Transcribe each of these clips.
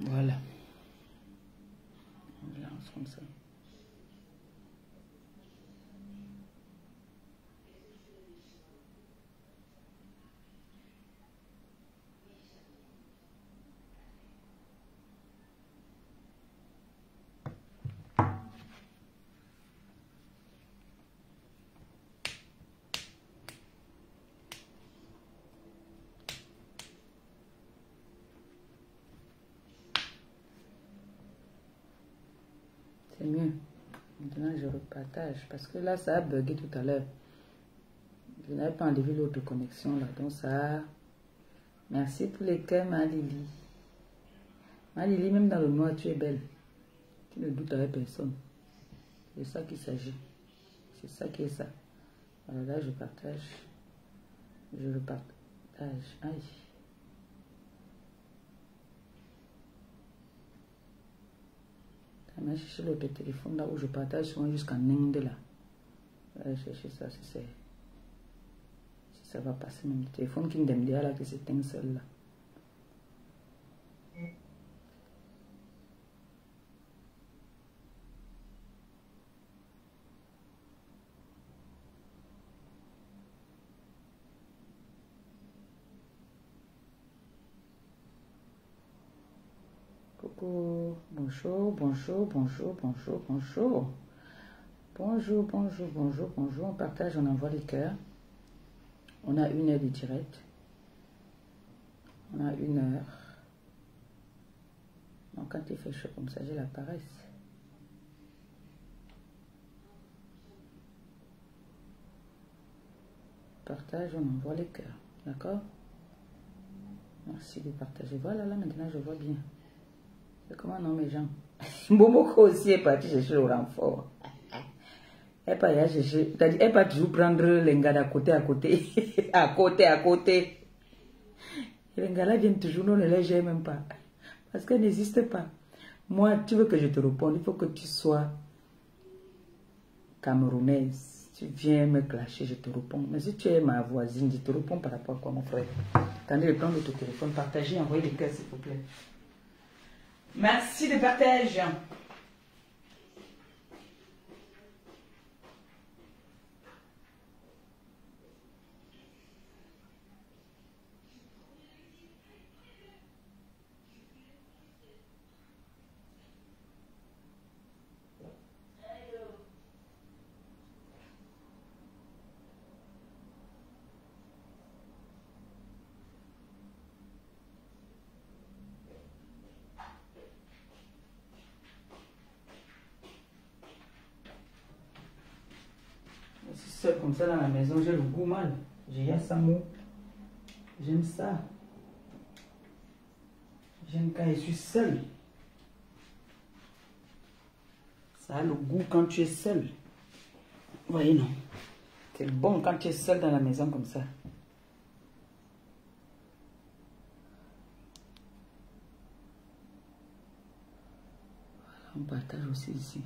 Voilà. On lance comme ça. C'est mieux. Maintenant, je repartage. Parce que là, ça a bugué tout à l'heure. Je n'avais pas enlevé l'autre connexion là. Donc ça... Merci pour les cœurs, ma Lily. Lily, même dans le noir, tu es belle. Tu ne doutes avec personne. C'est ça qu'il s'agit. C'est ça qui est ça. Alors là, je partage. Je repartage. Aïe. Je vais chercher l'autre téléphone là où je partage souvent jusqu'à Ninde là. Je vais chercher ça si ça va passer même. Le téléphone qui me donne là que c'est un seul là. Coucou, bonjour, bonjour, bonjour, bonjour, bonjour. Bonjour, bonjour, bonjour, bonjour. On partage, on envoie les cœurs. On a une heure de direct. On a une heure. Quand il fait chaud comme ça, j'ai la paresse. Partage, on envoie les cœurs. D'accord? Merci de partager. Voilà, là maintenant je vois bien. Comment non mes gens? Momoko aussi est parti chercher le renfort. Elle pas chercher. Elle pas toujours prendre les gars d'à côté, à côté, à côté, à côté. les gars là viennent toujours, non, ne les gère même pas. Parce qu'elle n'existe pas. Moi, tu veux que je te réponde, il faut que tu sois camerounaise. Tu viens me clasher, je te réponds. Mais si tu es ma voisine, je te réponds par rapport à quoi, mon frère? Attendez de prendre ton téléphone, partagez, envoyez des cœurs, s'il vous plaît. Merci de partage. seul comme ça dans la maison, j'ai mot. J'aime ça. J'aime quand je suis seul. Ça a le goût quand tu es seul. Voyez, non? C'est bon quand tu es seul dans la maison comme ça. On partage aussi ici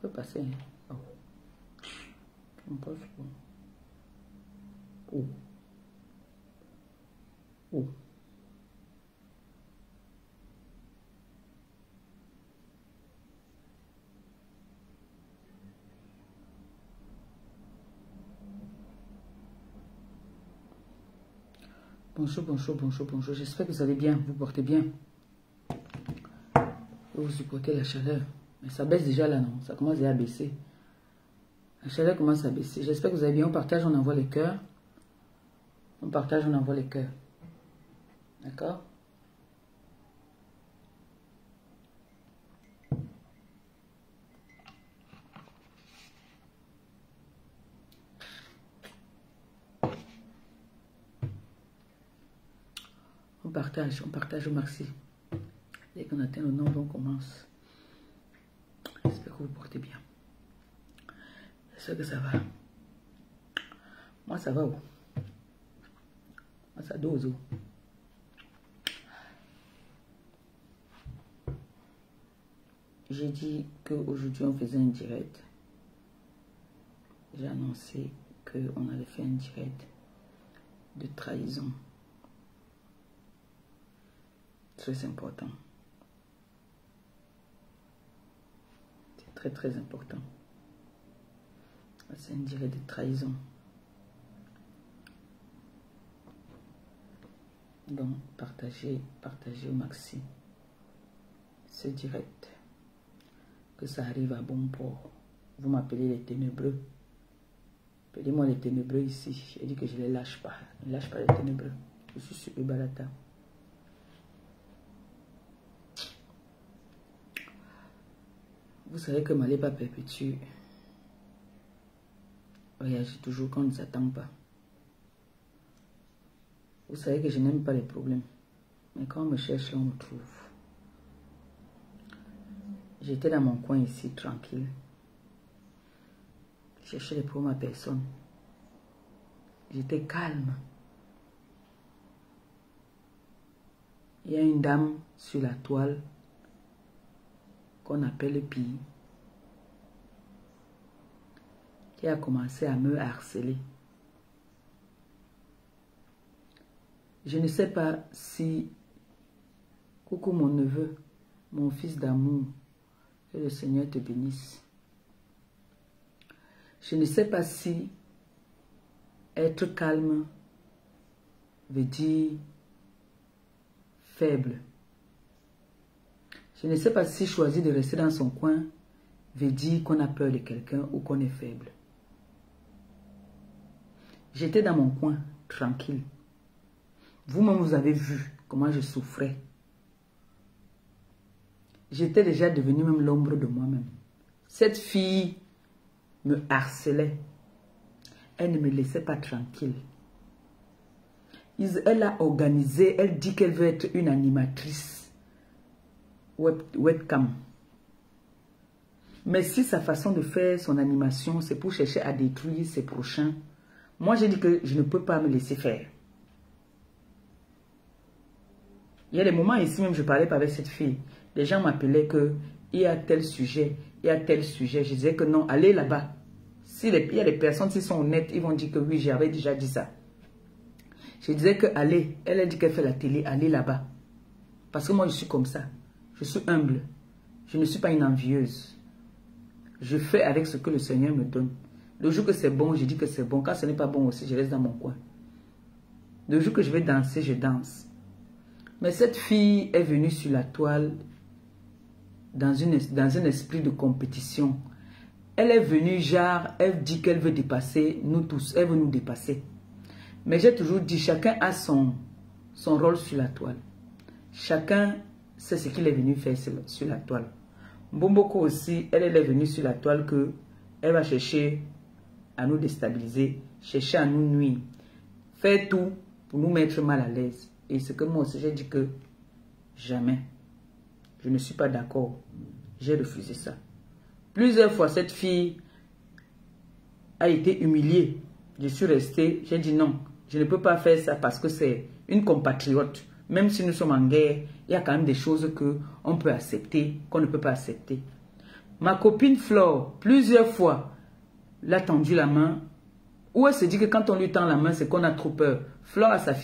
peut passer. Bonjour, bonjour, bonjour, bonjour. J'espère que vous allez bien, vous portez bien. Vous supportez la chaleur. Mais ça baisse déjà là, non? Ça commence à baisser. La chaleur commence à baisser. J'espère que vous avez bien. On partage, on envoie les cœurs. On partage, on envoie les cœurs. D'accord? On partage, on partage, merci. Dès qu'on atteint le nombre, on commence. J'espère que vous portez bien. J'espère que ça va? Moi, ça va où Moi, ça dose où J'ai dit qu'aujourd'hui, on faisait un direct. J'ai annoncé qu'on allait faire un direct de trahison. très important. C'est très très important. C'est un direct de trahison. Donc, partagez, partagez au maxi ce direct. Que ça arrive à bon port. Vous m'appelez les ténébreux. Appelez-moi les ténébreux ici. J'ai dit que je ne les lâche pas. Ne lâche pas les ténébreux. Je suis sur Ubalata. Vous savez que Maléba perpétue réagit toujours quand on ne s'attend pas. Vous savez que je n'aime pas les problèmes. Mais quand on me cherche, on me trouve. J'étais dans mon coin ici, tranquille. Je cherchais les problèmes à personne. J'étais calme. Il y a une dame sur la toile qu'on appelle Pi qui a commencé à me harceler. Je ne sais pas si, coucou mon neveu, mon fils d'amour, que le Seigneur te bénisse. Je ne sais pas si être calme veut dire faible. Je ne sais pas si choisir de rester dans son coin veut dire qu'on a peur de quelqu'un ou qu'on est faible. J'étais dans mon coin, tranquille. Vous-même, vous avez vu comment je souffrais. J'étais déjà devenue même l'ombre de moi-même. Cette fille me harcelait. Elle ne me laissait pas tranquille. Elle a organisé, elle dit qu'elle veut être une animatrice webcam. Mais si sa façon de faire son animation, c'est pour chercher à détruire ses prochains, moi j'ai dit que je ne peux pas me laisser faire. Il y a des moments ici même, je parlais pas avec cette fille. Les gens m'appelaient que il y a tel sujet, il y a tel sujet. Je disais que non, allez là-bas. Si il y a des personnes qui sont honnêtes, ils vont dire que oui, j'avais déjà dit ça. Je disais que allez, elle a dit qu'elle fait la télé, allez là-bas. Parce que moi, je suis comme ça. Je suis humble. Je ne suis pas une envieuse. Je fais avec ce que le Seigneur me donne. Le jour que c'est bon, je dis que c'est bon. Quand ce n'est pas bon aussi, je reste dans mon coin. Le jour que je vais danser, je danse. Mais cette fille est venue sur la toile dans, une, dans un esprit de compétition. Elle est venue, genre, elle dit qu'elle veut dépasser nous tous. Elle veut nous dépasser. Mais j'ai toujours dit, chacun a son, son rôle sur la toile. Chacun sait ce qu'il est venu faire sur la toile. Bomboko aussi, elle, elle est venue sur la toile que elle va chercher à nous déstabiliser, chercher à nous nuire, faire tout pour nous mettre mal à l'aise. Et ce que moi aussi j'ai dit que jamais, je ne suis pas d'accord. J'ai refusé ça. Plusieurs fois, cette fille a été humiliée. Je suis restée, j'ai dit non, je ne peux pas faire ça parce que c'est une compatriote. Même si nous sommes en guerre, il y a quand même des choses qu'on peut accepter, qu'on ne peut pas accepter. Ma copine Flore, plusieurs fois, l'a tendu la main. Ou elle se dit que quand on lui tend la main, c'est qu'on a trop peur? Flore a, sa,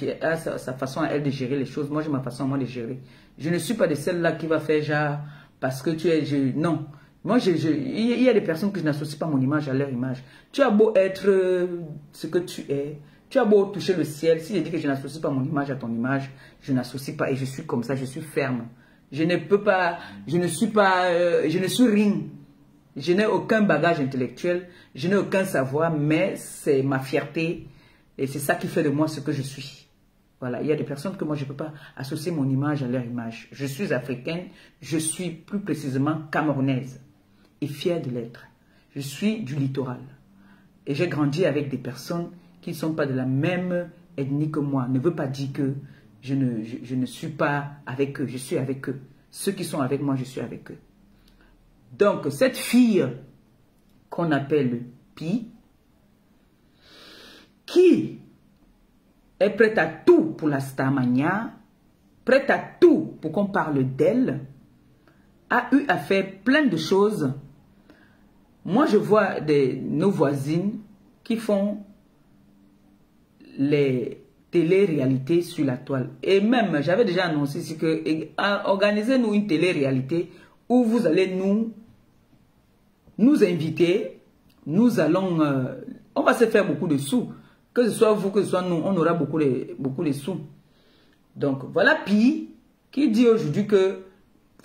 sa, façon à elle de gérer les choses. Moi, j'ai ma façon à moi de gérer. Je ne suis pas de celle-là qui va faire genre, parce que tu es... Je, non. Moi, je, il y a des personnes que je n'associe pas mon image à leur image. Tu as beau être euh, ce que tu es, tu as beau toucher le ciel. Si je dis que je n'associe pas mon image à ton image, je n'associe pas et je suis comme ça, je suis ferme. Je ne peux pas, je ne suis pas, euh, je ne suis rien. Je n'ai aucun bagage intellectuel, je n'ai aucun savoir, mais c'est ma fierté et c'est ça qui fait de moi ce que je suis. Voilà, il y a des personnes que moi je ne peux pas associer mon image à leur image. Je suis africaine, je suis plus précisément camerounaise et fière de l'être. Je suis du littoral et j'ai grandi avec des personnes qui ne sont pas de la même ethnie que moi. Ne veut pas dire que je ne, je ne suis pas avec eux, je suis avec eux. Ceux qui sont avec moi, je suis avec eux. Donc, cette fille qu'on appelle Pi, qui est prête à tout pour la Starmania, prête à tout pour qu'on parle d'elle, a eu à faire plein de choses. Moi, je vois nos voisines qui font les télé-réalité sur la toile. Et même, j'avais déjà annoncé que organisez-nous une télé-réalité où vous allez nous, nous inviter. Nous allons, euh, on va se faire beaucoup de sous. Que ce soit vous, que ce soit nous, on aura beaucoup de, beaucoup de sous. Donc, voilà Pi qui dit aujourd'hui que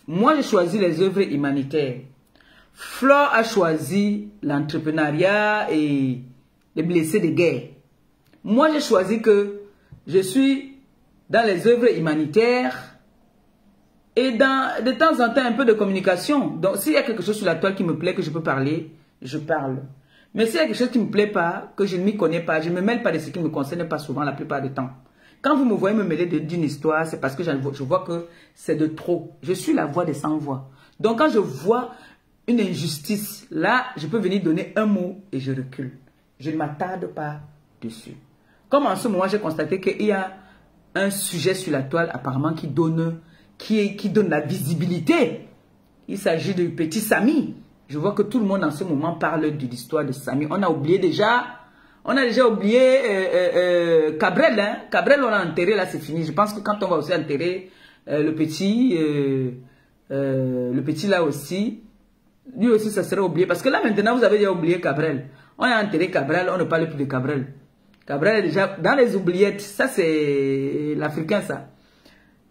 moi, j'ai choisi les œuvres humanitaires. Flore a choisi l'entrepreneuriat et les blessés de guerre. Moi, j'ai choisi que je suis dans les œuvres humanitaires et de temps en temps un peu de communication. Donc, s'il y a quelque chose sur la toile qui me plaît, que je peux parler, je parle. Mais s'il y a quelque chose qui ne me plaît pas, que je ne m'y connais pas, je ne me mêle pas de ce qui ne me concerne pas souvent la plupart du temps. Quand vous me voyez me mêler d'une histoire, c'est parce que je vois que c'est de trop. Je suis la voix des sans-voix. Donc quand je vois une injustice, là, je peux venir donner un mot et je recule. Je ne m'attarde pas dessus. Comme en ce moment, j'ai constaté qu'il y a un sujet sur la toile apparemment qui donne, qui, qui donne la visibilité. Il s'agit du petit Samy. Je vois que tout le monde en ce moment parle de l'histoire de Samy. On a oublié déjà, on a déjà oublié euh, euh, euh, Cabrel. Hein? Cabrel, on a enterré, là c'est fini. Je pense que quand on va aussi enterrer le petit, le petit là aussi, lui aussi ça serait oublié. Parce que là maintenant, vous avez déjà oublié Cabrel. On a enterré Cabrel, on ne parle plus de Cabrel. Cabrel est déjà dans les oubliettes. Ça, c'est l'Africain, ça.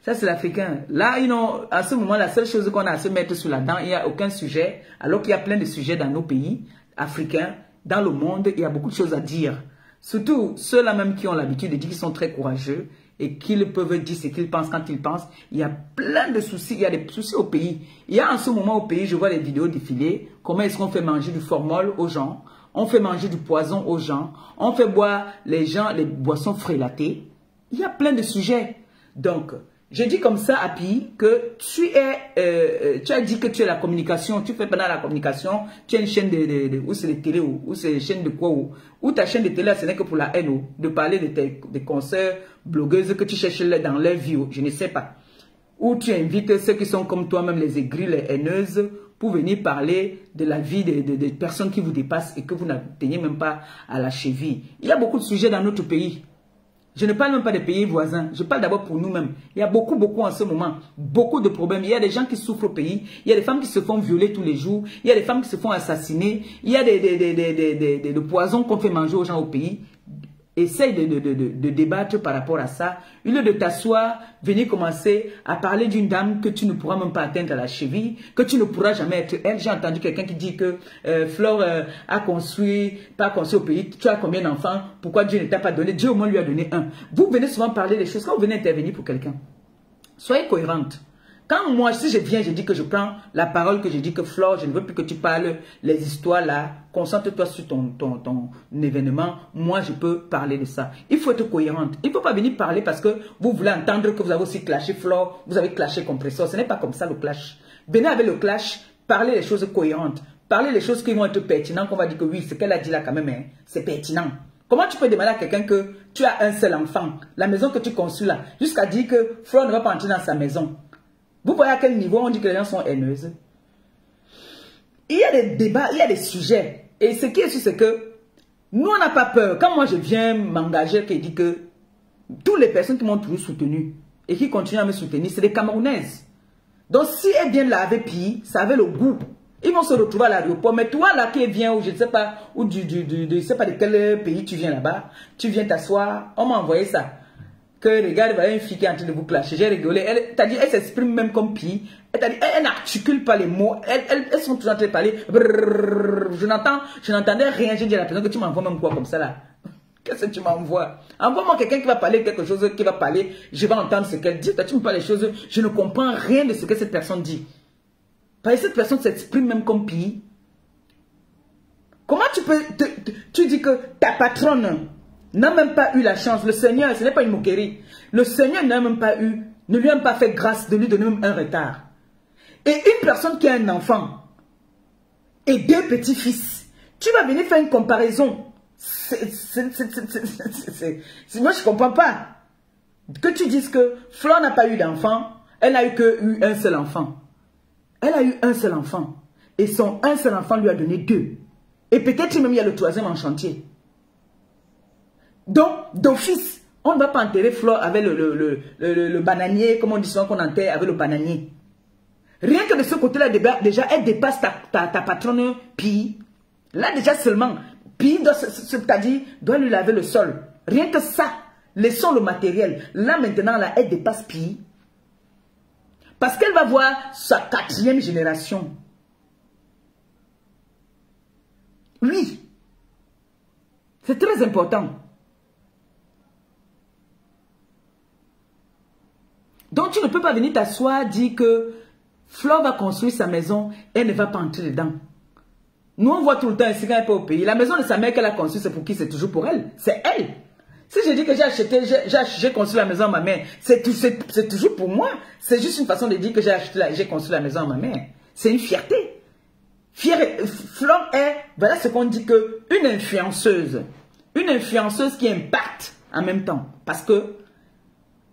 Ça, c'est l'Africain. Là, you know, à ce moment, la seule chose qu'on a à se mettre sur la dent, il n'y a aucun sujet, alors qu'il y a plein de sujets dans nos pays africains, dans le monde, il y a beaucoup de choses à dire. Surtout ceux-là même qui ont l'habitude de dire qu'ils sont très courageux et qu'ils peuvent dire ce qu'ils pensent quand ils pensent. Il y a plein de soucis, il y a des soucis au pays. Il y a en ce moment au pays, je vois les vidéos défiler, comment est-ce qu'on fait manger du formol aux gens, on fait manger du poison aux gens, on fait boire les gens les boissons frélatées. Il y a plein de sujets. Donc, je dis comme ça Pi que tu es, euh, euh, tu as dit que tu es la communication, tu fais pendant la communication, tu as une chaîne de, ou c'est de télé ou, c'est une chaîne de quoi ou, ta chaîne de télé ce n'est que pour la haine de parler de tes des concerts blogueuses que tu cherches dans leur vie, je ne sais pas. Ou tu invites ceux qui sont comme toi-même les aigris, les haineuses pour venir parler de la vie des de, personnes qui vous dépassent et que vous n'atteignez même pas à la cheville. Il y a beaucoup de sujets dans notre pays. Je ne parle même pas des pays voisins. Je parle d'abord pour nous-mêmes. Il y a beaucoup, beaucoup en ce moment. Beaucoup de problèmes. Il y a des gens qui souffrent au pays. Il y a des femmes qui se font violer tous les jours. Il y a des femmes qui se font assassiner. Il y a des, des, des, des poisons qu'on fait manger aux gens au pays. Essaye de, débattre par rapport à ça. Au lieu de t'asseoir, venir commencer à parler d'une dame que tu ne pourras même pas atteindre à la cheville, que tu ne pourras jamais être elle. J'ai entendu quelqu'un qui dit que euh, Flore euh, a construit, pas construit au pays. Tu as combien d'enfants? Pourquoi Dieu ne t'a pas donné? Dieu au moins lui a donné un. Vous venez souvent parler des choses. Quand vous venez intervenir pour quelqu'un, soyez cohérente. Quand moi, si je viens, je dis que je prends la parole, que je dis que Flore, je ne veux plus que tu parles les histoires là, concentre-toi sur ton, ton, ton événement, moi je peux parler de ça. Il faut être cohérente. Il ne faut pas venir parler parce que vous voulez entendre que vous avez aussi clashé Flore, vous avez clashé Compressor. Ce n'est pas comme ça le clash. Venez avec le clash, parlez les choses cohérentes. Parlez les choses qui vont être pertinentes, qu'on va dire que oui, ce qu'elle a dit là quand même, hein, c'est pertinent. Comment tu peux demander à quelqu'un que tu as un seul enfant, la maison que tu construis là, jusqu'à dire que Flore ne va pas entrer dans sa maison vous voyez à quel niveau on dit que les gens sont haineuses Il y a des débats, il y a des sujets. Et ce qui est sûr, c'est que nous, on n'a pas peur. Quand moi, je viens m'engager, qui dit que toutes les personnes qui m'ont toujours soutenu et qui continuent à me soutenir, c'est des Camerounaises. Donc, si elles viennent là avec ça avait le goût. Ils vont se retrouver à l'aéroport. Mais toi, là, qui viens, ou je ne sais pas, ou du, du, du, je sais pas de quel pays tu viens là-bas, tu viens t'asseoir, on m'a envoyé ça que regarde, voilà une fille qui est en train de vous clasher. J'ai rigolé. Elle, dit, elle s'exprime même comme Pi. Elle dit, elle, n'articule pas les mots. Elles, sont toujours en train de parler. je n'entends, je n'entendais rien. J'ai dit à la personne que tu m'envoies même quoi comme ça là? Qu'est-ce que tu m'envoies? Envoie-moi quelqu'un qui va parler quelque chose, qui va parler. Je vais entendre ce qu'elle dit. Toi, tu me parles des choses. Je ne comprends rien de ce que cette personne dit. Parce que cette personne s'exprime même comme Pi. Comment tu peux, tu dis que ta patronne n'a même pas eu la chance. Le Seigneur, ce n'est pas une moquerie. Le Seigneur n'a même pas eu, ne lui a même pas fait grâce de lui donner un retard. Et une personne qui a un enfant et deux petits-fils, tu vas venir faire une comparaison. moi, je ne comprends pas. Que tu dises que Flore n'a pas eu d'enfant, elle n'a eu que un seul enfant. Elle a eu un seul enfant. Et son un seul enfant lui a donné deux. Et peut-être même il y a le troisième en chantier. Donc, d'office, On ne va pas enterrer Flore avec le, bananier, comme on dit souvent qu'on enterre avec le bananier. Rien que de ce côté-là, déjà, elle dépasse ta, ta, patronne Pi. Là, déjà seulement, Pi, c'est-à-dire, doit lui laver le sol. Rien que ça, laissons le matériel. Là, maintenant, là, elle dépasse Pi. Parce qu'elle va voir sa quatrième génération. Oui. C'est très important. Donc tu ne peux pas venir t'asseoir, dire que Flore va construire sa maison, elle ne va pas entrer dedans. Nous, on voit tout le temps ici quand elle est au pays. La maison de sa mère qu'elle a construite, c'est pour qui? C'est toujours pour elle. C'est elle. Si je dis que j'ai acheté, j'ai construit la maison à ma mère, c'est toujours pour moi. C'est juste une façon de dire que j'ai acheté, j'ai construit la maison à ma mère. C'est une fierté. Fier, Flore est, voilà ce qu'on dit que une influenceuse, une influenceuse qui impacte en même temps. Parce que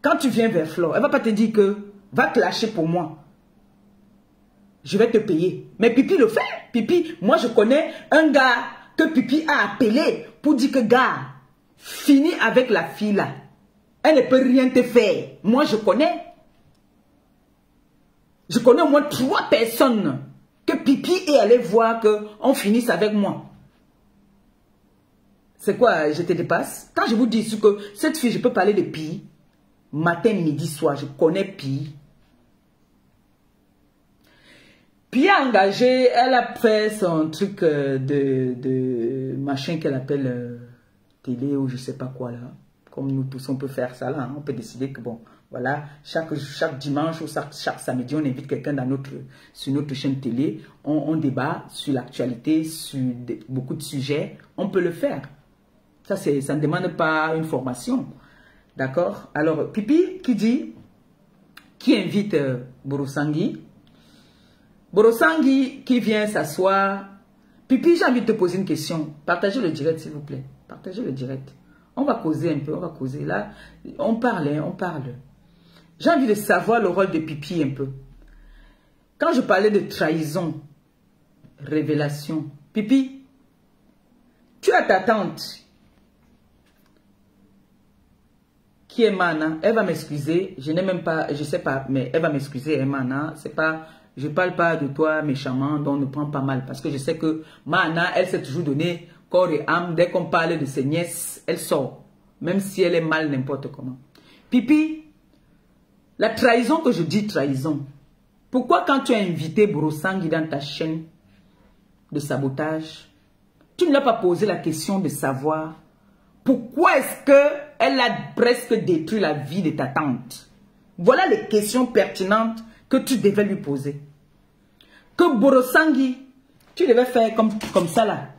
quand tu viens vers Flore, elle va pas te dire que va te lâcher pour moi. Je vais te payer. Mais Pipi le fait. Pipi, moi je connais un gars que Pipi a appelé pour dire que gars, finis avec la fille là. Elle ne peut rien te faire. Moi je connais. Je connais au moins trois personnes que Pipi est allé voir que on finisse avec moi. C'est quoi, je te dépasse? Quand je vous dis que cette fille, je peux parler de Pi, matin, midi, soir, je connais Pi. Pi a engagé, elle a fait son truc euh, de, de machin qu'elle appelle euh, télé ou je sais pas quoi là. Comme nous tous, on peut faire ça là. Hein. On peut décider que bon, voilà, chaque, chaque dimanche ou chaque, samedi, on invite quelqu'un dans notre, sur notre chaîne télé. On, débat sur l'actualité, sur beaucoup de sujets. On peut le faire. Ça, ça ne demande pas une formation. D'accord? Alors, Pipi qui dit, qui invite euh. Borosangui qui vient s'asseoir. Pipi, j'ai envie de te poser une question. Partagez le direct, s'il vous plaît. Partagez le direct. On va causer un peu, on va causer. Là, on parle, hein, on parle. J'ai envie de savoir le rôle de Pipi un peu. Quand je parlais de trahison, révélation, Pipi, tu as ta tante qui est Mana. Elle va m'excuser. Je n'ai même pas, je sais pas, mais elle va m'excuser, hein, Mana. C'est pas, je parle pas de toi méchamment, donc ne prends pas mal. Parce que je sais que Mana, elle s'est toujours donné corps et âme. Dès qu'on parle de ses nièces, elle sort. Même si elle est mal n'importe comment. Pipi, la trahison que je dis trahison. Pourquoi quand tu as invité Brosangui dans ta chaîne de sabotage, tu ne l'as pas posé la question de savoir pourquoi est-ce qu'elle a presque détruit la vie de ta tante Voilà les questions pertinentes que tu devais lui poser. Que Borosangui, tu devais faire comme, comme ça là.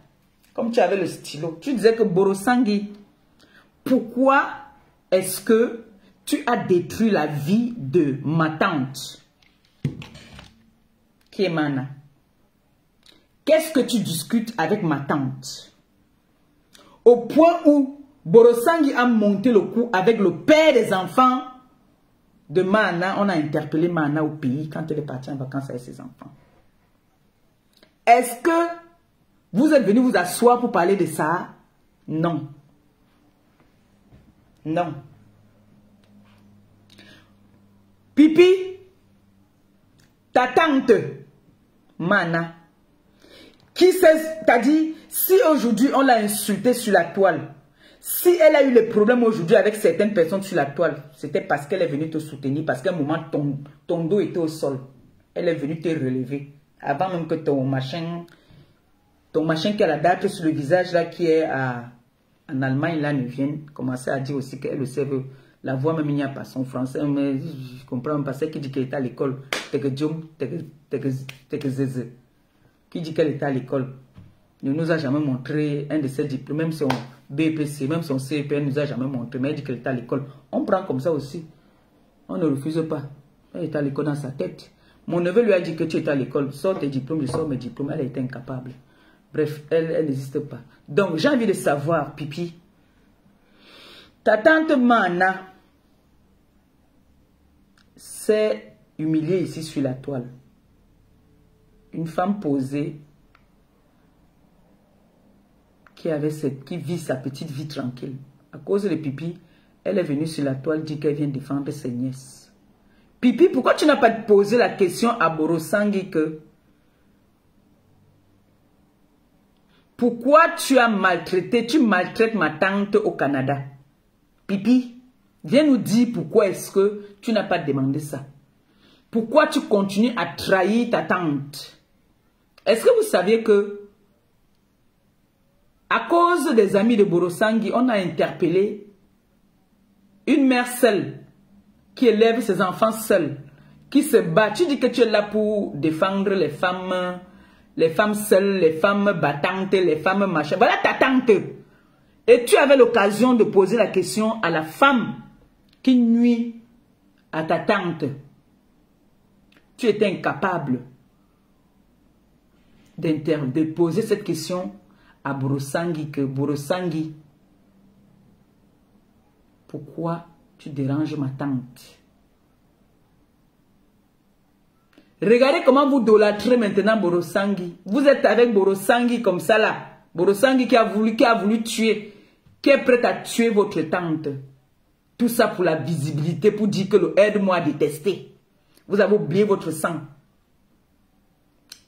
Comme tu avais le stylo. Tu disais que Borosangui, pourquoi est-ce que tu as détruit la vie de ma tante, qui. Qu'est-ce que tu discutes avec ma tante? Au point où Borosangi a monté le coup avec le père des enfants de Mana. On a interpellé Mana au pays quand elle est partie en vacances avec ses enfants. Est-ce que vous êtes venu vous asseoir pour parler de ça? Non. Non. Pipi, ta tante, Mana, qui t'a dit, si aujourd'hui on l'a insultée sur la toile, si elle a eu le problème aujourd'hui avec certaines personnes sur la toile, c'était parce qu'elle est venue te soutenir, parce qu'à un moment, ton, ton dos était au sol. Elle est venue te relever. Avant même que ton machin, ton machin qui a la date sur le visage là, qui est en Allemagne, là, ne vienne commencer à dire aussi qu'elle le sait la voix même, il n'y a pas son français, mais je comprends pas. C'est qui dit qu'elle est à l'école. Qui dit qu'elle est à l'école? Ne nous a jamais montré un de ses diplômes, même son BPC, même son CEP, elle ne nous a jamais montré, mais elle dit qu'elle est à l'école. On prend comme ça aussi. On ne refuse pas. Elle est à l'école dans sa tête. Mon neveu lui a dit que tu es à l'école. Sors tes diplômes, je sors mes diplômes. Elle est incapable. Bref, elle, elle n'existe pas. Donc, j'ai envie de savoir, Pipi. Ta tante Mana, s'est humiliée ici sur la toile. Une femme posée qui, avait cette, qui vit sa petite vie tranquille. À cause de pipi, Elle est venue sur la toile, dit qu'elle vient défendre ses nièces. Pipi, pourquoi tu n'as pas posé la question à Borosangi que pourquoi tu as maltraité, tu maltraites ma tante au Canada? Pipi, viens nous dire pourquoi est-ce que tu n'as pas demandé ça? Pourquoi tu continues à trahir ta tante? Est-ce que vous saviez que à cause des amis de Borosangi, on a interpellé une mère seule qui élève ses enfants seuls, qui se bat. Tu dis que tu es là pour défendre les femmes, les femmes seules, les femmes battantes, les femmes machin. Voilà ta tante. Et tu avais l'occasion de poser la question à la femme qui nuit à ta tante. Tu étais incapable de poser cette question à Borosangi que Borosangi, pourquoi tu déranges ma tante? Regardez comment vous dolâtrez maintenant Borosangi. Vous êtes avec Borosangi comme ça là. Borosangi qui a voulu, qui a voulu tuer, qui est prêt à tuer votre tante. Tout ça pour la visibilité, pour dire que le aide-moi à détester. Vous avez oublié votre sang.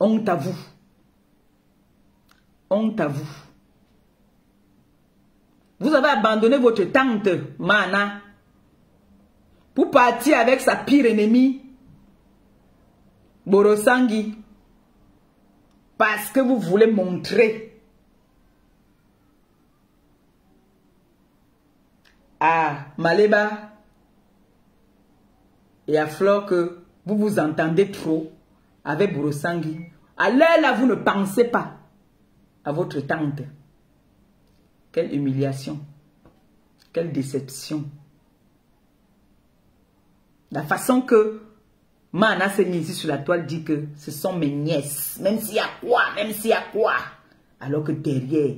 Honte à vous. Honte à vous. Vous avez abandonné votre tante, Mana, pour partir avec sa pire ennemie, Borosangi, parce que vous voulez montrer à Maleba et à Flore que vous vous entendez trop avec Borosangi. À l'heure là, vous ne pensez pas votre tante. Quelle humiliation. Quelle déception. La façon que Mana s'est mis ici sur la toile dit que ce sont mes nièces. Même s'il y a quoi, même s'il y a quoi. Alors que derrière,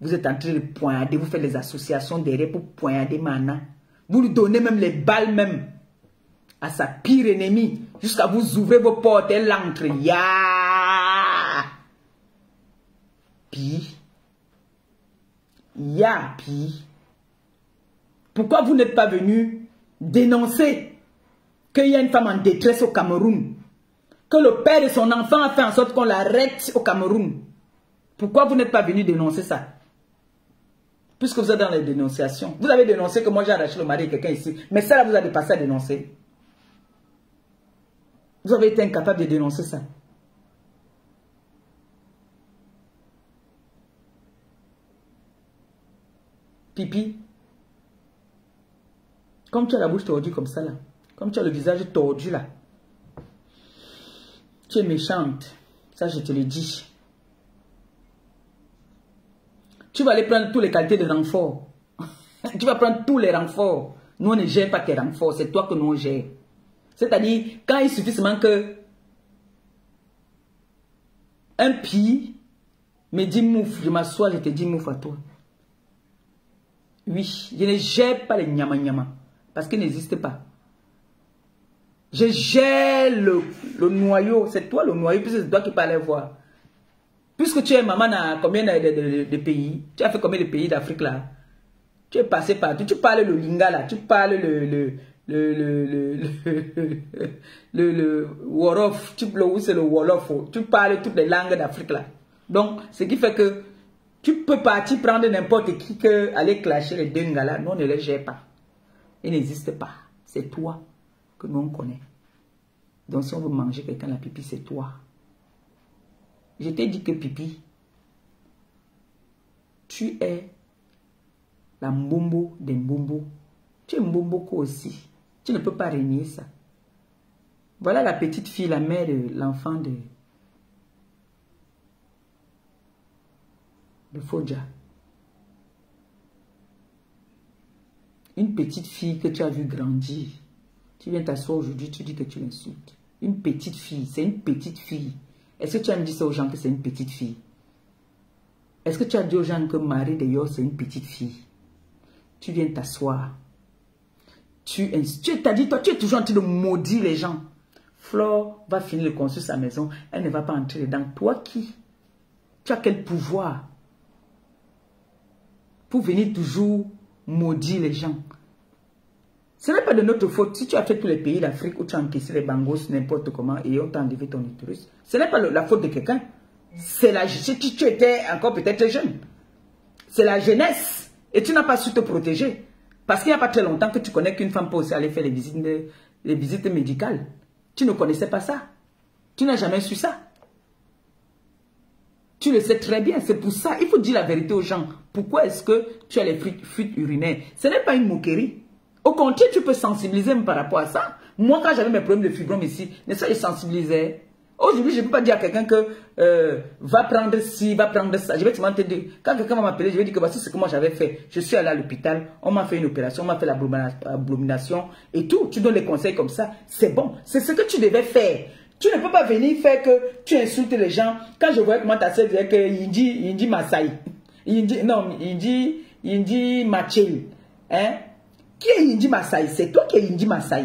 vous êtes en train de poignarder, vous faites les associations derrière pour poignarder Mana. Vous lui donnez même les balles même à sa pire ennemie. Jusqu'à vous ouvrir vos portes, elle entre. Ya! Puis, ya, puis, pourquoi vous n'êtes pas venu dénoncer qu'il y a une femme en détresse au Cameroun, que le père de son enfant a fait en sorte qu'on l'arrête au Cameroun? Pourquoi vous n'êtes pas venu dénoncer ça? Puisque vous êtes dans les dénonciations. Vous avez dénoncé que moi j'ai arraché le mari de quelqu'un ici. Mais ça, là, vous avez passé à dénoncer. Vous avez été incapable de dénoncer ça. Comme tu as la bouche tordue comme ça là. Comme tu as le visage tordu là. Tu es méchante. Ça, je te le dis. Tu vas aller prendre toutes les qualités de renfort. tu vas prendre tous les renforts. Nous, on ne gère pas tes renforts. C'est toi que nous on gère. C'est-à-dire, quand il suffit seulement que un pi me dit mouf, je m'assois, je te dis mouf à toi. Oui, je ne gère pas les nyama nyama parce qu'il n'existe pas. Je gère le, noyau. C'est toi le noyau, puisque c'est toi qui parles voir. Puisque tu es maman dans combien de, pays Tu as fait combien de pays d'Afrique là? Tu es passé partout. Tu parles le lingala, tu parles le, le, le, le, le, le, Wolof, tu, c'est le Wolof. Tu parles toutes les langues d'Afrique là. Donc, ce qui fait que tu peux partir prendre n'importe qui que aller clasher les là. Nous, on ne les gère pas. Ils n'existent pas. C'est toi que nous, on connaît. Donc, si on veut manger quelqu'un, la pipi, c'est toi. Je t'ai dit que pipi, tu es la mbombo des mbombo. Tu es mbombo aussi. Tu ne peux pas régner ça. Voilà la petite fille, la mère l'enfant de, de Fodja. Une petite fille que tu as vu grandir. Tu viens t'asseoir aujourd'hui, tu dis que tu l'insultes. Une petite fille, c'est une petite fille. Est-ce que tu as dit ça aux gens que c'est une petite fille? Est-ce que tu as dit aux gens que Marie d'ailleurs c'est une petite fille? Tu viens t'asseoir. Tu, tu as dit, toi, tu es toujours en train de maudire les gens. Flore va finir de construire sa maison. Elle ne va pas entrer dedans. Toi qui? Tu as quel pouvoir? Pour venir toujours maudire les gens Ce n'est pas de notre faute. Si tu as fait tous les pays d'Afrique où tu as encaissé les bangos n'importe comment et on t'a enlevé ton utérus, ce n'est pas la faute de quelqu'un. C'est la si tu étais encore peut-être jeune. C'est la jeunesse. Et tu n'as pas su te protéger. Parce qu'il n'y a pas très longtemps que tu connais qu'une femme peut aussi aller faire les visites, les visites médicales. Tu ne connaissais pas ça. Tu n'as jamais su ça. Tu le sais très bien. C'est pour ça, il faut dire la vérité aux gens. Pourquoi est-ce que tu as les fuites urinaires? Ce n'est pas une moquerie. Au contraire, tu peux sensibiliser par rapport à ça. Moi, quand j'avais mes problèmes de fibrome ici, n'est-ce pas, je sensibilisais. Aujourd'hui, je ne peux pas dire à quelqu'un que euh, va prendre ci, va prendre ça. Je vais te dire, quand quelqu'un va m'appeler, je vais dire que voici ce que moi j'avais fait. Je suis allé à l'hôpital, on m'a fait une opération, on m'a fait l'abomination et tout. Tu donnes les conseils comme ça, c'est bon. C'est ce que tu devais faire. Tu ne peux pas venir faire que tu insultes les gens. Quand je voyais comment ta sœur disait que Yindi, Yindi Masai, Yindi, non, Yindi, Yindi Machel, hein? Qui est Yindi Masai? C'est toi qui es Yindi Masai.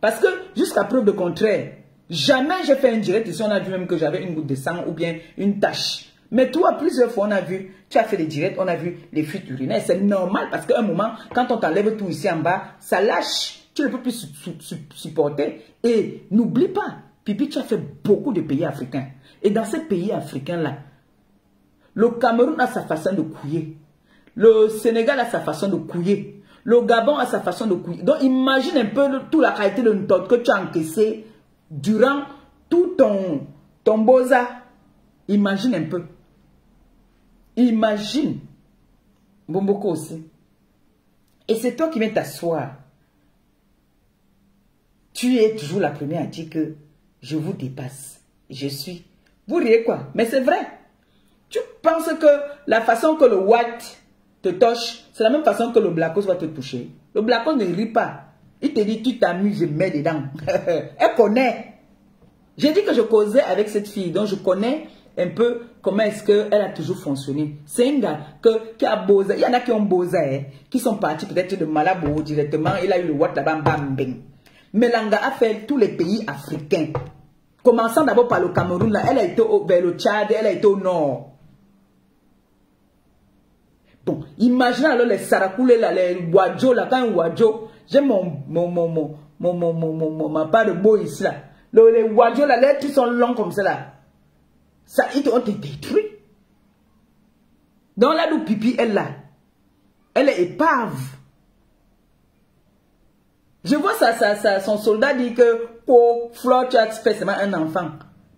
Parce que jusqu'à preuve de contraire, Jamais j'ai fait un direct ici, on a vu même que j'avais une goutte de sang ou bien une tache. Mais toi, plusieurs fois, on a vu, tu as fait des directs, on a vu les fuites urinaires. C'est normal parce qu'à un moment, quand on t'enlève tout ici en bas, ça lâche. Tu ne peux plus supporter. Et n'oublie pas, Pipi, tu as fait beaucoup de pays africains. Et dans ces pays africains-là, le Cameroun a sa façon de couiller. Le Sénégal a sa façon de couiller. Le Gabon a sa façon de couiller. Donc imagine un peu toute la qualité de notre que tu as encaissé durant tout ton, ton boza, imagine un peu. Imagine. Bomboko aussi. Et c'est toi qui viens t'asseoir. Tu es toujours la première à dire que je vous dépasse. Je suis. Vous riez quoi? Mais c'est vrai. Tu penses que la façon que le white te touche, c'est la même façon que le blackos va te toucher. Le blackos ne rit pas. Il te dit, tu t'amuses, je mets dedans. Elle connaît. J'ai dit que je causais avec cette fille, donc je connais un peu comment est-ce qu'elle a toujours fonctionné. C'est un gars que, qui a bossé. Il y en a qui ont bossé, hein, qui sont partis peut-être de Malabo directement. Il a eu le Wat là-bas, bam, bam. Mais Langa a fait tous les pays africains. Commençant d'abord par le Cameroun, là, elle a été au, vers le Tchad, elle a été au nord. Bon, imaginez alors les Sarakoulés, là, les Wadjo, là, quand Wadjo, j'ai mon, mon, mon, mon, mon, mon, mon, mon, ma part de beau ici, là. Le, les Wadjo, là, les trucs sont longs comme ça, là. Ça, ils ont été détruits. Donc là, d'où Pipi, elle, là, elle est épave. Je vois ça, ça, son soldat dit que, oh, Flore, tu as spécialement un enfant.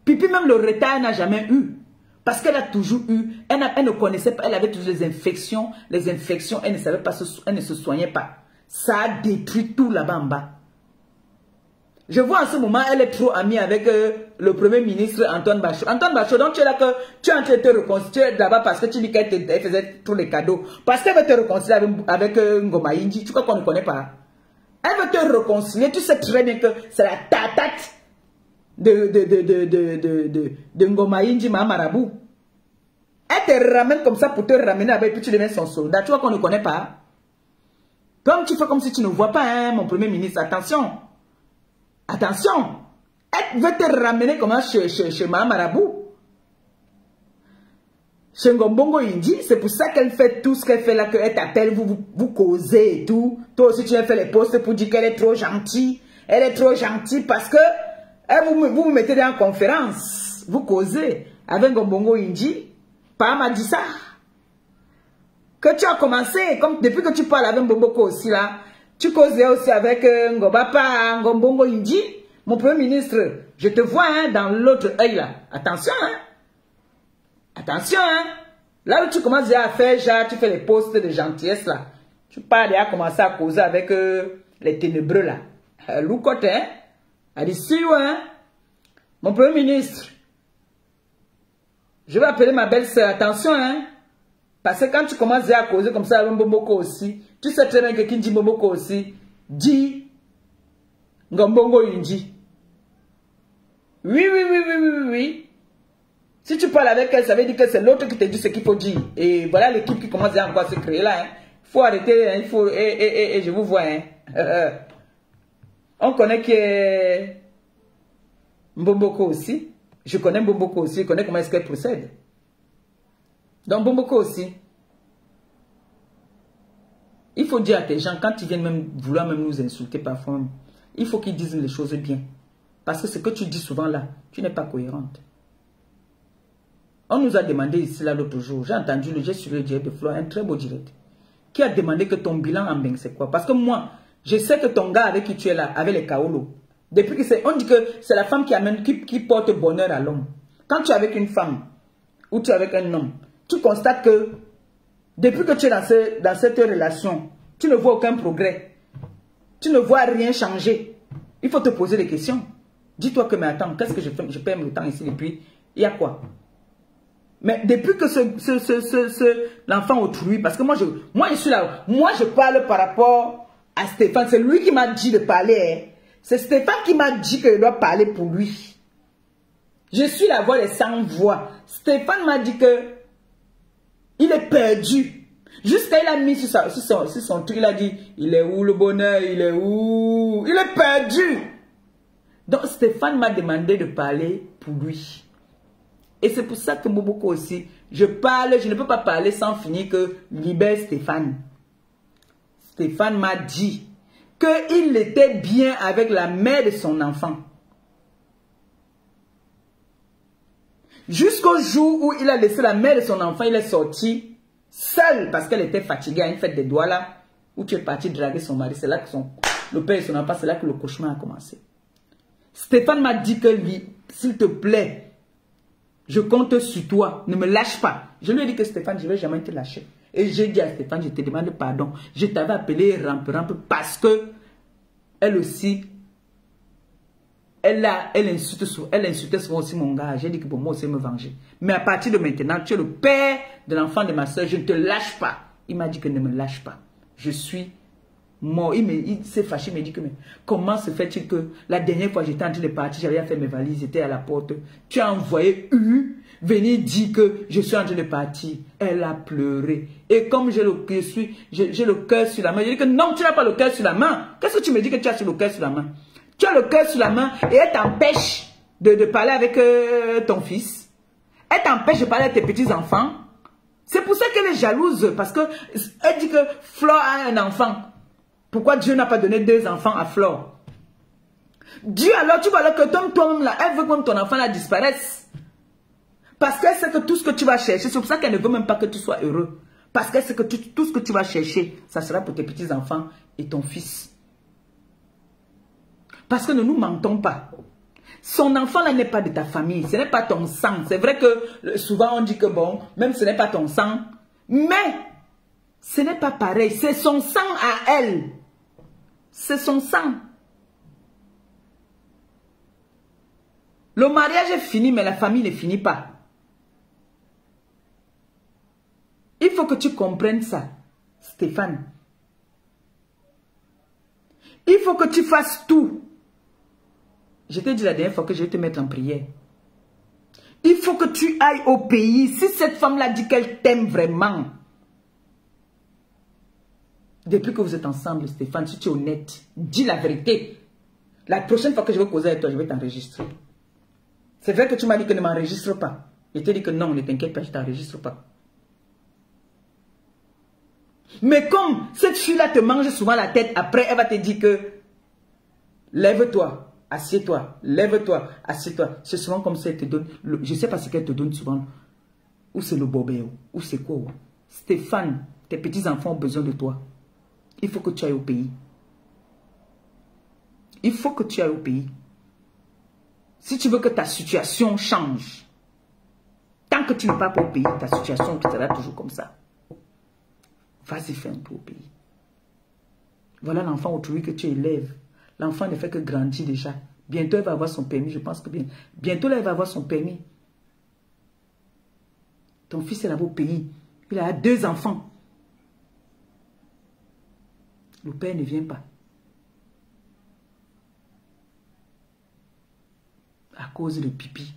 Pipi, même le retard, elle n'a jamais eu. Parce qu'elle a toujours eu, elle, ne connaissait pas, elle avait toujours les infections, les infections, elle ne savait pas, elle ne se soignait pas. Ça a détruit tout là-bas en bas. Je vois en ce moment, elle est trop amie avec euh, le premier ministre Antoine Bachot. Antoine Bachot, donc tu es là que tu es en train de te réconcilier là-bas parce que tu dis qu'elle faisait tous les cadeaux. Parce qu'elle veut te réconcilier avec, avec euh, Ngoma Inji. Tu crois qu'on ne connaît pas? Elle veut te réconcilier. Tu sais très bien que c'est la tatate de, de, de, de, de. Elle te ramène comme ça pour te ramener avec, puis tu deviens son soldat. Tu vois qu'on ne connaît pas Comme tu fais comme si tu ne vois pas, hein, mon premier ministre. Attention. Attention. Elle veut te ramener comme chez, chez, chez ma Chez Ngombongo Indi, c'est pour ça qu'elle fait tout ce qu'elle fait là, qu'elle t'appelle, vous, vous, causez et tout. Toi aussi, tu viens faire les postes pour dire qu'elle est trop gentille. Elle est trop gentille parce que elle, vous, vous vous mettez en conférence. Vous causez avec Ngombongo Indi. Pas m'a dit ça. Que tu as commencé, comme depuis que tu parles avec Mboboko aussi là, tu causais aussi avec euh, Ngobapa, Ngombongo Indi, mon premier ministre. Je te vois hein, dans l'autre œil là. Attention, hein. Attention, hein. Là où tu commences à faire, tu fais les postes de gentillesse là. Tu parles et à commencer à causer avec euh, les ténébreux là. Euh, Loukote, hein. Adissou, hein. Mon premier ministre. Je vais appeler ma belle-sœur. Attention, hein. Parce que quand tu commences à causer comme ça avec aussi, tu sais très bien que qui dit aussi, dit Ngombongo Yunji. Oui, oui, oui, oui, oui, oui. Si tu parles avec elle, ça veut dire que c'est l'autre qui te dit ce qu'il faut dire. Et voilà l'équipe qui commence à encore se créer là. Il faut arrêter, hein. il faut... Et, et, et, je vous vois. Hein. On connaît qui est Mbomboko aussi. Je connais Mbomboko aussi, je connais comment est-ce qu'elle procède. Donc Mbomboko aussi. Il faut dire à tes gens, quand ils viennent même vouloir même nous insulter parfois, il faut qu'ils disent les choses bien. Parce que ce que tu dis souvent là, tu n'es pas cohérente. On nous a demandé ici là l'autre jour, j'ai entendu le geste sur le direct de Flore, un très beau direct, qui a demandé que ton bilan en bain c'est quoi? Parce que moi, je sais que ton gars avec qui tu es là, avec les kaolos, depuis que c'est, on dit que c'est la femme qui amène, qui, porte bonheur à l'homme. Quand tu es avec une femme, ou tu es avec un homme, tu constates que depuis que tu es dans, dans cette relation, tu ne vois aucun progrès. Tu ne vois rien changer. Il faut te poser des questions. Dis-toi que, mais attends, qu'est-ce que je fais? Je perds le temps ici depuis. Il y a quoi? Mais depuis que ce, ce, ce, l'enfant autrui, parce que moi je, moi je suis là, moi je parle par rapport à Stéphane. C'est lui qui m'a dit de parler. Hein. C'est Stéphane qui m'a dit que je dois parler pour lui. Je suis la voix des sans voix. Stéphane m'a dit que il est perdu. Jusqu'à il a mis sur, son, truc, il a dit, il est où le bonheur, il est où? Il est perdu. Donc Stéphane m'a demandé de parler pour lui. Et c'est pour ça que Moboko aussi, je parle, je ne peux pas parler sans finir que libère Stéphane. Stéphane m'a dit qu'il était bien avec la mère de son enfant. Jusqu'au jour où il a laissé la mère de son enfant, il est sorti seul parce qu'elle était fatiguée à une fête des doigts là, où tu es parti draguer son mari. C'est là que son, le père et son enfant, c'est là que le cauchemar a commencé. Stéphane m'a dit que lui, s'il te plaît, je compte sur toi, ne me lâche pas. Je lui ai dit que Stéphane, je ne vais jamais te lâcher. Et j'ai dit à Stéphane, je te demande pardon. Je t'avais appelé rampe rampe parce que elle aussi, elle, a, elle, insulte, elle insultait souvent aussi mon gars. J'ai dit que pour moi aussi me venger. Mais à partir de maintenant, tu es le père de l'enfant de ma soeur. Je ne te lâche pas. Il m'a dit que ne me lâche pas. Je suis mort. Il, s'est fâché, il m'a dit que mais comment se fait-il que la dernière fois j'étais en train de partir, j'avais fait mes valises, j'étais à la porte. Tu as envoyé U venir dire que je suis en train de partir. Elle a pleuré. Et comme j'ai le, cœur sur la main, j'ai dit que non, tu n'as pas le cœur sur la main. Qu'est-ce que tu me dis que tu as sur le cœur sur la main? Tu as le cœur sur la main et elle t'empêche de, parler avec euh, ton fils. Elle t'empêche de parler avec tes petits-enfants. C'est pour ça qu'elle est jalouse. Parce que elle dit que Flore a un enfant. Pourquoi Dieu n'a pas donné deux enfants à Flore Dieu alors, tu vois là que toi-même elle veut que ton enfant là disparaisse. Parce qu'elle sait que tout ce que tu vas chercher, c'est pour ça qu'elle ne veut même pas que tu sois heureux. Parce qu'elle sait que tout ce que tu vas chercher, ça sera pour tes petits-enfants et ton fils. Parce que ne nous mentons pas. Son enfant là n'est pas de ta famille, ce n'est pas ton sang. C'est vrai que souvent on dit que bon, même ce n'est pas ton sang, mais ce n'est pas pareil. C'est son sang à elle. C'est son sang. Le mariage est fini, mais la famille ne finit pas. Il faut que tu comprennes ça, Stéphane. Il faut que tu fasses tout je t'ai dit la dernière fois que je vais te mettre en prière. Il faut que tu ailles au pays. Si cette femme-là dit qu'elle t'aime vraiment, depuis que vous êtes ensemble, Stéphane, si tu es honnête, dis la vérité. La prochaine fois que je vais causer avec toi, je vais t'enregistrer. C'est vrai que tu m'as dit que ne m'enregistre pas. Je t'ai dit que non, ne t'inquiète pas, je ne t'enregistre pas. Mais comme cette fille-là te mange souvent la tête, après, elle va te dire que lève-toi, assieds-toi, lève-toi, assieds-toi. C'est souvent comme ça, elle te donne, je ne sais pas ce qu'elle te donne souvent, ou c'est le bobéo, ou c'est quoi. Stéphane, tes petits-enfants ont besoin de toi. Il faut que tu ailles au pays. Il faut que tu ailles au pays. Si tu veux que ta situation change, tant que tu ne pars pas au pays, ta situation sera toujours comme ça. Vas-y, fais un tour au pays. Voilà l'enfant autrui que tu élèves. L'enfant ne fait que grandir déjà. Bientôt, elle va avoir son permis. Je pense que bien. Bientôt, elle va avoir son permis. Ton fils est là au pays. Il a deux enfants. Le père ne vient pas. À cause de Pipi.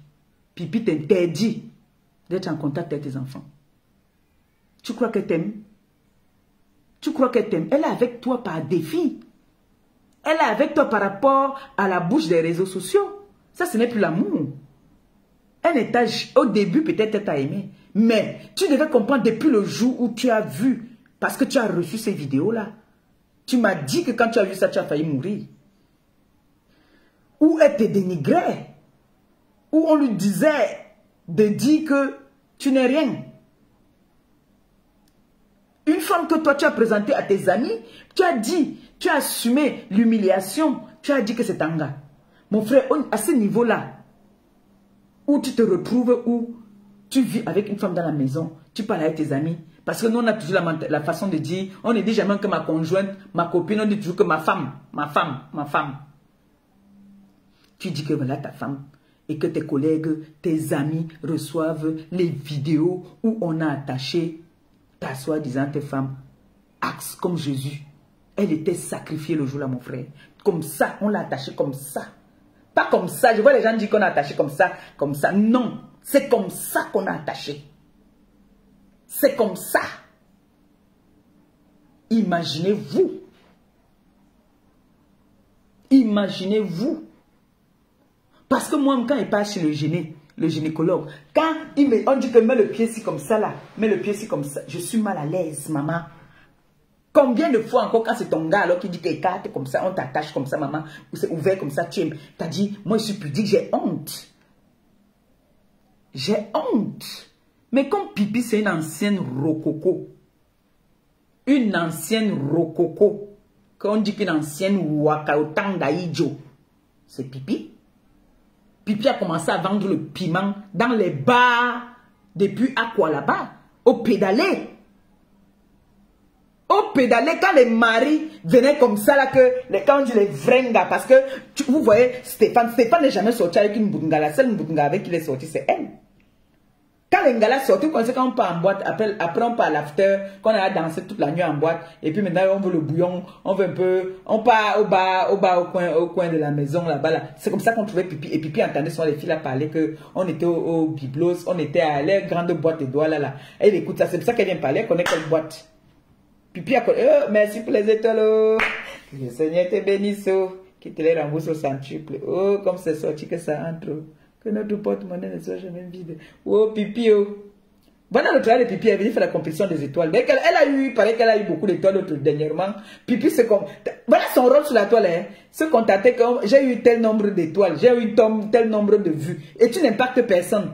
Pipi t'interdit d'être en contact avec tes enfants. Tu crois qu'elle t'aime? Tu crois qu'elle t'aime? Elle est avec toi par défi. Elle est avec toi par rapport à la bouche des réseaux sociaux. Ça, ce n'est plus l'amour. Un étage, au début, peut-être, elle t'a aimé. Mais tu devais comprendre depuis le jour où tu as vu Parce que tu as reçu ces vidéos-là. Tu m'as dit que quand tu as vu ça, tu as failli mourir. Ou elle te dénigrait. Ou on lui disait de dire que tu n'es rien. Une femme que toi tu as présentée à tes amis, tu as dit, tu as assumé l'humiliation, tu as dit que c'est un gars. Mon frère, à ce niveau-là, où tu te retrouves, où tu vis avec une femme dans la maison, tu parles avec tes amis, parce que nous, on a toujours la, façon de dire, on ne dit jamais que ma conjointe, ma copine, on dit toujours que ma femme, ma femme, ma femme. Tu dis que voilà ta femme et que tes collègues, tes amis reçoivent les vidéos où on a attaché ta soi-disant femme, axe comme Jésus. Elle était sacrifiée le jour-là, mon frère. Comme ça, on l'a attachée comme ça. Pas comme ça. Je vois les gens dire qu'on a attaché comme ça, comme ça. Non, c'est comme ça qu'on a attaché. C'est comme ça. Imaginez-vous. Imaginez-vous. Parce que moi, quand il passe chez le géné, le gynécologue, quand il me, on dit que mets le pied ici comme ça là, mets le pied ici comme ça, je suis mal à l'aise, maman. Combien de fois encore quand c'est ton gars alors qui dit qu'écarte comme ça, on t'attache comme ça, maman, ou c'est ouvert comme ça, tu aimes. T'as dit, moi je suis pudique, j'ai honte. J'ai honte. Mais comme Pipi, c'est une ancienne rococo. Une ancienne rococo. Quand on dit qu'une ancienne waka daïdjo, c'est Pipi. Pipi a commencé à vendre le piment dans les bars depuis quoi là-bas Au pédalé. Au pédalé, quand les maris venaient comme ça, là, que les, quand on dit les vrengas, parce que vous voyez, Stéphane, Stéphane n'est jamais sorti avec une bounga. La seule avec qui il est sorti, c'est elle. Quand les gars surtout quand on part en boîte, après, après on part à l'after, qu'on a dansé toute la nuit en boîte, et puis maintenant on veut le bouillon, on veut un peu, on part au bas, au bas, au coin, au coin de la maison là-bas. Là. C'est comme ça qu'on trouvait Pipi. Et Pipi entendait sur les filles à parler que on était au, biblos, on était à la grande boîte de doigts là là. Elle écoute ça, c'est pour ça qu'elle vient parler, elle connaît quelle boîte. Pipi a connu, oh, merci pour les étoiles. Oh. Le Seigneur te bénisse, oh. qui te les rembourse au centuple. Oh, comme c'est sorti que ça entre. Que notre porte-monnaie ne soit jamais vide. Oh, Pipi, oh. Voilà le travail de Pipi, elle est venue faire la compétition des étoiles. Elle, a eu, il paraît qu'elle a eu beaucoup d'étoiles dernièrement. Pipi, c'est comme, voilà son rôle sur la toile, hein. Se contacter comme, j'ai eu tel nombre d'étoiles, j'ai eu tel nombre de vues. Et tu n'impactes personne.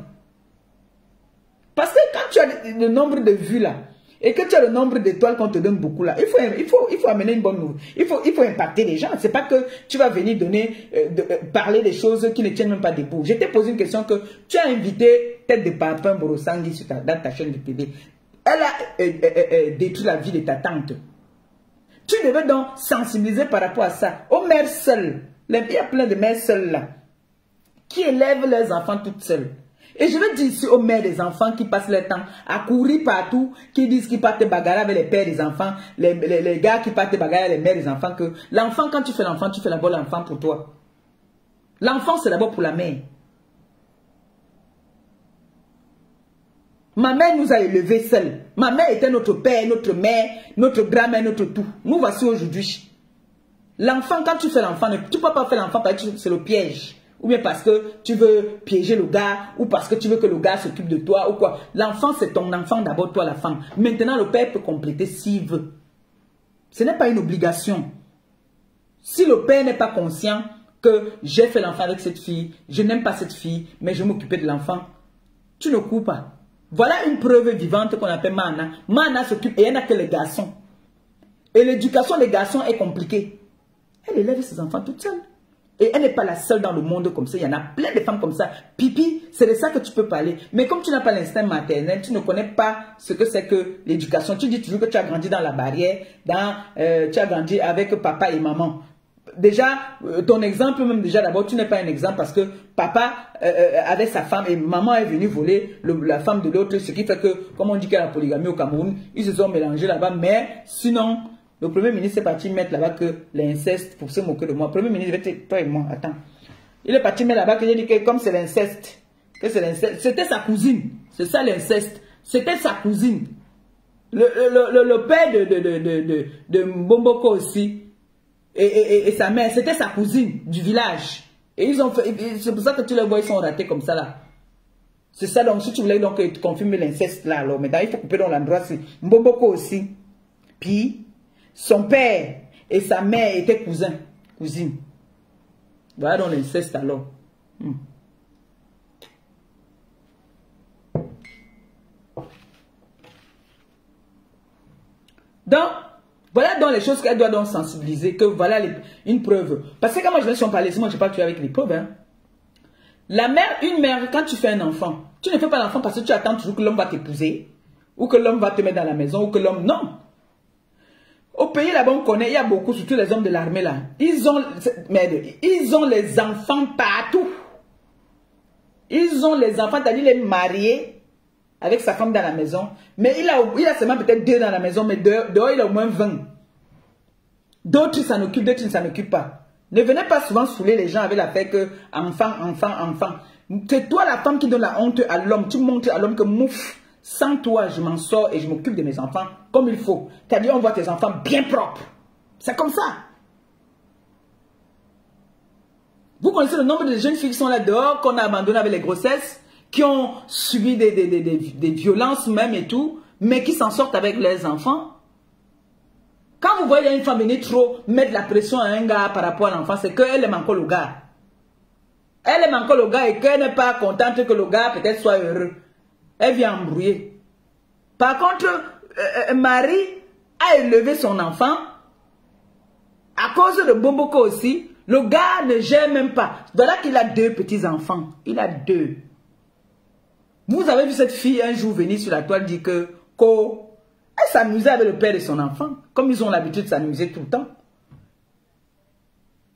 Parce que quand tu as le nombre de vues là, et que tu as le nombre d'étoiles qu'on te donne beaucoup là, il faut, il faut, il faut amener une bonne nouvelle. Il faut, il faut impacter les gens. C'est pas que tu vas venir donner, euh, euh, parler des choses qui ne tiennent même pas debout. Je t'ai posé une question que tu as invité tête de Papin Borosangui sur ta, dans ta chaîne de télé. Elle a euh, détruit la vie de ta tante. Tu devais donc sensibiliser par rapport à ça. Aux mères seules. Il y a plein de mères seules là. Qui élèvent leurs enfants toutes seules. Et je veux dire ici aux mères des enfants qui passent leur temps à courir partout, qui disent qu'ils partent bagarrer avec les pères des enfants, les, les, gars qui partent bagarrer avec les mères des enfants, que l'enfant, quand tu fais l'enfant, tu fais d'abord l'enfant pour toi. L'enfant, c'est d'abord pour la mère. Ma mère nous a élevés seuls. Ma mère était notre père, notre mère, notre grand-mère, notre tout. Nous voici aujourd'hui. L'enfant, quand tu fais l'enfant, tu ne peux pas faire l'enfant parce que c'est le piège ou bien parce que tu veux piéger le gars, ou parce que tu veux que le gars s'occupe de toi, ou quoi. L'enfant, c'est ton enfant d'abord, toi, la femme. Maintenant, le père peut compléter s'il veut. Ce n'est pas une obligation. Si le père n'est pas conscient que j'ai fait l'enfant avec cette fille, je n'aime pas cette fille, mais je m'occuper de l'enfant, tu ne coupes pas. Voilà une preuve vivante qu'on appelle Mana. Mana s'occupe, et il n'y a que les garçons. Et l'éducation des garçons est compliquée. Elle élève ses enfants toute seule. Et elle n'est pas la seule dans le monde comme ça. Il y en a plein de femmes comme ça. Pipi, c'est de ça que tu peux parler. Mais comme tu n'as pas l'instinct maternel, tu ne connais pas ce que c'est que l'éducation. Tu dis toujours que tu as grandi dans la barrière, dans, euh, tu as grandi avec papa et maman. Déjà, euh, ton exemple même déjà d'abord, tu n'es pas un exemple parce que papa euh, avait sa femme et maman est venue voler la femme de l'autre. Ce qui fait que, comme on dit qu'il y a la polygamie au Cameroun, ils se sont mélangés là-bas. Mais sinon, le Premier ministre est parti mettre là-bas que l'inceste pour se moquer de moi. Le Premier ministre, toi et moi, attends. Il est parti mettre là-bas que j'ai dit que comme c'est l'inceste, que c'est l'inceste, c'était sa cousine. C'est ça l'inceste. C'était sa cousine. Le, le, le, père de, de, de, de, de Mbomboko aussi, et, et, et, sa mère, c'était sa cousine du village. Et ils ont fait, c'est pour ça que tu les vois, ils sont ratés comme ça là. C'est ça, donc si tu voulais donc confirmer l'inceste là, alors, maintenant il faut couper dans l'endroit, c'est Mbomboko aussi. Puis, son père et sa mère étaient cousins, cousines. Voilà dans l'inceste alors. Hmm. Donc, voilà dans les choses qu'elle doit donc sensibiliser, que voilà une preuve. Parce que quand moi je vais sur parler, moi je parle avec les preuves. Hein. La mère, une mère, quand tu fais un enfant, tu ne fais pas l'enfant parce que tu attends toujours que l'homme va t'épouser, ou que l'homme va te mettre dans la maison, ou que l'homme... Non. Au pays là-bas, on connaît, il y a beaucoup, surtout les hommes de l'armée là. Ils ont, ils ont les enfants partout. Ils ont les enfants, c'est-à-dire les mariés avec sa femme dans la maison. Mais il a, il a seulement peut-être deux dans la maison, mais dehors, il a au moins 20. D'autres s'en occupent, d'autres ne s'en occupent pas. Ne venez pas souvent saouler les gens avec la fait que enfant, enfant, enfant. C'est toi la femme qui donne la honte à l'homme. Tu montres à l'homme que mouf, sans toi, je m'en sors et je m'occupe de mes enfants comme il faut. C'est-à-dire, on voit tes enfants bien propres. C'est comme ça. Vous connaissez le nombre de jeunes filles qui sont là dehors, qu'on a abandonnées avec les grossesses, qui ont subi des, des, des, des violences même et tout, mais qui s'en sortent avec leurs enfants. Quand vous voyez une femme venir trop mettre la pression à un gars par rapport à l'enfant, c'est qu'elle aime encore le gars. Elle aime encore le gars et qu'elle n'est pas contente que le gars peut-être soit heureux. Elle vient embrouiller. Par contre, euh, euh, Marie a élevé son enfant à cause de Bomboko aussi. Le gars ne gère même pas. Voilà qu'il a deux petits-enfants. Il a deux. Vous avez vu cette fille un jour venir sur la toile dire que elle s'amusait avec le père de son enfant, comme ils ont l'habitude de s'amuser tout le temps.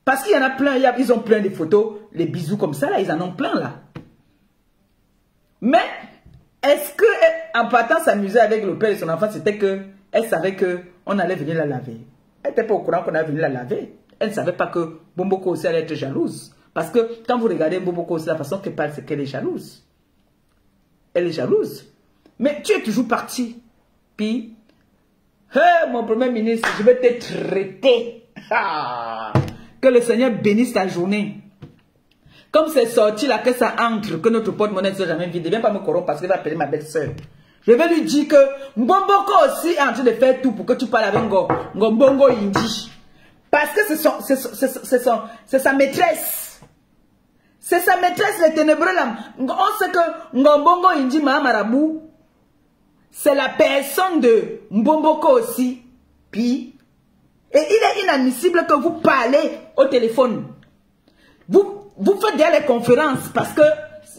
Parce qu'il y en a plein, ils ont plein de photos, les bisous comme ça, là, ils en ont plein là. Mais, est-ce que en partant s'amuser avec le père de son enfant, c'était que elle savait qu'on allait venir la laver? Elle n'était pas au courant qu'on allait venir la laver. Elle ne savait pas que Bomboko aussi allait être jalouse. Parce que quand vous regardez Bomboko aussi, la façon qu'elle parle, c'est qu'elle est jalouse. Elle est jalouse. Mais tu es toujours parti. Puis, mon premier ministre, je vais te traiter. Ah. Que le Seigneur bénisse ta journée. Comme c'est sorti là, que ça entre, que notre porte-monnaie ne soit jamais vide. Ne viens pas me corrompre parce qu'il va appeler ma belle-sœur. Je vais lui dire que Mbomboko aussi est en train de faire tout pour que tu parles avec Ngombongo Indi. Parce que c'est sa maîtresse. C'est sa maîtresse, les ténébreux là. On sait que Ngombongo Indi Mahamarabou, c'est la personne de Mbomboko aussi. Puis, et il est inadmissible que vous parlez au téléphone. Vous, vous faites déjà les conférences parce que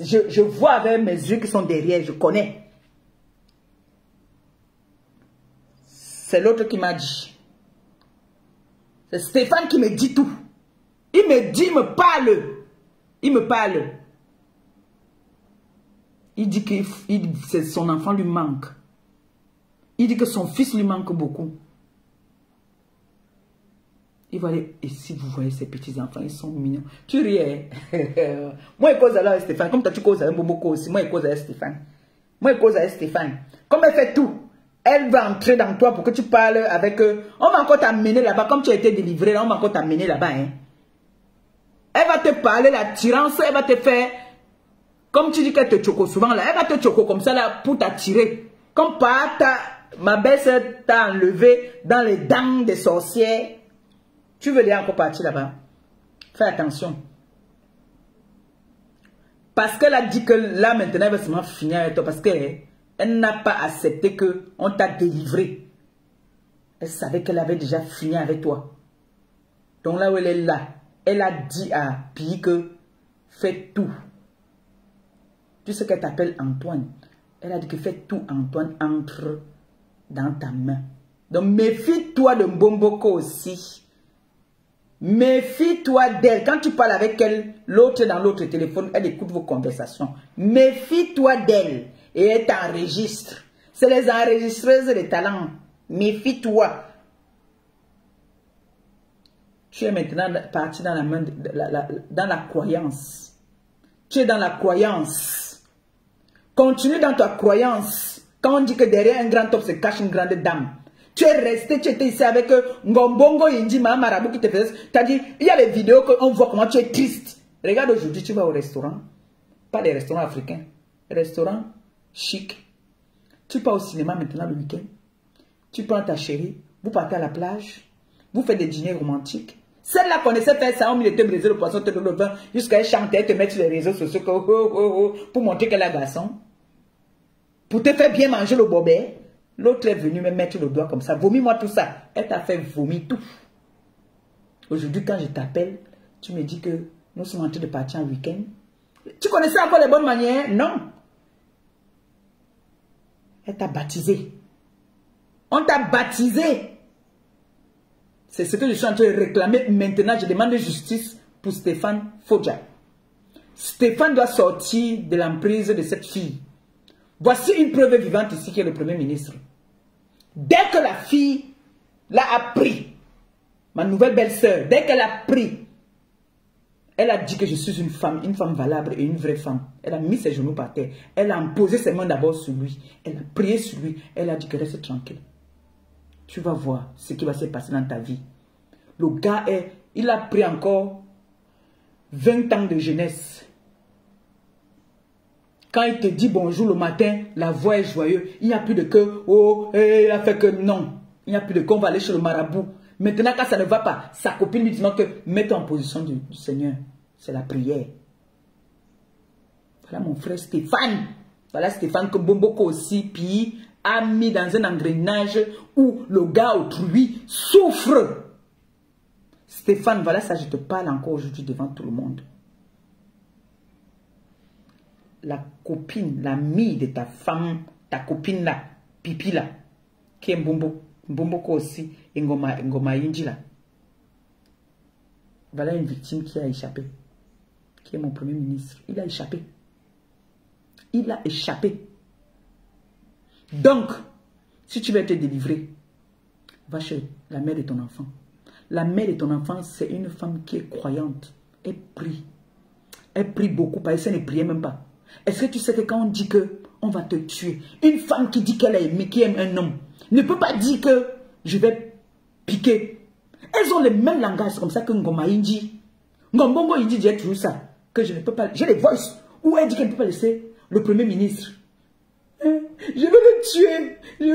je, je vois avec mes yeux qui sont derrière, je connais. C'est l'autre qui m'a dit. C'est Stéphane qui me dit tout. Il me dit, il me parle. Il me parle. Il dit que son enfant lui manque. Il dit que son fils lui manque beaucoup. Il va aller, et si vous voyez ces petits-enfants, ils sont mignons. Tu riais. moi, je cause alors Stéphane. Comme toi, tu causes avec beaucoup aussi. Moi, je cause avec Stéphane. Moi, je cause avec Stéphane. Comme elle fait tout, elle va entrer dans toi pour que tu parles avec eux. On va encore t'amener là-bas. Comme tu as été délivré, on va encore t'amener là-bas. Hein. Elle va te parler l'attirance. Elle va te faire, comme tu dis qu'elle te choco souvent là, elle va te choco comme ça là pour t'attirer. Comme par ta ma belle-sœur t'a enlevé dans les dents des sorcières. Tu veux aller encore partir là-bas. Fais attention. Parce qu'elle a dit que là, maintenant, elle va seulement finir avec toi. Parce qu'elle n'a pas accepté qu'on t'a délivré. Elle savait qu'elle avait déjà fini avec toi. Donc là où elle est là, elle a dit à Pi que fais tout. Tu sais qu'elle t'appelle Antoine. Elle a dit que fais tout, Antoine, entre dans ta main. Donc méfie-toi de Mbomboko aussi. Méfie-toi d'elle. Quand tu parles avec elle, l'autre dans l'autre téléphone, elle écoute vos conversations. Méfie-toi d'elle et elle t'enregistre. C'est les enregistreuses de talents. Méfie-toi. Tu es maintenant parti dans la dans la croyance. Tu es dans la croyance. Continue dans ta croyance. Quand on dit que derrière un grand homme se cache une grande dame, tu es resté, tu étais ici avec Ngombongo Indi Marabout qui te faisait. Tu dit, il y a les vidéos qu'on voit comment tu es triste. Regarde aujourd'hui, tu vas au restaurant. Pas les restaurants africains. Restaurant chic. Tu pars au cinéma maintenant le week-end. Tu prends ta chérie. Vous partez à la plage. Vous faites des dîners romantiques. Celle-là connaissait faire ça, on il était le poisson, te le vin, jusqu'à elle chanter, te mettre sur les réseaux sociaux oh, oh, oh, pour montrer qu'elle a garçon. Pour te faire bien manger le bobet. L'autre est venu me mettre le doigt comme ça. Vomis-moi tout ça. Elle t'a fait vomir tout. Aujourd'hui, quand je t'appelle, tu me dis que nous sommes en train de partir en week-end. Tu connaissais encore les bonnes manières? Non. Elle t'a baptisé. On t'a baptisé. C'est ce que je suis en train de réclamer maintenant. Je demande justice pour Stéphane Fodja. Stéphane doit sortir de l'emprise de cette fille. Voici une preuve vivante ici qui est le Premier ministre. Dès que la fille l'a appris, ma nouvelle belle-sœur, dès qu'elle a pris, elle a dit que je suis une femme, une femme valable et une vraie femme. Elle a mis ses genoux par terre. Elle a posé ses mains d'abord sur lui. Elle a prié sur lui. Elle a dit que reste tranquille tu vas voir ce qui va se passer dans ta vie. Le gars, est, il a pris encore 20 ans de jeunesse. Quand il te dit bonjour le matin, la voix est joyeuse. Il n'y a plus de que, oh, eh, il a fait que non. Il n'y a plus de qu'on va aller chez le marabout. Maintenant, quand ça ne va pas, sa copine lui dit que mets-toi en position du, Seigneur. C'est la prière. Voilà mon frère Stéphane. Voilà Stéphane que Bomboko aussi, puis a mis dans un engrenage où le gars autrui souffre. Stéphane, voilà ça, je te parle encore aujourd'hui devant tout le monde. La copine, l'amie de ta femme, ta copine là, Pipi là, qui est Mbombo, Mbombo aussi, Ngoma, Ngoma là. Voilà une victime qui a échappé, qui est mon premier ministre. Il a échappé. Il a échappé. Donc, si tu veux être délivré, va chez la mère de ton enfant. La mère de ton enfant, c'est une femme qui est croyante. Elle prie. Elle prie beaucoup, parce qu'elle ne priait même pas. Est-ce que tu sais que quand on dit que on va te tuer, une femme qui dit qu'elle aime, qui aime un homme, ne peut pas dire que je vais piquer. Elles ont le même langage comme ça que Ngoma Indi. Ngombongo Indi dit toujours ça. Que je ne peux pas. J'ai les voices où elle dit qu'elle ne peut pas laisser le premier ministre je vais le tuer. Je vais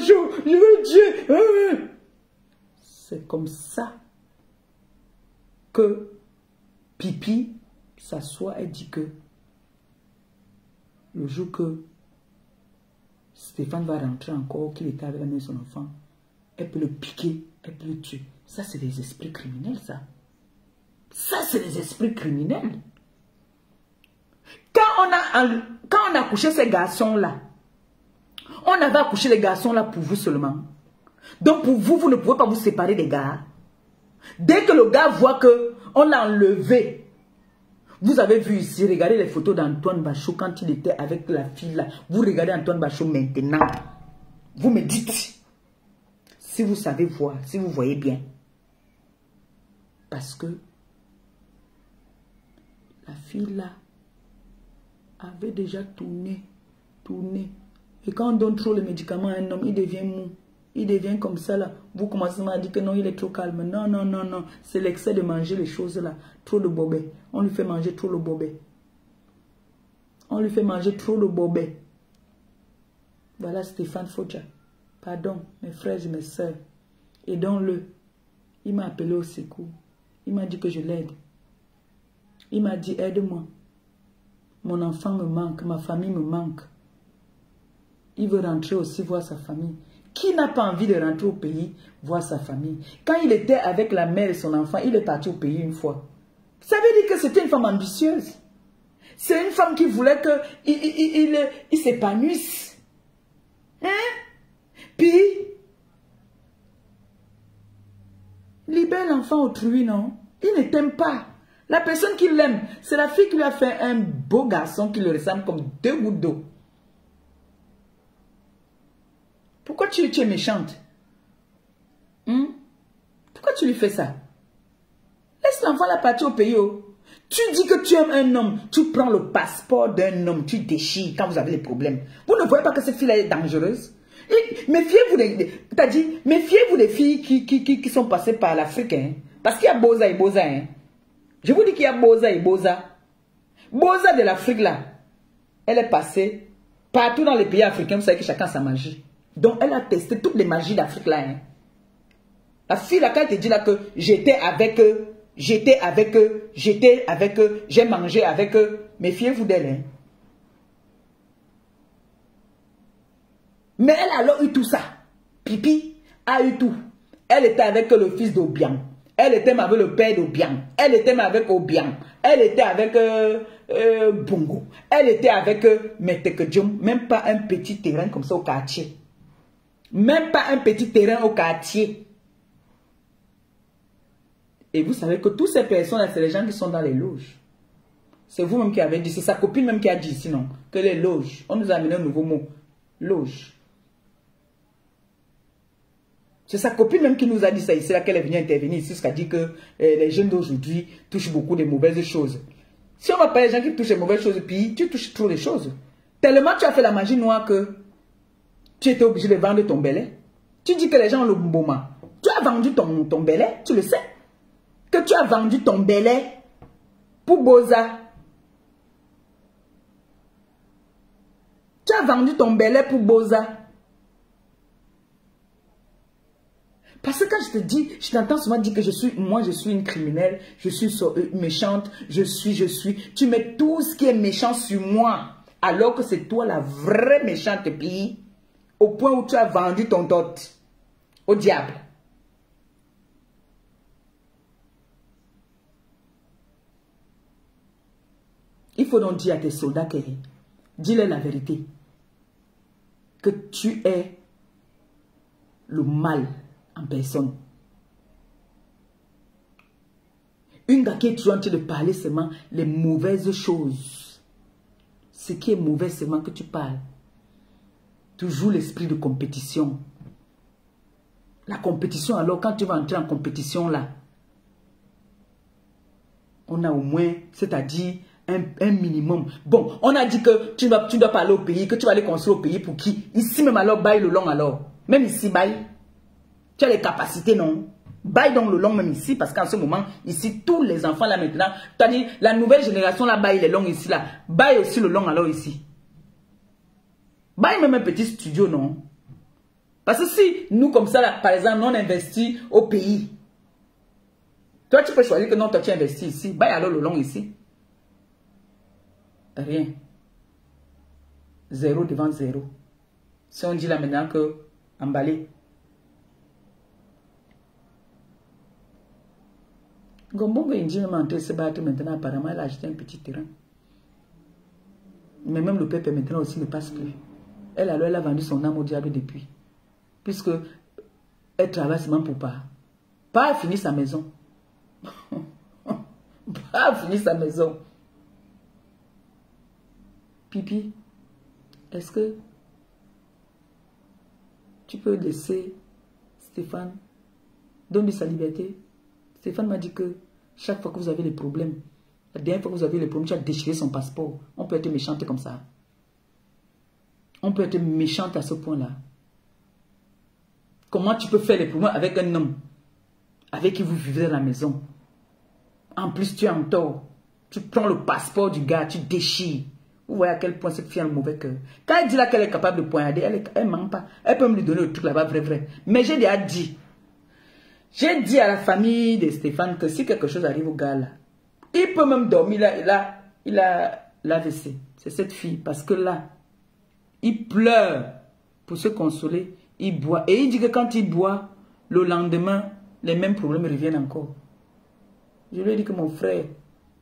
Je vais le tuer. C'est comme ça que Pipi s'assoit et dit que le jour que Stéphane va rentrer encore, qu'il était avec la son enfant, elle peut le piquer, elle peut le tuer. Ça, c'est des esprits criminels, ça. Ça, c'est des esprits criminels. Quand on a, quand on a couché ces garçons-là, on avait accouché les garçons-là pour vous seulement. Donc pour vous, vous ne pouvez pas vous séparer des gars. Dès que le gars voit que on l'a enlevé, vous avez vu ici, regardez les photos d'Antoine Bachot quand il était avec la fille là. Vous regardez Antoine Bachot maintenant. Vous me dites, si vous savez voir, si vous voyez bien. Parce que la fille là, avait déjà tourné, tourné. Et quand on donne trop le médicament à un homme, il devient mou. Il devient comme ça là. Vous commencez à dire que non, il est trop calme. Non, non, non, non. C'est l'excès de manger les choses là. Trop de bobet. On lui fait manger trop le bobet. On lui fait manger trop le bobet. Voilà Stéphane Fodja. Pardon, mes frères et mes soeurs. Aidons-le. Il m'a appelé au secours. Il m'a dit que je l'aide. Il m'a dit aide-moi. Mon enfant me manque, ma famille me manque. Il veut rentrer aussi voir sa famille. Qui n'a pas envie de rentrer au pays voir sa famille Quand il était avec la mère et son enfant, il est parti au pays une fois. Ça veut dire que c'était une femme ambitieuse. C'est une femme qui voulait qu'il il, il, s'épanouisse. Hein? Puis, libère l'enfant autrui, non? Il ne t'aime pas. La personne qui l'aime, c'est la fille qui lui a fait un beau garçon qui le ressemble comme deux gouttes d'eau. Pourquoi tu, es méchante hmm? Pourquoi tu lui fais ça Laisse l'enfant la partir au pays. Oh. Tu dis que tu aimes un homme, tu prends le passeport d'un homme, tu déchires quand vous avez des problèmes. Vous ne voyez pas que cette fille est dangereuse Méfiez-vous des, méfiez-vous des filles qui, qui, sont passées par l'Afrique. Hein. Parce qu'il y a Boza et Boza. Hein. Je vous dis qu'il y a Boza et Boza. Boza de l'Afrique là, elle est passée Partout dans les pays africains, vous savez que chacun sa magie. Donc, elle a testé toutes les magies d'Afrique là. Hein. La fille là, dit là que j'étais avec eux, j'étais avec eux, j'étais avec eux, j'ai mangé avec eux, méfiez-vous d'elle. Hein. Mais elle a alors eu tout ça. Pipi a eu tout. Elle était avec le fils d'Obiang. Elle était avec le père d'Obiang. Elle était avec Obiang. Elle était avec euh, euh. Elle était avec euh, Même pas un petit terrain comme ça au quartier. Même pas un petit terrain au quartier. Et vous savez que toutes ces personnes-là, c'est les gens qui sont dans les loges. C'est vous-même qui avez dit, c'est sa copine même qui a dit sinon, que les loges. On nous a amené un nouveau mot. Loge. C'est sa copine même qui nous a dit ça ici, là qu'elle est venue intervenir ici, ce qui a dit que euh, les jeunes d'aujourd'hui touchent beaucoup de mauvaises choses. Si on va pas les gens qui touchent les mauvaises choses, puis tu touches trop les choses. Tellement tu as fait la magie noire que tu étais obligé de vendre ton belay. Tu dis que les gens ont le moment. Tu as vendu ton, ton belay, tu le sais. Que tu as vendu ton belay pour Boza. Tu as vendu ton belay pour Boza. Parce que quand je te dis, je t'entends souvent dire que je suis, moi je suis une criminelle, je suis euh, méchante, je suis, je suis. Tu mets tout ce qui est méchant sur moi, alors que c'est toi la vraie méchante pays, au point où tu as vendu ton dot au diable. Il faut donc dire à tes soldats que, dis-leur la vérité, que tu es le mal en personne. Une gars qui est en train de parler seulement les mauvaises choses. Ce qui est mauvais seulement que tu parles. Toujours l'esprit de compétition. La compétition, alors quand tu vas entrer en compétition là, on a au moins, c'est-à-dire un, minimum. Bon, on a dit que tu dois, tu dois pas au pays, que tu vas aller construire au pays pour qui? Ici même alors, baille le long alors. Même ici, baille. Tu as les capacités, non? Baille donc le long même ici, parce qu'en ce moment, ici, tous les enfants là maintenant, la nouvelle génération là, baille les longs ici là. Baille aussi le long alors ici. Baille même un petit studio, non? Parce que si nous, comme ça, là, par exemple, on investit au pays, toi, tu peux choisir que non, toi, tu investis ici. Baille alors le long ici. Rien. Zéro devant zéro. Si on dit là maintenant que emballer, Gombongo Indji même entré se battre maintenant, apparemment, elle a acheté un petit terrain. Mais même le peuple maintenant aussi ne passe plus. Elle, alors, elle a vendu son âme au diable depuis. Puisque elle travaille seulement pour pas. Pas finir sa maison. pas finir sa maison. Pipi, est-ce que tu peux laisser Stéphane donner sa liberté? Stéphane m'a dit que chaque fois que vous avez des problèmes, la dernière fois que vous avez les problèmes, tu as déchiré son passeport. On peut être méchante comme ça. On peut être méchante à ce point-là. Comment tu peux faire les problèmes avec un homme avec qui vous vivez dans la maison? En plus, tu es en tort. Tu prends le passeport du gars, tu déchires. Vous voyez à quel point cette fille a un mauvais cœur. Quand elle dit là qu'elle est capable de poignarder, elle ne ment pas. Elle peut me lui donner le truc là-bas, vrai, vrai. Mais j'ai déjà dit, j'ai dit à la famille de Stéphane que si quelque chose arrive au gars là, il peut même dormir là, il a, il a l'AVC. C'est cette fille. Parce que là, il pleure pour se consoler. Il boit. Et il dit que quand il boit, le lendemain, les mêmes problèmes reviennent encore. Je lui ai dit que mon frère,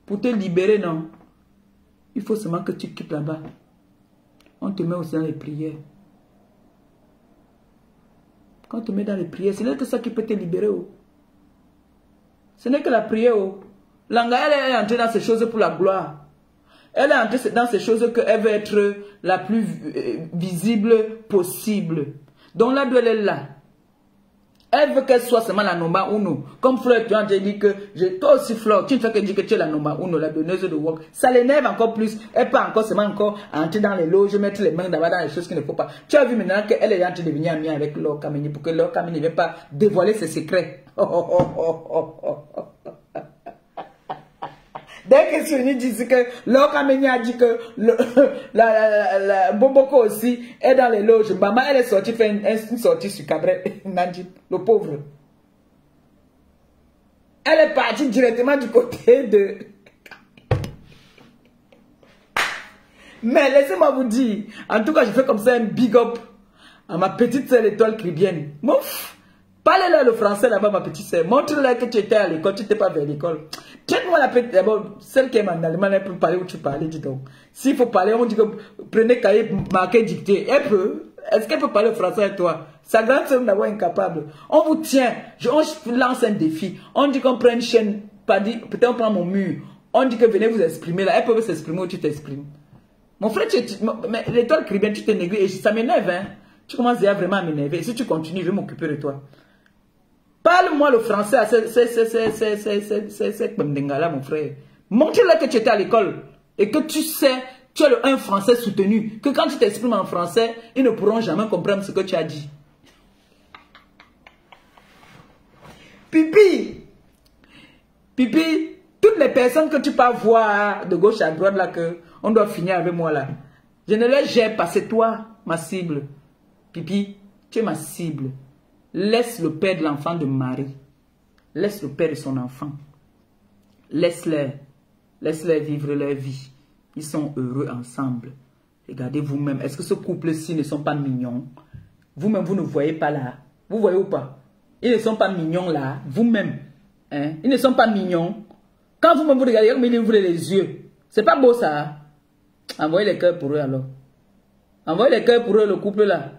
pour te libérer, non, il faut seulement que tu quittes là-bas. On te met aussi dans les prières. Quand tu mets dans les prières, ce n'est que ça qui peut te libérer. Oh. Ce n'est que la prière. Oh. Langa, elle est entrée dans ces choses pour la gloire. Elle est entrée dans ces choses qu'elle veut être la plus euh, visible possible. Donc là, elle est là? Elle veut qu'elle soit seulement la nomba uno. Comme Fleur, tu as dit que, toi aussi Fleur, tu ne fais que dire que tu es la nomba uno, la donneuse de work. Ça l'énerve encore plus. Elle peut encore seulement encore entrer dans les loges, mettre les mains d'abord dans les choses qu'il ne faut pas. Tu as vu maintenant qu'elle est en train de devenir amie avec Laure Kamini pour que Laure Kamini ne vienne pas dévoiler ses secrets. Dès que Sony dit que Lokameni a dit que le, la, la, Boboko aussi est dans les loges, maman elle est sortie faire une, sortie sur Cabrel, le pauvre. Elle est partie directement du côté de... Mais laissez-moi vous dire, en tout cas, je fais comme ça un big up à ma petite sœur étoile chrétienne. Mouf! Parlez-leur le français là-bas, ma petite sœur. Montre-leur que tu étais à l'école, tu n'étais pas vers l'école. La petite. D'abord, celle qui est en allemand, elle peut parler où tu parlais, dis donc. S'il faut parler, on dit que prenez cahier, marquez, dictée. Elle peut. Est-ce qu'elle peut parler français avec toi? Sa grande sœur d'avoir incapable. On vous tient. Je, on lance un défi. On dit qu'on prend une chaîne, peut-être on prend mon mur. On dit que venez vous exprimer là. Elle peut s'exprimer où tu t'exprimes. Mon frère, l'étoile bien, tu t'es négligé. Ça m'énerve, hein. Tu commences déjà vraiment à m'énerver. Si tu continues, je vais m'occuper de toi. Parle-moi le français à ces là mon frère. Montre-leur que tu étais à l'école et que tu sais, tu as le un français soutenu. Que quand tu t'exprimes en français, ils ne pourront jamais comprendre ce que tu as dit. Pipi, Pipi, toutes les personnes que tu peux voir de gauche à droite là, que on doit finir avec moi là. Je ne les gère pas, c'est toi ma cible. Pipi, tu es ma cible. Laisse le père de l'enfant de Marie. Laisse le père de son enfant. Laisse-les. Laisse-les vivre leur vie. Ils sont heureux ensemble. Regardez vous-même. Est-ce que ce couple-ci ne sont pas mignons? Vous-même, vous ne voyez pas là. Vous voyez ou pas? Ils ne sont pas mignons là. Vous-même. Hein? Ils ne sont pas mignons. Quand vous-même vous regardez, ils ouvrent les yeux. C'est pas beau ça. Envoyez les cœurs pour eux alors. Envoyez les cœurs pour eux, le couple là.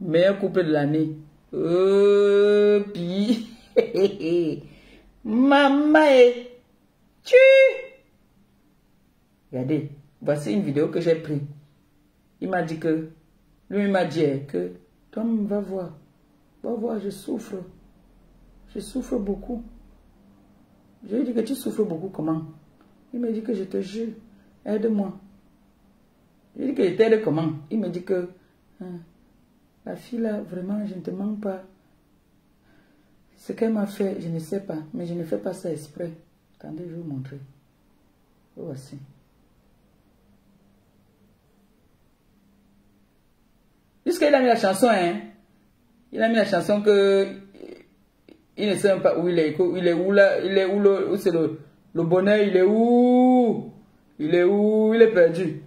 Meilleur couple de l'année. Euh, puis, maman, tu. Regardez, voici une vidéo que j'ai prise. Il m'a dit que, lui m'a dit que, Tom, va voir, va voir, je souffre. Je souffre beaucoup. Je lui ai dit que tu souffres beaucoup, comment? Il m'a dit que je te jure, aide-moi. Je lui ai dit que je t'aide comment? Il m'a dit que, hein, la fille là, vraiment, je ne te manque pas. Ce qu'elle m'a fait, je ne sais pas, mais je ne fais pas ça exprès. Attendez, je vais vous montrer. Voici. Jusqu'à il a mis la chanson, hein. Il a mis la chanson que il ne sait même pas où il est. Il est où là Il est où le, c'est le, le bonheur Il est où? Il est où? Il est perdu.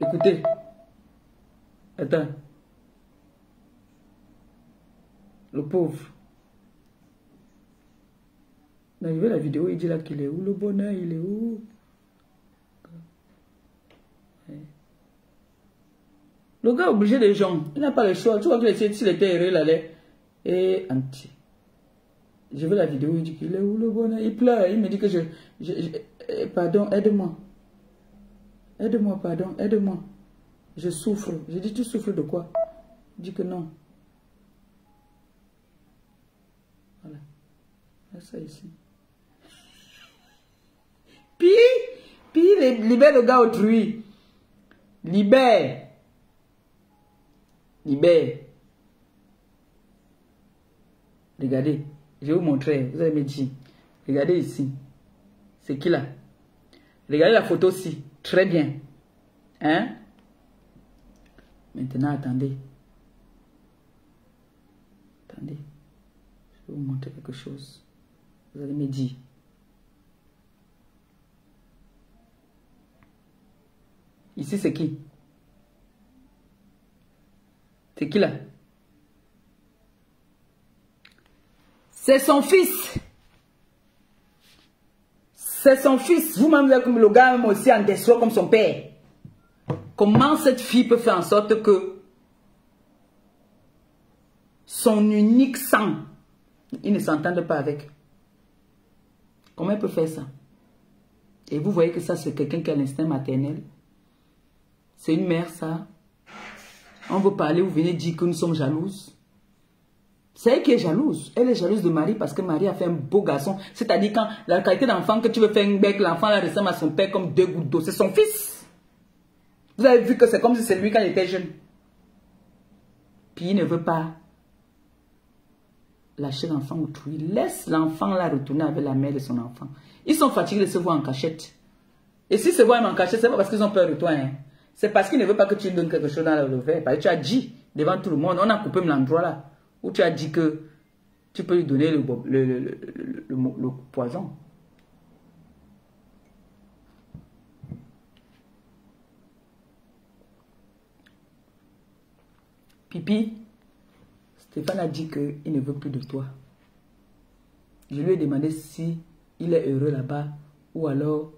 Écoutez. Attends. Le pauvre. Dans la vidéo, il dit là qu'il est où le bonheur, il est où? Le gars est obligé des gens. Il n'a pas le choix. Tu vois que s'il était heureux, il allait. Et anti. Je veux la vidéo, il dit qu'il est où le bonheur? Il pleure. Il me dit que je. Eh, pardon, aide-moi. Aide-moi, pardon, aide-moi. Je souffre. Je dis, tu souffres de quoi? Il dit que non. Ça ici. Puis, puis libère le gars autrui. Libère. Libère. Regardez, je vais vous montrer, vous allez me dire. Regardez ici. C'est qui là? Regardez la photo aussi. Très bien. Hein? Maintenant, attendez. Attendez. Je vais vous montrer quelque chose. Vous allez me dire. Ici, c'est qui? C'est qui là? C'est son fils. C'est son fils. Vous-même, comme le gars, même aussi en déçoit comme son père. Comment cette fille peut faire en sorte que son unique sang, il ne s'entende pas avec Comment elle peut faire ça? Et vous voyez que ça, c'est quelqu'un qui a l'instinct maternel. C'est une mère, ça. On veut parler, vous venez dire que nous sommes jalouses. C'est elle qui est jalouse. Elle est jalouse de Marie parce que Marie a fait un beau garçon. C'est-à-dire quand la qualité d'enfant que tu veux faire un bec, l'enfant ressemble à son père comme deux gouttes d'eau. C'est son fils. Vous avez vu que c'est comme si c'est lui quand il était jeune. Puis il ne veut pas lâcher l'enfant autrui. Laisse l'enfant là retourner avec la mère de son enfant. Ils sont fatigués de se voir en cachette. Et si se voient en cachette, c'est pas parce qu'ils ont peur de toi. Hein. C'est parce qu'ils ne veulent pas que tu donnes quelque chose dans le verre. Parce que tu as dit devant tout le monde, on a coupé l'endroit là, où tu as dit que tu peux lui donner le poison. Pipi, Stéphane a dit qu'il ne veut plus de toi. Je lui ai demandé si il est heureux là-bas ou alors...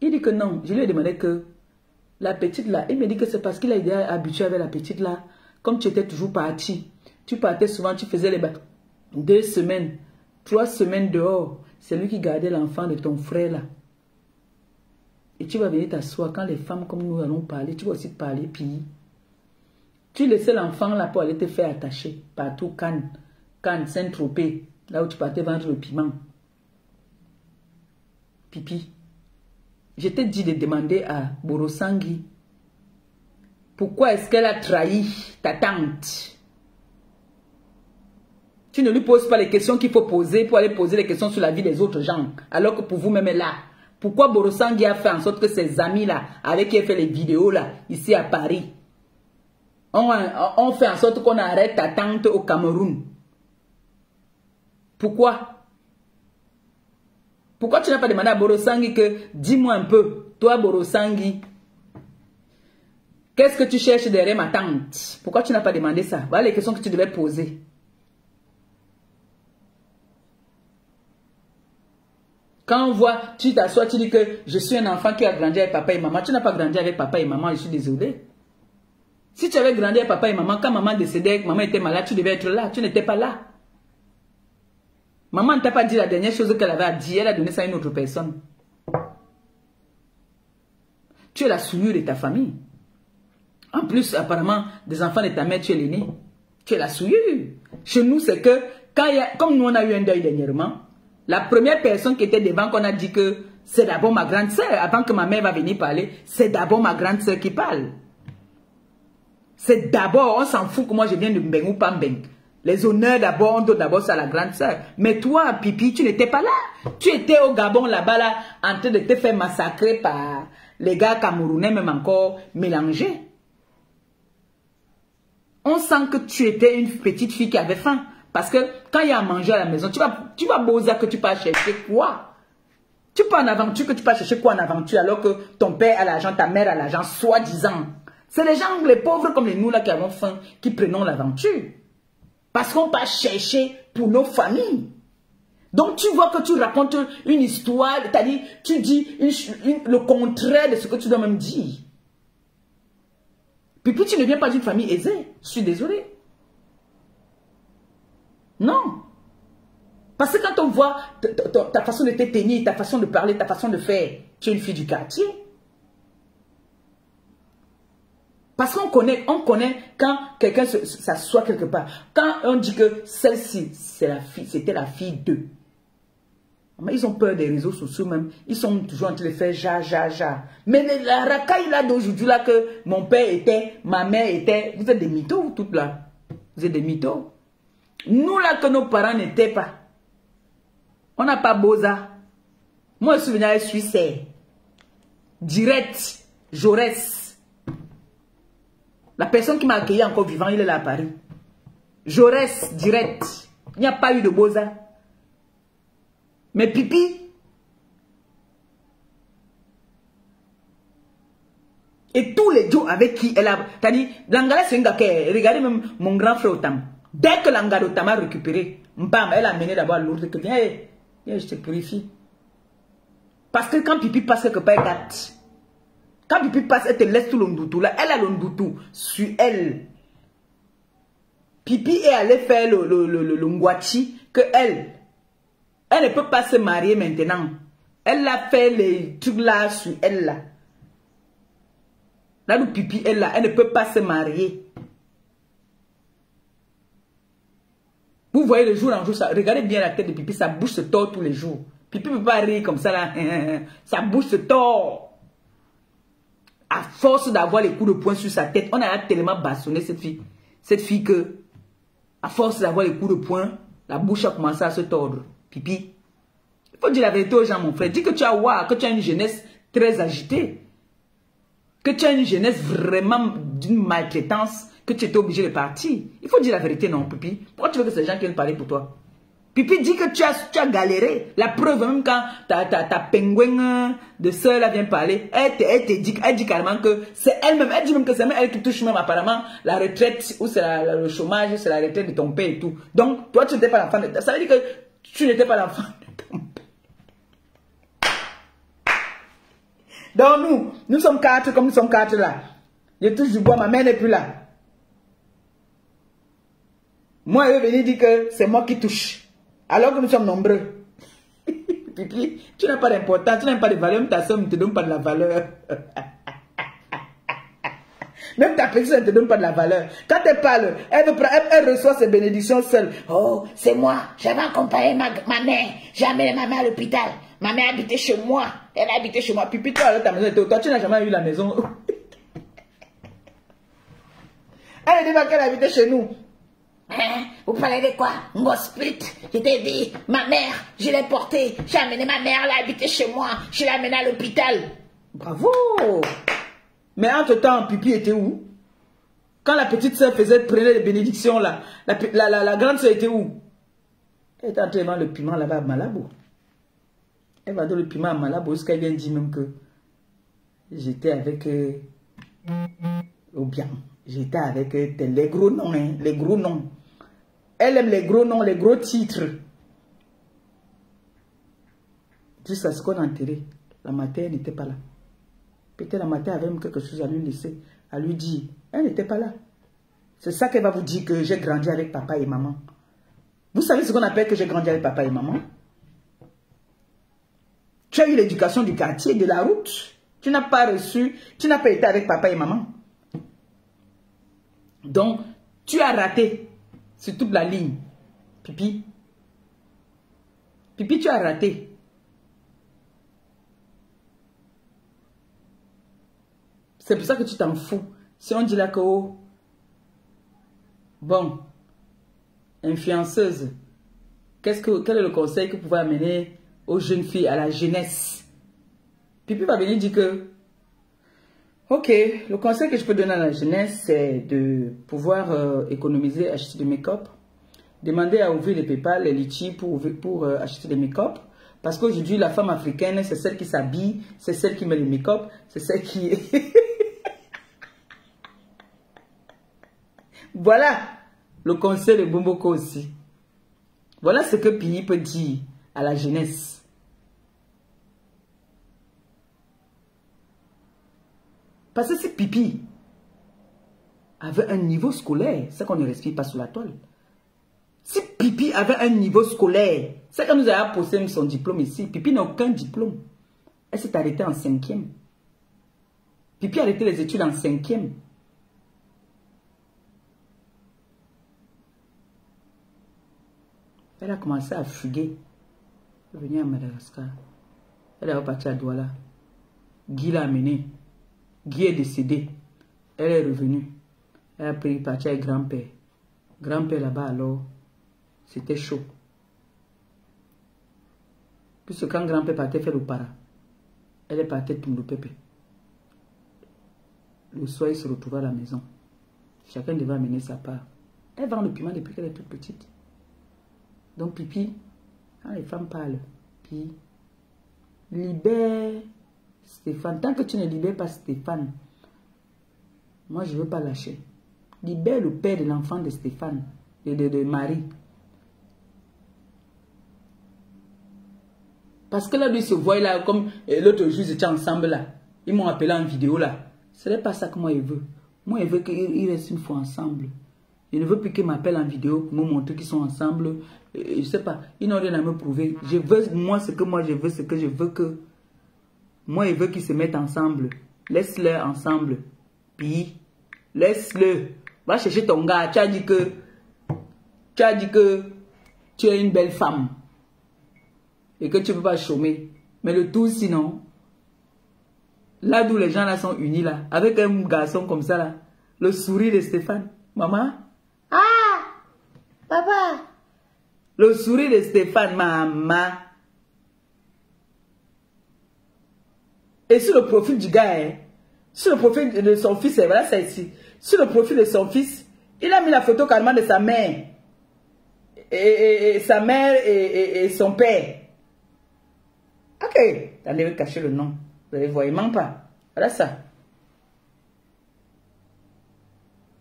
Il dit que non. Je lui ai demandé que la petite là, il me dit que c'est parce qu'il a été habitué avec la petite là. Comme tu étais toujours parti, tu partais souvent, tu faisais les deux semaines, trois semaines dehors. C'est lui qui gardait l'enfant de ton frère là. Et tu vas venir t'asseoir quand les femmes comme nous allons parler, tu vas aussi parler puis tu laissais l'enfant là pour aller te faire attacher partout, Cannes, Cannes, Saint-Tropez, là où tu partais vendre le piment. Pipi. Je t'ai dit de demander à Borosangui pourquoi est-ce qu'elle a trahi ta tante? Tu ne lui poses pas les questions qu'il faut poser pour aller poser les questions sur la vie des autres gens. Alors que pour vous-même là. Pourquoi Borosangui a fait en sorte que ses amis là, avec qui il fait les vidéos là, ici à Paris, on, fait en sorte qu'on arrête ta tante au Cameroun. Pourquoi? Pourquoi tu n'as pas demandé à Borosangi que, dis-moi un peu, toi Borosangi, qu'est-ce que tu cherches derrière ma tante? Pourquoi tu n'as pas demandé ça? Voilà les questions que tu devais poser. Quand on voit, tu t'assois, tu dis que je suis un enfant qui a grandi avec papa et maman. Tu n'as pas grandi avec papa et maman, je suis désolé. Si tu avais grandi avec papa et maman, quand maman décédait, maman était malade, tu devais être là. Tu n'étais pas là. Maman ne t'a pas dit la dernière chose qu'elle avait à dire. Elle a donné ça à une autre personne. Tu es la souillure de ta famille. En plus, apparemment, des enfants de ta mère, tu es l'aîné. Tu es la souillure. Chez nous, c'est que, quand comme nous, on a eu un deuil dernièrement, la première personne qui était devant, qu'on a dit que c'est d'abord ma grande sœur, avant que ma mère va venir parler, c'est d'abord ma grande sœur qui parle. C'est d'abord, on s'en fout que moi je viens de Mbeng ou pas. Les honneurs d'abord, on donne d'abord ça à la grande sœur. Mais toi, Pipi, tu n'étais pas là. Tu étais au Gabon là-bas, là, en train de te faire massacrer par les gars camerounais, même encore mélangés. On sent que tu étais une petite fille qui avait faim. Parce que quand il y a à manger à la maison, tu vas, tu vas que tu vas chercher quoi? Tu peux en aventure que tu vas chercher quoi en aventure alors que ton père a l'argent, ta mère a l'argent, soi-disant. C'est les gens, les pauvres comme nous là qui avons faim, qui prenons l'aventure. Parce qu'on va chercher pour nos familles. Donc tu vois que tu racontes une histoire, c'est-à-dire tu dis le contraire de ce que tu dois même dire. Puis, tu ne viens pas d'une famille aisée. Je suis désolé. Non. Parce que quand on voit ta, façon de te tenir, ta façon de parler, ta façon de faire, tu es une fille du quartier. Parce qu'on connaît, on connaît quand quelqu'un s'assoit quelque part. Quand on dit que celle-ci, c'était la fille d'eux. Mais ils ont peur des réseaux sociaux même. Ils sont toujours en train de faire ja, ja, ja. Mais la racaille là d'aujourd'hui là que mon père était, ma mère était, vous êtes des mythos toutes là. Vous êtes des mythos. Nous là que nos parents n'étaient pas. On n'a pas beau ça. Moi je suis venu à Suisse. Direct. Jaurès. La personne qui m'a accueilli encore vivant, il est là à Paris. Jaurès, direct. Il n'y a pas eu de Boza. Mais Pipi, Et tous les jours avec qui elle a... C'est-à-dire, l'Angala, c'est une gars Regardez même mon grand frère Otam. Dès que l'Angala Otam a récupéré, bam, elle a amené d'abord que viens, viens, je te purifie. Parce que quand Pipi passe quelque part, elle. Quand Pipi passe, elle te laisse tout l'ondoutou là. Elle a l'ondoutou sur elle. Pipi est allée faire le, le, le, le, que elle, elle ne peut pas se marier maintenant. Elle a fait les trucs là sur elle là. Là où Pipi est là, elle ne peut pas se marier. Vous voyez le jour en jour, ça, regardez bien la tête de Pipi, sa bouche se tord tous les jours. Pipi ne peut pas rire comme ça là. sa bouche se tord à force d'avoir les coups de poing sur sa tête, on a tellement bastonné cette fille. Cette fille que À force d'avoir les coups de poing, la bouche a commencé à se tordre. Pipi. Il faut dire la vérité aux gens, mon frère. Dis que tu as, que tu as une jeunesse très agitée. Que tu as une jeunesse vraiment d'une maltraitance, que tu étais obligé de partir. Il faut dire la vérité, non, Pipi? Pourquoi tu veux que ces gens viennent parler pour toi? Pipi dit que tu as, tu as galéré. La preuve, même quand ta, ta, ta pingouin de soeur là vient parler, elle te, elle te dit, elle dit carrément que c'est elle-même, elle dit même que c'est elle qui touche même apparemment la retraite, ou c'est le chômage, c'est la retraite de ton père et tout. Donc, toi, tu n'étais pas l'enfant de... Ça veut dire que tu n'étais pas l'enfant de ton père. Donc, nous, nous sommes quatre comme nous sommes quatre là. Je touche du bois, ma mère n'est plus là. Moi, elle veut venir dire que c'est moi qui touche. Alors que nous sommes nombreux. Pipi, tu n'as pas d'importance, tu n'as pas de valeur, même ta soeur ne te donne pas de la valeur. Même ta petite ne te donne pas de la valeur. Quand elle parle, elle, elle, reçoit ses bénédictions seule. Oh, c'est moi, j'avais accompagné ma, ma mère. J'ai amené ma mère à l'hôpital. Ma mère habitait chez moi. Elle a habité chez moi. Pipi, toi, ta maison Toi, tu n'as jamais eu la maison. elle dit qu'elle habitait chez nous. Hein? Vous parlez de quoi? Ngosplit, je t'ai dit, ma mère, je l'ai portée, j'ai amené ma mère, elle a habité chez moi, je l'ai amenée à l'hôpital. Bravo Mais entre-temps, Pipi était où? Quand la petite soeur faisait, prenait les bénédictions là, la, la, la, grande soeur était où? Elle était en train de vendre le piment là-bas à Malabo. Elle vendait le piment à Malabo jusqu'à vient dire même que j'étais avec... Euh, au bien, j'étais avec euh, les gros noms, hein, les gros noms. Elle aime les gros noms, les gros titres. Jusqu'à ce qu'on a enterré. La matin, elle n'était pas là. Peut-être la matin avait même quelque chose à lui laisser, à lui dire. Elle n'était pas là. C'est ça qu'elle va vous dire que j'ai grandi avec papa et maman. Vous savez ce qu'on appelle que j'ai grandi avec papa et maman? Tu as eu l'éducation du quartier, de la route. Tu n'as pas reçu, tu n'as pas été avec papa et maman. Donc, tu as raté sur toute la ligne. Pipi. Pipi, tu as raté. C'est pour ça que tu t'en fous. Si on dit là que, oh, bon, influenceuse, qu'est-ce que, quel est le conseil que vous pouvez amener aux jeunes filles, à la jeunesse? Pipi va venir dire que, Ok, le conseil que je peux donner à la jeunesse, c'est de pouvoir euh, économiser, acheter des make-up. Demander à ouvrir les PayPal, les litchis pour, pour euh, acheter des make-up. Parce qu'aujourd'hui, la femme africaine, c'est celle qui s'habille, c'est celle qui met les make-up, c'est celle qui... voilà le conseil de Bomboko aussi. Voilà ce que Pini peut dire à la jeunesse. Parce que si Pipi avait un niveau scolaire, c'est qu'on ne respire pas sous la toile. Si Pipi avait un niveau scolaire, c'est qu'on nous a posé son diplôme ici. Pipi n'a aucun diplôme. Elle s'est arrêtée en cinquième. Pipi a arrêté les études en cinquième. Elle a commencé à fuguer. Elle est venue à Madagascar. Elle est repartie à Douala. Guy l'a amenée. Guy est décédé. Elle est revenue. Elle a pris partir avec grand-père. Grand-père là-bas alors, c'était chaud. Puisque quand grand-père partait faire le para, elle est partie pour le pépé. Le soir, il se retrouve à la maison. Chacun devait amener sa part. Elle vend le piment depuis qu'elle est toute petite. Donc, pipi, quand les femmes parlent, puis libère Stéphane, tant que tu ne libères pas Stéphane, moi je ne veux pas lâcher. Libère le père de l'enfant de Stéphane, de, de, Marie. Parce que là, lui se voit là, comme l'autre jour, ils étaient ensemble là. Ils m'ont appelé en vidéo là. Ce n'est pas ça que moi je veux. Moi, je veux qu'ils restent une fois ensemble. Je ne veux plus qu'ils m'appellent en vidéo pour me montrer qu'ils sont ensemble. Je ne sais pas. Ils n'ont rien à me prouver. Je veux, moi, ce que moi je veux, ce que je veux que moi, il veut qu'ils se mettent ensemble. Laisse-le ensemble. Puis, laisse-le. Va chercher ton gars. Tu as dit que tu as dit que tu es une belle femme et que tu ne peux pas chômer. Mais le tout, sinon, là d'où les gens là sont unis là, avec un garçon comme ça là, le sourire de Stéphane. Maman, ah, Papa. Le sourire de Stéphane, maman. Et sur le profil du gars, hein, sur le profil de son fils, hein, voilà ça ici. Sur le profil de son fils, il a mis la photo carrément de sa mère. Et, sa mère et, son père. Ok. Attendez, cacher le nom. Vous ne voyez même pas. Voilà ça.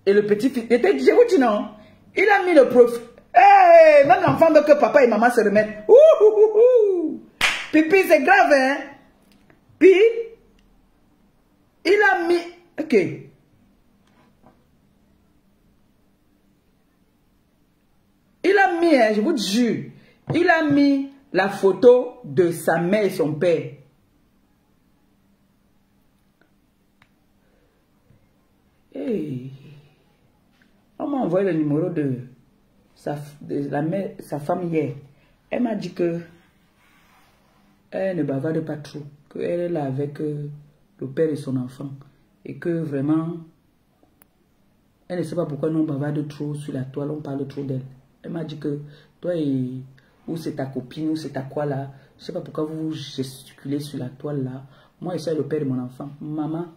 Et le petit fils, je vous dis non, il a mis le profil. Hey, même l'enfant veut que papa et maman se remettent. Ouh, Pipi, c'est grave, hein. Puis, il a mis... Ok. Il a mis, hein, je vous jure, il a mis la photo de sa mère et son père. Hey. On m'a envoyé le numéro de sa, de la mère, sa femme hier. Elle m'a dit que elle ne bavarde pas trop, qu'elle est là avec euh, le père et son enfant et que vraiment elle ne sait pas pourquoi nous bavarde trop sur la toile, on parle trop d'elle. Elle m'a dit que toi et ou c'est ta copine ou c'est ta quoi là, je sais pas pourquoi vous gesticulez sur la toile là. Moi, je suis le père de mon enfant. Maman,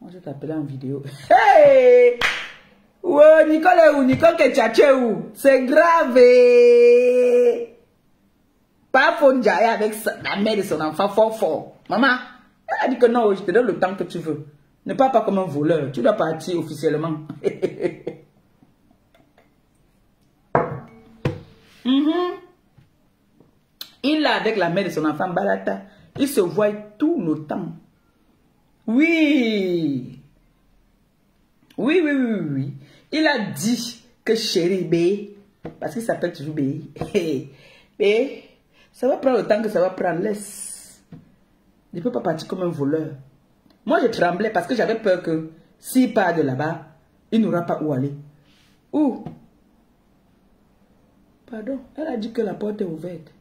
moi je t'appelais en vidéo. Hey! Ouais, Nicole est où? Nicole où? C'est grave. Pas Fonjaye avec la mère de son enfant fort fort. Maman, elle a dit que non, je te donne le temps que tu veux. Ne pas pas comme un voleur. Tu dois partir officiellement. Mhm. Il est avec la mère de son enfant Balata. Il se voit tout le temps. Oui. Oui, oui, oui, oui. Il a dit que chérie B, parce qu'il s'appelle toujours B, B, ça va prendre le temps que ça va prendre. Laisse. Il ne peut pas partir comme un voleur. Moi, je tremblais parce que j'avais peur que s'il part de là-bas, il n'aura pas où aller. Où? Pardon, elle a dit que la porte est ouverte.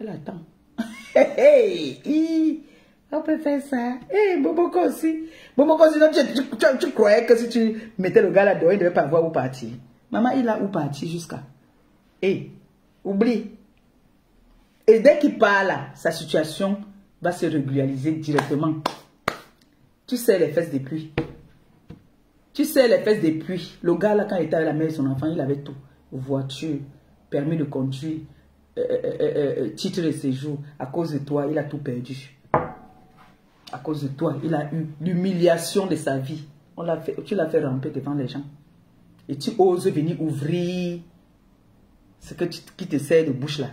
Elle attend. on peut faire ça. Hé, Boboko aussi. Boboko aussi, tu, tu, croyais que si tu mettais le gars là-dedans, il ne devait pas voir où partir. Maman, il a où partir jusqu'à? Hé, oublie. Et dès qu'il parle, sa situation va se régulariser directement. Tu sais les fesses des pluies. Tu sais les fesses des pluies. Le gars là, quand il était avec la mère et son enfant, il avait tout. Voiture, permis de conduire, euh, euh, euh, titre de séjour. À cause de toi, il a tout perdu à cause de toi, il a eu l'humiliation de sa vie. On fait, tu l'as fait ramper devant les gens. Et tu oses venir ouvrir ce que tu, qui te sert de bouche là.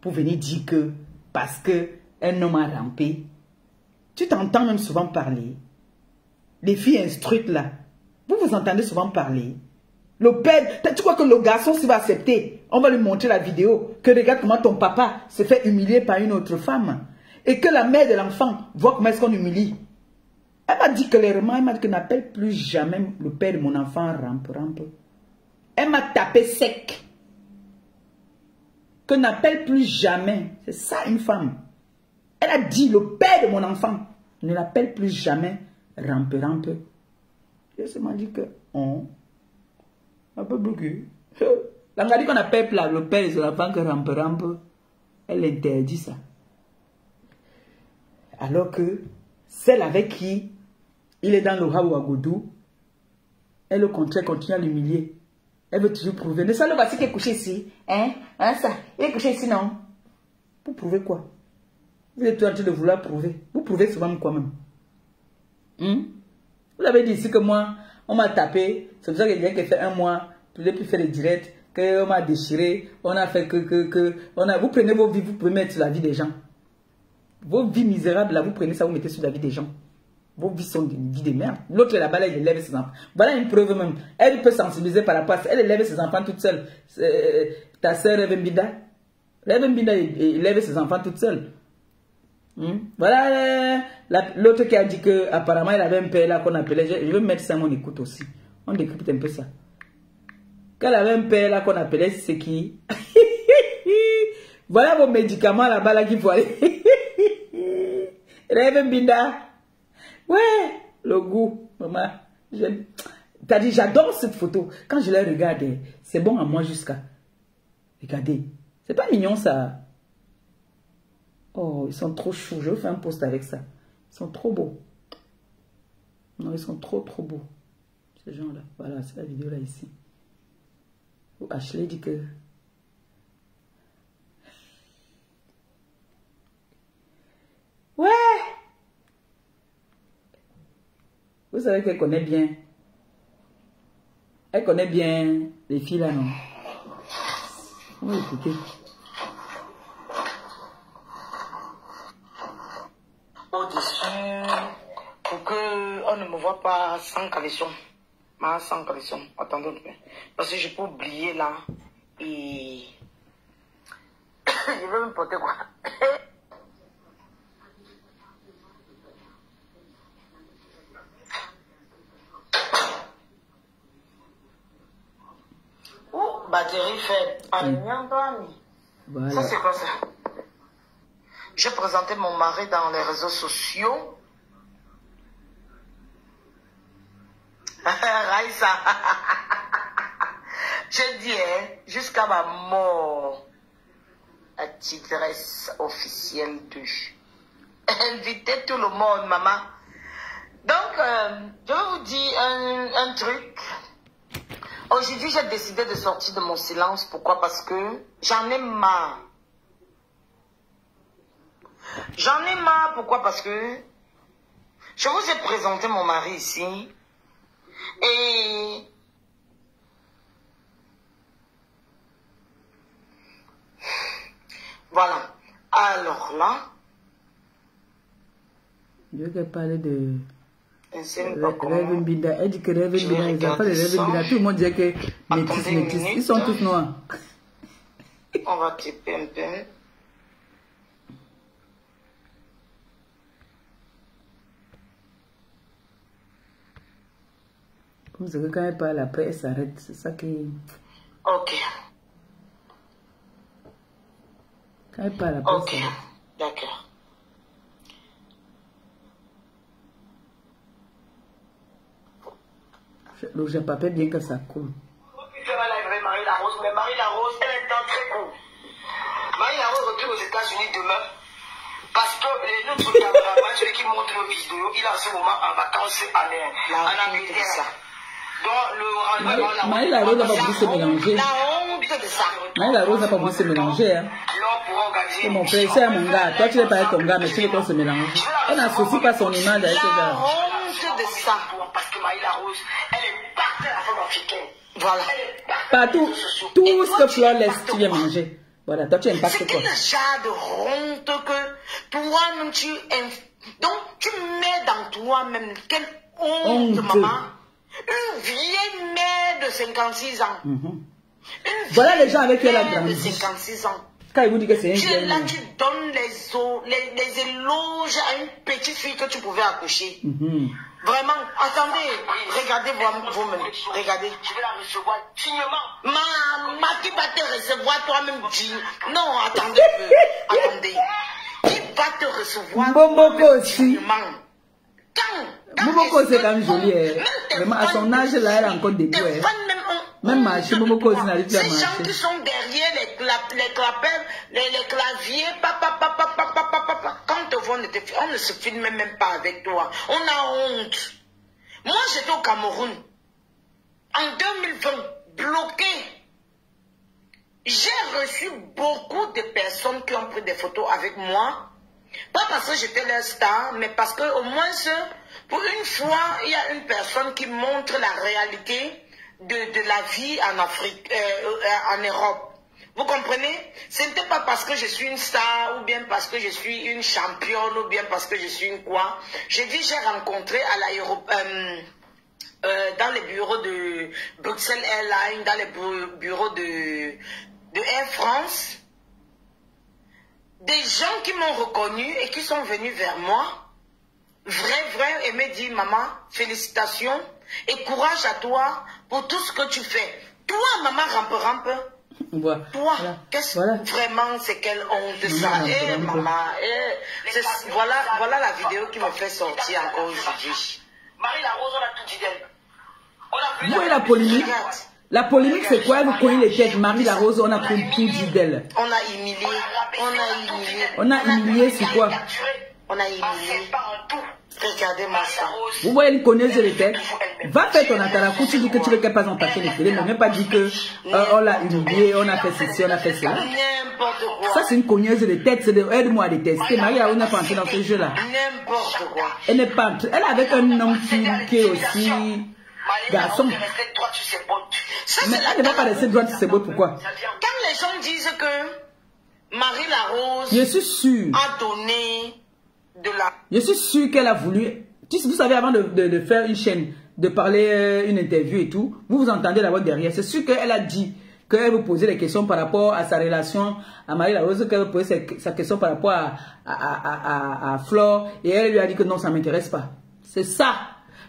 Pour venir dire que parce que un homme a rampé, tu t'entends même souvent parler. Les filles instruites là, vous vous entendez souvent parler. Le père, tu crois que le garçon s'il va accepter, on va lui montrer la vidéo, que regarde comment ton papa se fait humilier par une autre femme et que la mère de l'enfant voit comment est-ce qu'on humilie. Elle m'a dit clairement, elle m'a dit que n'appelle plus jamais le père de mon enfant rampe, rampe. Elle m'a tapé sec. Que n'appelle plus jamais. C'est ça une femme. Elle a dit, le père de mon enfant ne l'appelle plus jamais rampe, rampe. Je m'a dit que on un peu bloqué. La dit qu'on appelle le père de son enfant que rampe, rampe. Elle interdit ça. Alors que celle avec qui il est dans le Haouagoudou, elle au contraire continue à l'humilier. Elle veut toujours prouver. Ne le voici qui est couché ici. Hein? Hein ça? Il est couché ici, non? Pour prouver quoi? Vous êtes en train de vouloir prouver. Vous prouvez souvent quoi même? Hmm? Vous avez dit ici que moi, on m'a tapé. C'est pour ça qu'il y a qui fait un mois. Je n'ai plus faire des directs. Qu'on m'a déchiré. On a fait que, que, que. Vous prenez vos vies, vous pouvez mettre sur la vie des gens. Vos vies misérables, là, vous prenez ça, vous mettez sur la vie des gens. Vos vies sont des vies de merde. L'autre là-bas, elle élève ses enfants. Voilà une preuve même. Elle peut sensibiliser par rapport à ça. Elle élève ses enfants toute seule. Euh, ta sœur Rêve Mbida. Rêve Mbida élève ses enfants toute seule. Hmm? Voilà l'autre qui a dit que apparemment elle avait un père là qu'on appelait. Je, vais mettre ça à mon écoute aussi. On décrypte un peu ça. Qu'elle avait un père là qu'on appelait c'est qui? Voilà vos médicaments là-bas là qu'il faut aller. Ouais, le goût, maman. T'as dit, j'adore cette photo. Quand je la regarde, c'est bon à moi jusqu'à. Regardez. C'est pas mignon ça. Oh, ils sont trop choux. Je faire un post avec ça. Ils sont trop beaux. Non, ils sont trop, trop beaux. Ces gens-là. Voilà, c'est la vidéo là ici. Ashley dit que... Ouais Vous savez qu'elle connaît bien. Elle connaît bien les filles là, non? On va écouter. Au-dessus, pour que on ne me voit pas sans caleçon. Ma sans caleçon. Attendez. Parce que je peux oublier là. Et. je vais me porter quoi Ouh, batterie faible. Voilà. Ça, c'est quoi ça? J'ai présenté mon mari dans les réseaux sociaux. Raïssa. Je dis, hein, jusqu'à ma mort, la tigresse officielle de inviter tout le monde, maman. Donc, euh, je vais vous dire un, un truc. Aujourd'hui, j'ai décidé de sortir de mon silence. Pourquoi? Parce que j'en ai marre. J'en ai marre. Pourquoi? Parce que je vous ai présenté mon mari ici. Et voilà. Alors là. Je vais parler de Rêve Mbinda. Elle dit que de Rêve Mbinda, tout le monde dit que métis, métis. Ils sont tous noirs. On va typer un peu. Comme c'est que quand elle parle, après elle s'arrête. C'est ça qui. Ok. Quand elle parle, après Ok. D'accord. Le j'ai pas bien que ça coule. Marie Larose, mais Marie Larose, elle est dans très court. Marie Larose retourne aux États-Unis demain. Parce que les autres caméramans, celui qui montre le vidéo, il est en ce moment en vacances en, en Angleterre. Marie Larose n'a pas voulu se mélanger. La. Marie Larose n'a pas voulu se mélanger. Hein. C'est mon frère, c'est mon gars. Toi, tu n'es pas ton gars, mais tu veux qu'on se mélange. Elle n'associe pas son image avec ce La gars. honte de ça. Parce que Marie Larose, elle est partie à la femme africaine. Voilà. Partout, tout ce que Flore laisse, tu viens manger. Voilà, toi, tu impactes C'est quoi quel genre de honte que toi-même tu... Donc, tu mets dans toi-même quelle Honte. maman. Une vieille mère de 56 ans. Mhm. Voilà les gens avec qui elle a mère de grandi. 56 ans. Quand il vous dit que c'est un Tu là, tu donnes les, os- les, les éloges à une petite fille que tu pouvais accoucher. Mhm. Vraiment, attendez, regardez vous- vous-même, regardez. Je vais la recevoir dignement. Ma, ma, qui va te recevoir toi-même digne? Non, attendez attendez. Qui va te recevoir dignement? Est-ce c'est que quand même joli, on- même tes Vraiment, à son âge, là, elle a encore des doigts, hein. fans même marcher, toi. aussi n'arrive plus à Ces gens marcher. qui sont derrière les, cla- les clapets, les, les claviers, papa, papa, papa, papa, papa. Quand on te voit, on ne, te- on ne se filme même pas avec toi. On a honte. Moi, j'étais au Cameroun. En 2020, bloqué. J'ai reçu beaucoup de personnes qui ont pris des photos avec moi. Pas parce que j'étais leur star, mais parce que au moins, pour une fois, il y a une personne qui montre la réalité de, de la vie en Afrique, euh, euh, en Europe. Vous comprenez? Ce n'était pas parce que je suis une star, ou bien parce que je suis une championne, ou bien parce que je suis une quoi. J'ai dit, j'ai rencontré à l'aéroport... euh, dans les bureaux de Bruxelles Airlines, dans les bu- bureaux de, de Air France, des gens qui m'ont reconnu et qui sont venus vers moi, vrai, vrai, et me dit, maman, félicitations et courage à toi pour tout ce que tu fais. Toi, maman, rampe, rampe, Voilà. toi, Voilà. qu'est-ce Voilà. vraiment c'est quelle honte ça? Eh, maman, eh, c'est- voilà, voilà la vidéo qui me fait sortir encore aujourd'hui. Marie Larose, on a tout dit d'elle. On a Vous voyez la polémique? Regarde. La polémique, c'est quoi? Vous connaissez les têtes. Marie la Rose, on a tout, tout dit d'elle. On a humilié. On a humilié. On a humilié, c'est quoi? On a humilié. Regardez-moi ça. Vous voyez une connaisse de têtes Va faire ton atarakou, tu dis que tu ne veux pas en passer les télé, mais même pas dit que euh, on l'a humilié, on a fait ceci, on a fait cela. N'importe quoi. Ça, c'est une cogneuse de tête, c'est de aide-moi à détester. Marie on n'est pas entrée dans ce jeu-là. N'importe quoi. Elle n'est pas. Elle est avec un homme qui, qui est aussi garçon. Ça, Mais c'est la elle ne va pas rester droite sur ses bottes, pourquoi Quand les gens disent que Marie Larose Je suis sûr. a donné de la... Je suis sûr qu'elle a voulu. Tu- Vous savez, avant de, de- de faire une chaîne, de parler euh, une interview et tout, vous vous entendez la voix derrière. C'est sûr qu'elle a dit qu'elle vous posait des questions par rapport à sa relation à Marie Larose, qu'elle vous posait sa, sa question par rapport à, à, à, à, à Flore, et elle lui a dit que non, ça ne m'intéresse pas. C'est ça.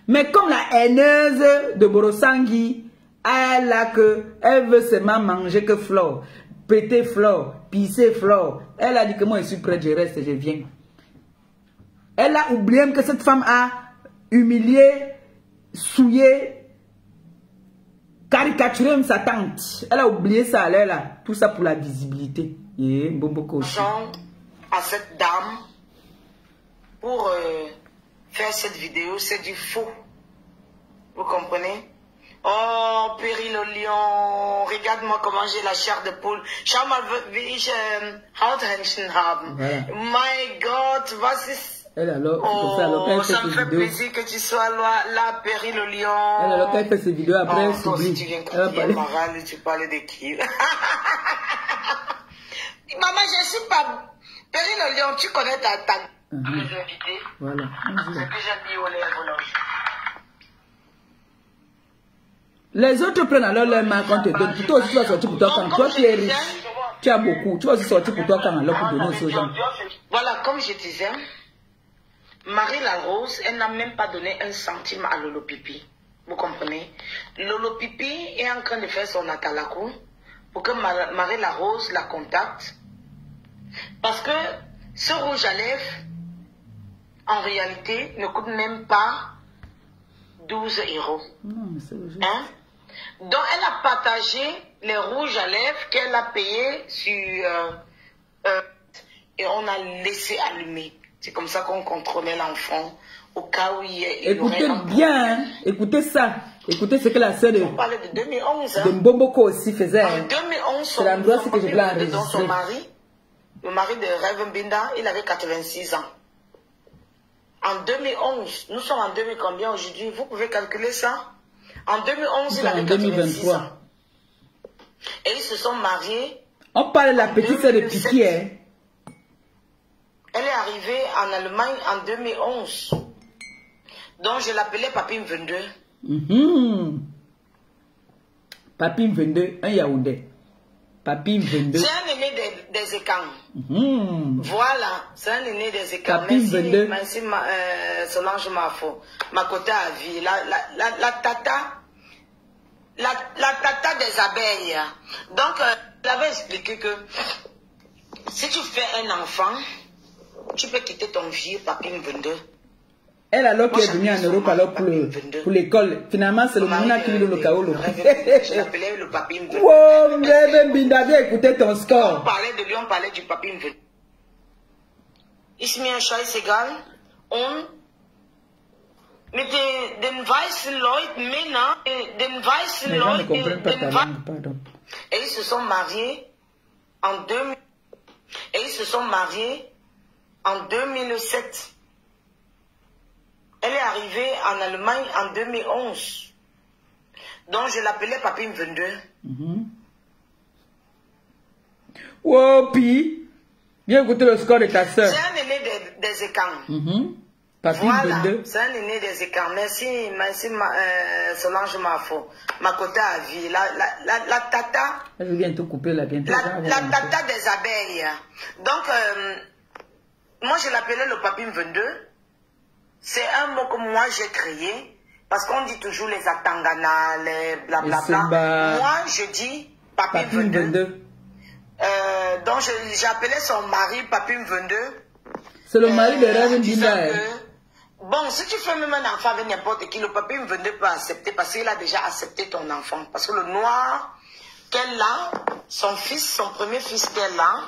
Mais comme la haineuse de Borosangui, elle a que, elle veut seulement manger que Flore, péter Flore, pisser Flore. Elle a dit que moi je suis prête, je reste et je viens. Elle a oublié que cette femme a humilié, souillé, caricaturé sa tante. Elle a oublié ça, elle là. Tout ça pour la visibilité. Yeah, aussi. gens à cette dame pour euh, faire cette vidéo, c'est du faux. Vous comprenez? Oh, Péril le lion, regarde-moi comment j'ai la chair de poule. Schau mal, wie ich ähm, Hauthändchen haben. Voilà. My God, was ist... Elle alors, pour ça, alors quand Oh, elle ça me fait vidéos, plaisir que tu sois là, là Péril le lion. elle alors quand elle fait ses vidéos, après elle Oh, tu s'oublie. viens Elle va crier, parler. Maral, tu parlais de qui? Maman, je suis pas... Péril le lion, tu connais ta... ta... Mhm. Voilà. Les autres prennent alors leur main quand te donne. Toi aussi, tu vas sortir pour toi quand toi tu es riche. Tu as beaucoup. Tu vas aussi sortir pour toi quand alors pour donner aux gens. Voilà, comme je disais, Marie Larose, elle n'a même pas donné un centime à Lolo Pipi. Vous comprenez? Lolo Pipi est en train de faire son atalakou pour que Mar- Marie Larose la contacte. Parce que ce rouge à lèvres, en réalité, ne coûte même pas 12 euros. Hein? Donc, elle a partagé les rouges à lèvres qu'elle a payés sur. euh, euh, et on a laissé allumer. C'est comme ça qu'on contrôlait l'enfant. Au cas où il y a- il Écoutez bien, hein. écoutez ça. Écoutez ce que la sœur de, On parlait de 2011. hein. de Mbomoko aussi faisait. En hein. 2011, son, C'est l'endroit son que je voulais enregistrer. son mari, le mari de Reverend Binda, il avait 86 ans. En 2011, nous sommes en 2000 combien aujourd'hui? Vous pouvez calculer ça? En 2011, il avait sommes en 86 2023. ans. Et ils se sont mariés. On parle de la petite sœur de Piquet. Hein. Elle est arrivée en Allemagne en 2011. Donc je l'appelais Papine 22. Mhm. Papine 22, un Yaoundé. Papine 22. C'est un aîné des, des écans. Mhm. Voilà, c'est un aîné des écarts. Papine Merci, 22. merci ma, euh, Solange Mafo. Ma côté à vie. La, la, la, la tata, la, la tata des abeilles. Donc, euh, j'avais expliqué que si tu fais un enfant, tu peux quitter ton vieux Papine 22. Elle alors Moi, est venue en Europe alors pour le- Papine 22. pour l'école. Finalement, c'est le Mouna qui lui donne le de- chaos. Je l'appelais le Papine 22. Wow, Mbebe Binda, viens écouter ton On score. parlait de lui, on parlait du Papine 22. Ist mir scheißegal. Und mit den, den weißen Leuten, Männer, den weißen Leuten, comprennent pas ta den Wei- langue, pardon. et ils se sont mariés en 2000, et ils se sont mariés en 2007. Elle est arrivée en Allemagne en 2011. Donc je l'appelais Papine 22. Mhm. Wow, Pi, viens écouter le score de ta C'est soeur. un aîné des, des écans. Mhm. Papine Voilà, 22. c'est un aîné des écarts. Merci, merci ma, euh, Solange Mafo. Ma côté à vie. La, la, la, la tata, Je viens tout couper là bientôt. la, la tata des abeilles. Donc, euh, moi je l'appelais le papine 22. C'est un mot que moi j'ai créé. Parce qu'on dit toujours les atangana, les blablabla. Simba. Moi je dis papine, Papine 22. 22. Euh, donc j'appelais son mari papine 22. C'est le mari de Euh, que, Bon, si tu fais même un enfant avec n'importe qui, le papier ne venait pas accepter parce qu'il a déjà accepté ton enfant. Parce que le noir qu'elle a, son fils, son premier fils qu'elle a,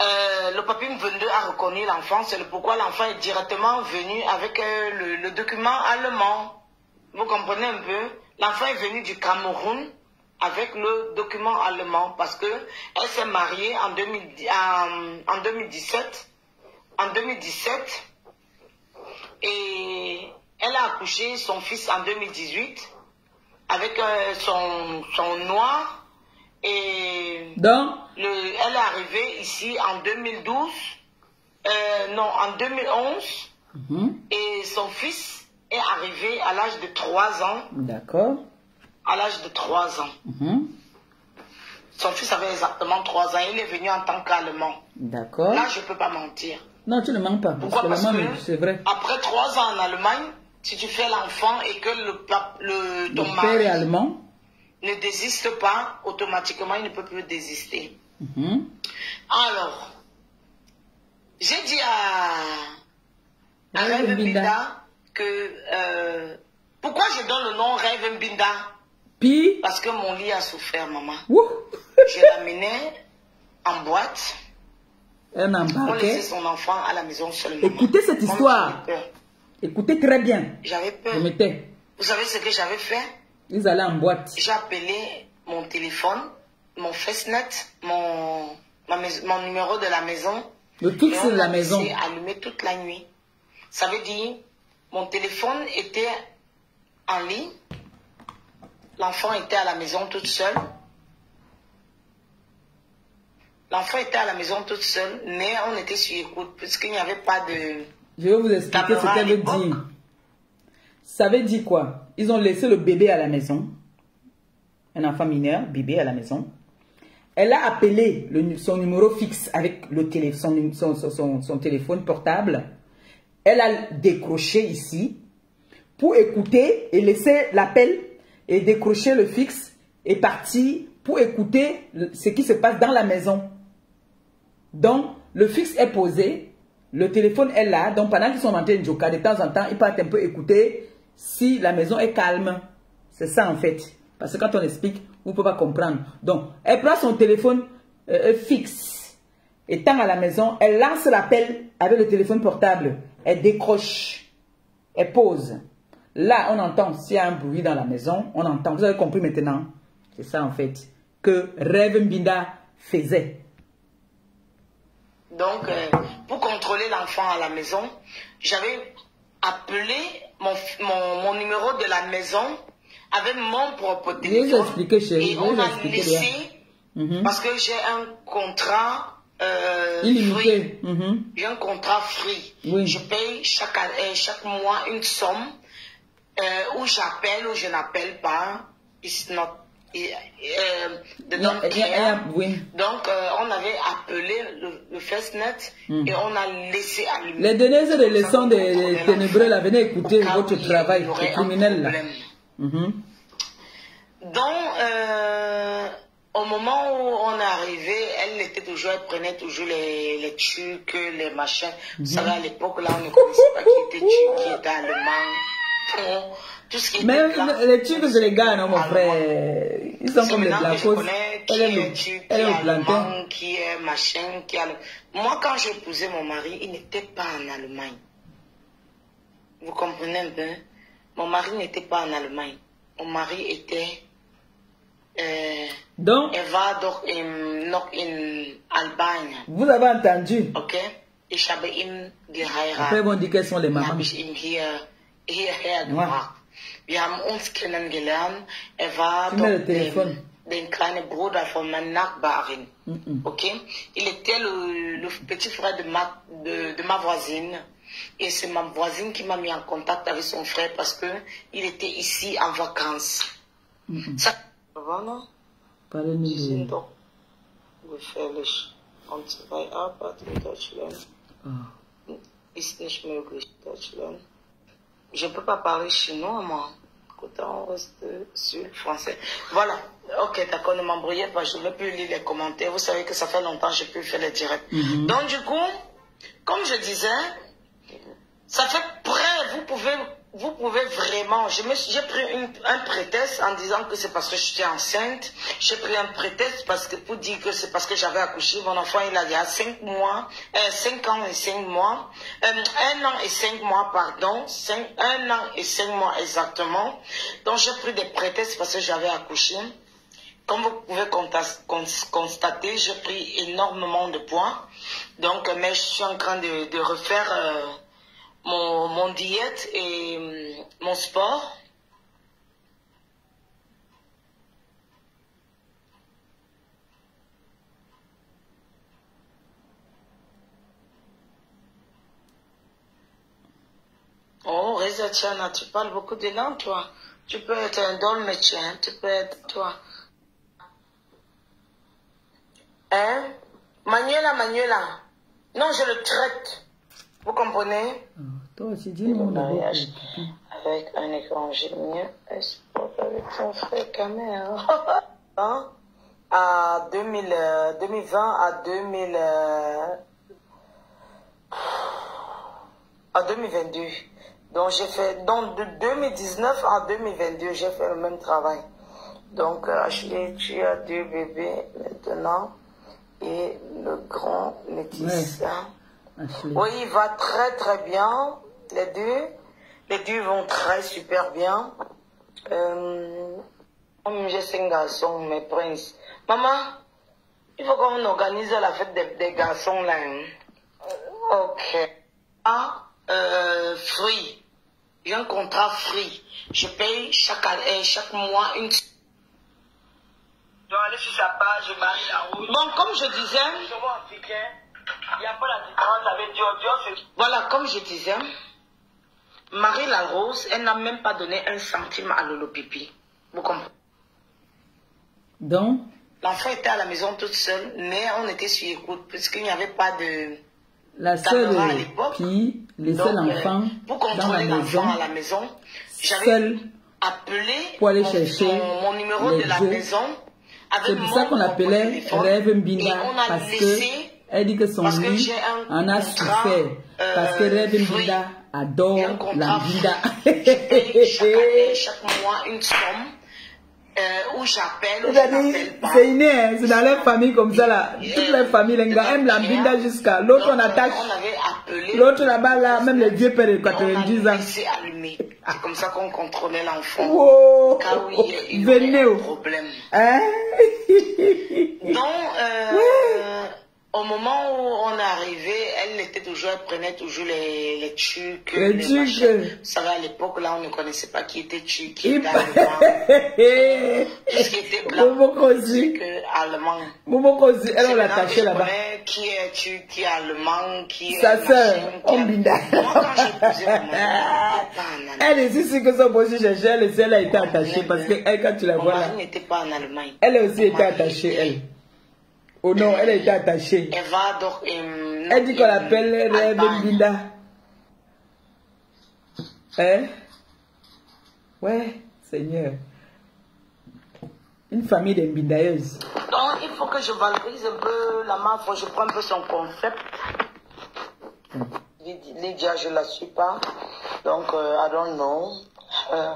euh, le papier 22 a reconnu l'enfant. C'est pourquoi l'enfant est directement venu avec euh, le, document allemand. Vous comprenez un peu? L'enfant est venu du Cameroun avec le document allemand parce que elle s'est mariée en, 2000 en, en 2017. En 2017, et elle a accouché son fils en 2018 avec euh, son, son noir. Et Donc, le, elle est arrivée ici en 2012, euh, non, en 2011. mhm, Et son fils est arrivé à l'âge de 3 ans. d'accord. À l'âge de 3 ans. mhm, Son fils avait exactement 3 ans. Il est venu en tant qu'allemand. D'accord. Là, je ne peux pas mentir. Non, tu ne mens pas. Pourquoi? Parce que c'est vrai. après 3 ans en Allemagne, si tu fais l'enfant et que le, le, ton Le père est mari allemand. Ne désiste pas, automatiquement, il ne peut plus désister. Mhm, Alors, j'ai dit à, à Rêve Rêve Mbinda. Mbinda que euh, pourquoi je donne le nom Rêve Mbinda? Puis, Parce que mon lit a souffert, maman. Je l'amenais en boîte. un On laissait son enfant à la maison seulement. Écoutez cette Moi, histoire. Écoutez très bien. J'avais peur. Vous savez ce que j'avais fait? Ils allaient en boîte. J'ai appelé mon téléphone, mon Festnet, mon, ma mon numéro de la maison. Le on de la maison. laissé allumé toute la nuit. Ça veut dire, mon téléphone était en ligne. L'enfant était à la maison toute seule. L'enfant était à la maison toute seule, mais on était sur écoute, puisqu'il n'y avait pas de... Je vais vous expliquer ce qu'elle veut dire. Ça veut dire quoi? Ils ont laissé le bébé à la maison. Un enfant mineur, bébé à la maison. Elle a appelé son numéro fixe avec le télé, son, téléphone portable. Elle a décroché ici pour écouter et laisser l'appel et décrocher le fixe et partir pour écouter ce qui se passe dans la maison. Donc, le fixe est posé, le téléphone est là. Donc, pendant qu'ils sont en train de joker, de temps en temps, ils partent un peu écouter si la maison est calme. C'est ça, en fait. Parce que quand on explique, on ne peut pas comprendre. Donc, elle prend son téléphone euh, fixe. Étant à la maison, elle lance l'appel avec le téléphone portable. Elle décroche. Elle pose. Là, on entend s'il y a un bruit dans la maison. On entend. Vous avez compris maintenant? C'est ça, en fait, que Rêve Mbinda faisait. Donc, euh, pour contrôler l'enfant à la maison, j'avais appelé mon, mon, mon numéro de la maison avec mon propre téléphone. expliquer, chérie, Et on vous a expliquer laissé, Mhm. parce que j'ai un contrat euh, free. Illimité. Mhm. J'ai un contrat free. Oui. Je paye chaque, année- chaque mois une somme euh, où j'appelle ou je n'appelle pas. It's not, euh, oui. Donc, euh, on avait appelé le, le Festnet et on a laissé allumer. Hmm. Les données de leçons des ténébreux, là, venez écouter votre travail, les criminels, là. Mhm. Donc, euh, au moment où on est arrivé, elle était toujours, elle prenait toujours les, les trucs, les machins. Vous savez, à l'époque, là, on ne connaissait pas qui était turc, qui était allemand. Tout ce qui Mais blanc. les Turcs, c'est les gars, non, mon frère. Ils sont comme les je blancos. qui Elle est est le, turc, elle est qui est allemand, qui est machin, qui a le... Moi, quand j'ai épousé mon mari, il n'était pas en Allemagne. Vous comprenez un peu Mon mari n'était pas en Allemagne. Mon mari était... Euh, Donc, er war doch im, noch in Albanien, vous avez entendu? okay? Ich habe ihn Après, geheiratet. vont dire quelles sont les mamans. habe ich ihm hier, hierher gebracht. Wir haben uns kennengelernt. Er war Gib mir doch das Telefon. den, den kleinen Bruder von meiner Nachbarin. Ok? Il était le, le petit frère de ma, de, de ma voisine. Et c'est ma voisine qui m'a mis en contact avec son frère parce que il était ici en vacances. Ça, Voilà. Parlez-nous Sie sind de... doch gefährlich. Und zwei Arbeit in Deutschland ist nicht möglich. Deutschland. Je ne peux pas parler chinois, moi. Écoute, on reste sur le français. Voilà. Ok, d'accord, ne m'embrouillez pas. Je ne vais plus lire les commentaires. Vous savez que ça fait longtemps que je peux faire les directs. Donc, du coup, comme je disais, Ça fait près, vous pouvez, vous pouvez vraiment. J'ai pris un prétexte en disant que c'est parce que j'étais enceinte. J'ai pris un prétexte parce que pour dire que c'est parce que j'avais accouché. Mon enfant, il a il y a cinq mois, euh, cinq ans et cinq mois, euh, un an et cinq mois, pardon, cinq, un an et cinq mois exactement. Donc j'ai pris des prétextes parce que j'avais accouché. Comme vous pouvez constater, j'ai pris énormément de poids. Donc, euh, mais je suis en train de, de refaire euh, mon, mon diète et hum, mon sport. Oh, Reza Tchana, tu parles beaucoup de langues, toi. Tu peux être un dolmetien, tu peux être toi. Hein? Manuela, Manuela. Non, je le traite. Vous comprenez? Ah, Toi aussi, dis-nous mariage. Avec un étranger mieux, sport avec son frère Camer. Hein? À 2000, euh, 2020 à 2000, euh, à 2022. Donc j'ai fait, donc de 2019 à 2022, j'ai fait le même travail. Donc euh, Ashley, tu as deux bébés maintenant et le grand métis. Ouais. Ashley. Oui, il va très très bien. Les deux, les deux vont très super bien. Euh, j'ai cinq garçons, mes princes. Maman, il faut qu'on organise la fête des, des garçons là. hein. Euh, Ok. Ah, euh, free. J'ai un contrat free. Je paye chaque, année- chaque mois une. Je dois aller sur sa page, Marie Larouche. Bon, comme je disais, Il n'y a pas la différence avec c'est. Voilà, comme je disais, Marie Larose, elle n'a même pas donné un centime à Lolo Pipi. Vous comprenez? Donc, L'enfant était à la maison toute seule, mais on était sur écoute, puisqu'il n'y avait pas de... la seule qui laissait euh, l'enfant pour dans la maison à la maison, j'avais appelé pour aller mon, chercher mon- mon numéro les de la maison. C'est pour ça qu'on l'appelait Rêve et Mbinda on a parce laissé que elle dit que son parce que lit un en a souffert parce que euh, Rêve free. Mbinda adore la paye chaque année, chaque mois une somme euh, où j'appelle c'est inné, c'est dans les familles comme ça là. Toutes les familles, les gars aiment la Mbinda jusqu'à l'autre on Donc, attache. L'autre là-bas là, même les vieux pères de et on a 90 ans. C'est comme ça qu'on contrôlait l'enfant. Wow! Car oui, il y Venez un problème. Hein? Donc, euh, au moment où on est arrivé, elle était toujours, elle prenait toujours les, les trucs. Les trucs. Vous savez, à l'époque, là, on ne connaissait pas qui était tuc, qui était allemand. Tout ce qui était blanc, que allemand. Momo elle on C'est l'a maintenant que attaché je là-bas. Qui est tu, qui est allemand, qui est. Sa sœur, Ombinda. Moi, quand j'ai posé mon. Elle est ici que son boss cherchait, elle elle a été attachée parce que elle, quand tu la vois là, mari n'était pas en Allemagne. elle a aussi mari attachée, était- elle. Oh non, elle a été attachée. Elle va donc. euh, Elle dit qu'on euh, l'appelle Rêve Allemagne. Mbinda. Hein? Ouais, Seigneur. Une famille de Mbindaeuses. Donc, il faut que je valorise un peu la marque, faut que je prends un peu son concept. Lyd- Lydia, je la suis pas. Donc, euh, I don't know. Euh,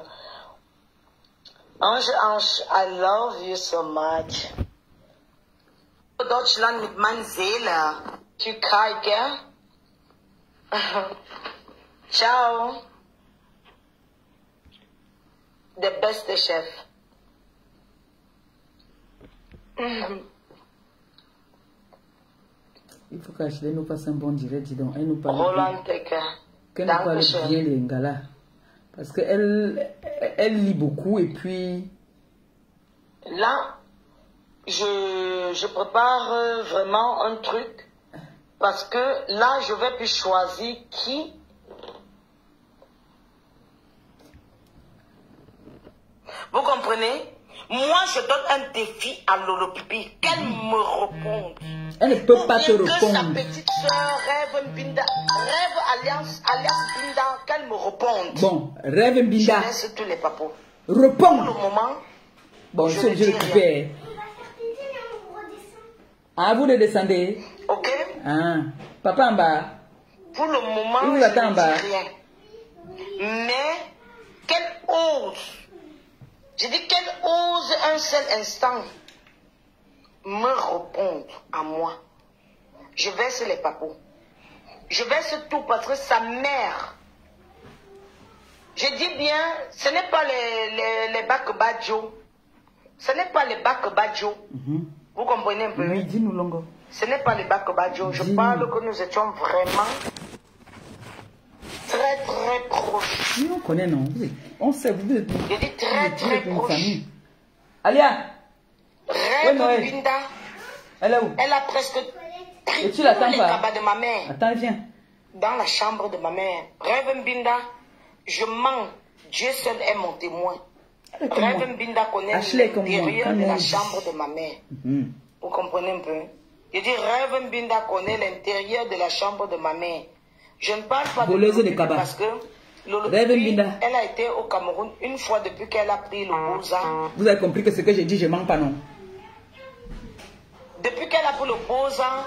Ange, Ange, I love you so much. Deutschland mit meiner Seele. Türkei, gell? Ciao. Der beste Chef. Il faut qu'Ashley nous fasse un bon direct, dis donc. Elle nous parle. Roland. Qu'elle nous parle bien les Ngala. Parce qu'elle elle lit beaucoup et puis. Là, je, je prépare euh, vraiment un truc parce que là, je vais plus choisir qui. Vous comprenez? Moi, je donne un défi à Lolo Pipi. Qu'elle me réponde. Elle ne peut pas te bien que sa répondre. petite soeur rêve Binda, rêve Alliance, Alliance Binda, qu'elle me réponde. Bon, Rêve Je Mbinda, laisse tous les papos. Pour le réponds. moment, Bon, je je, ne je dis récupère. Ah, vous le descendez ok Ah, papa en bas. Pour le moment, Il vous je attend ne bas. dis rien. Mais qu'elle ose, je dis qu'elle ose un seul instant me répondre à moi? Je verse les papos. Je verse tout parce que sa mère, je dis bien, ce n'est pas les, les, les bacs Badjo. Ce n'est pas les bacs Badjo. Vous comprenez un peu Oui, dis-nous, Longo. ce n'est pas les bacs Badjo. Je parle que nous étions vraiment très très proches. Oui, on connaît, non? On sait, vous êtes, Je dis très très proches. Alia, Rêve Noël. Binda, elle est où? Elle a presque pris tous les cabas de ma mère Attends, viens. dans la chambre de ma mère. Rêve Binda, je mens. Dieu seul est mon témoin. Rêve Binda connaît l'intérieur de la chambre de ma mère. Mhm. Vous comprenez un peu? Je dis Rêve Binda connaît l'intérieur de la chambre de ma mère. Je ne parle pas de cabas. parce que Lolo Rêve Pipi, Binda. elle a été au Cameroun une fois depuis qu'elle a pris le Boza. Vous avez compris que ce que j'ai dit, je mens pas, non? Depuis qu'elle a pris le Boza,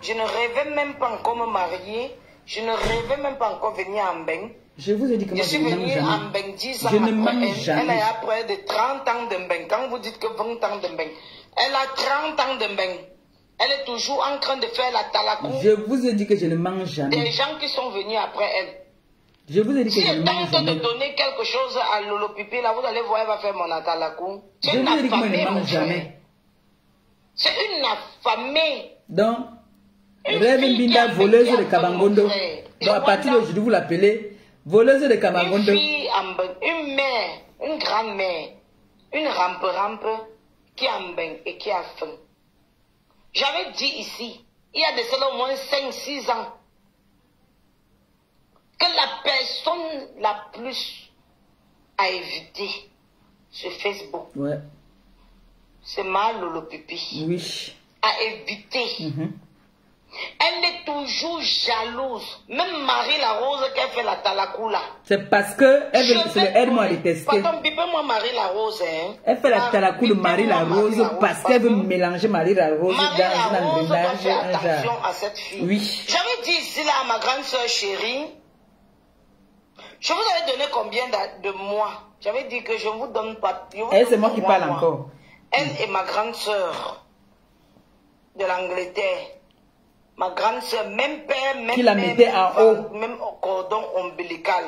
je ne rêvais même pas encore me marier. Je ne rêvais même pas encore venir à Mbeng. Je vous ai dit que Je moi, je suis venue à jamais. Mbeng 10 ans Je ne elle. jamais. Elle a près de 30 ans de Mbeng. Quand vous dites que 20 ans de Mbeng, elle a 30 ans de Mbeng. Elle est toujours en train de faire la talakou. Je vous ai dit que je ne Des jamais. gens qui sont venus après elle. Je vous ai dit que Si je je ne mens tente de jamais. donner quelque chose à Lolo Pipi, là, vous allez voir, elle va faire mon atalakou. Je vous ai dit que moi, je ne frère. jamais. C'est une affamée. Donc, Rêve Binda, voleuse de Kabangondo. Donc, à Je partir d'aujourd'hui, vous l'appelez voleuse de Une Kabangondo. fille, une mère, une grand-mère, une rampe-rampe qui a Mbeng et qui a faim. J'avais dit ici, il y a de cela au moins 5-6 ans, que la personne la plus à éviter sur Facebook, Ouais, c'est ma Lolo Pipi. oui. À éviter. Mhm. Elle est toujours jalouse. Même Marie la Rose qui a fait la talakou là. C'est parce que elle veut, elle m'a donner- détesté. Pardon, bipez-moi Marie la Rose. Hein. Elle fait la talakou de Marie la Rose parce qu'elle veut mélanger Marie la Rose Marie dans la Rose doit faire attention à cette fille. Oui. J'avais dit ici là à ma grande soeur chérie, je vous avais donné combien de, mois? J'avais dit que je ne vous donne pas. Elle, c'est moi qui parle encore. Elle est ma grande soeur de l'Angleterre. Ma grande soeur, même père, même Qui la mettait en haut. Même au cordon ombilical.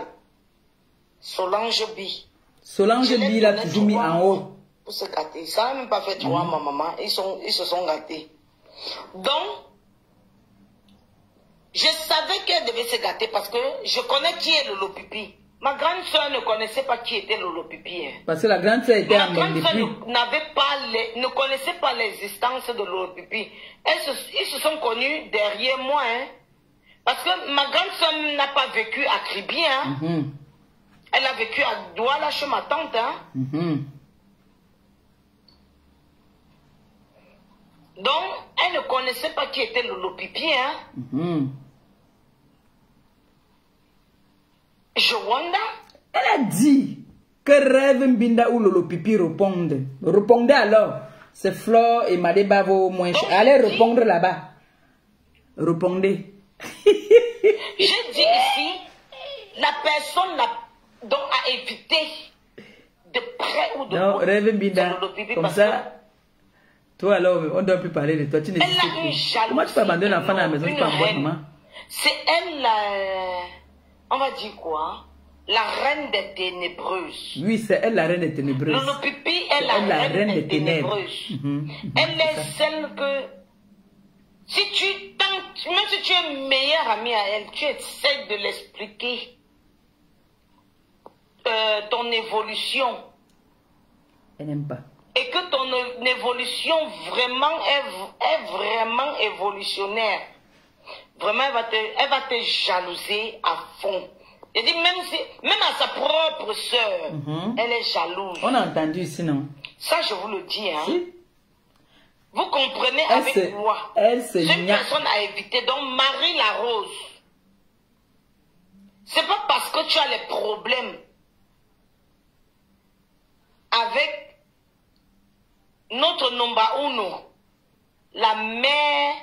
Solange Bi. Solange Bi l'a toujours mis en haut. Pour se gâter. Ça n'a même pas fait trois mois, maman. Ils, sont, ils se sont gâtés. Donc, je savais qu'elle devait se gâter parce que je connais qui est Lolo Pipi. Ma grande soeur ne connaissait pas qui était Lolo Pipi. Parce que la grande sœur était Ma grande soeur n'avait pas les, ne connaissait pas l'existence de Lolo Pipi. Se- ils se sont connus derrière moi. hein. Parce que ma grande soeur n'a pas vécu à Kribi. Hein. Mhm. Elle a vécu à Douala chez ma tante. Hein. Mhm. Donc, elle ne connaissait pas qui était Lolo Pipi. Hein. Mhm. Wonder. Elle a dit que Rêve Mbinda ou Lolo Pipi répondent. Répondez alors. C'est Flore et Madeba vos moins. Allez répondre là-bas. Répondez. J'ai dit ici, la personne la- dont a évité de près ou de Non, loin Rêve Mbinda. Comme ça, toi alors, on ne doit plus parler de toi. Tu n'existes a plus. Comment tu peux abandonner l'enfant dans la maison, envoyer reine. maman C'est elle la... On va dire quoi? La reine des ténébreuses. Oui, c'est elle la reine des ténébreuses. Lolo Pipi est C'est la, elle, la reine, reine des des ténèbres. ténébreuses. Mhm, mhm, Elle est celle que... Si tu tentes, même si tu es meilleur ami à elle, tu essaies de l'expliquer euh, ton évolution Elle n'aime pas. et que ton évolution vraiment est, est vraiment évolutionnaire, vraiment elle va te, elle va te jalouser à fond. Je dis même si, même à sa propre sœur, Mhm. elle est jalouse. On a entendu ici, non? Ça, je vous le dis, hein. Si. Vous comprenez Elle avec moi. elle C'est une personne à éviter. Donc, Marie la Rose. C'est pas parce que tu as les problèmes avec notre Nomba Uno, la mère,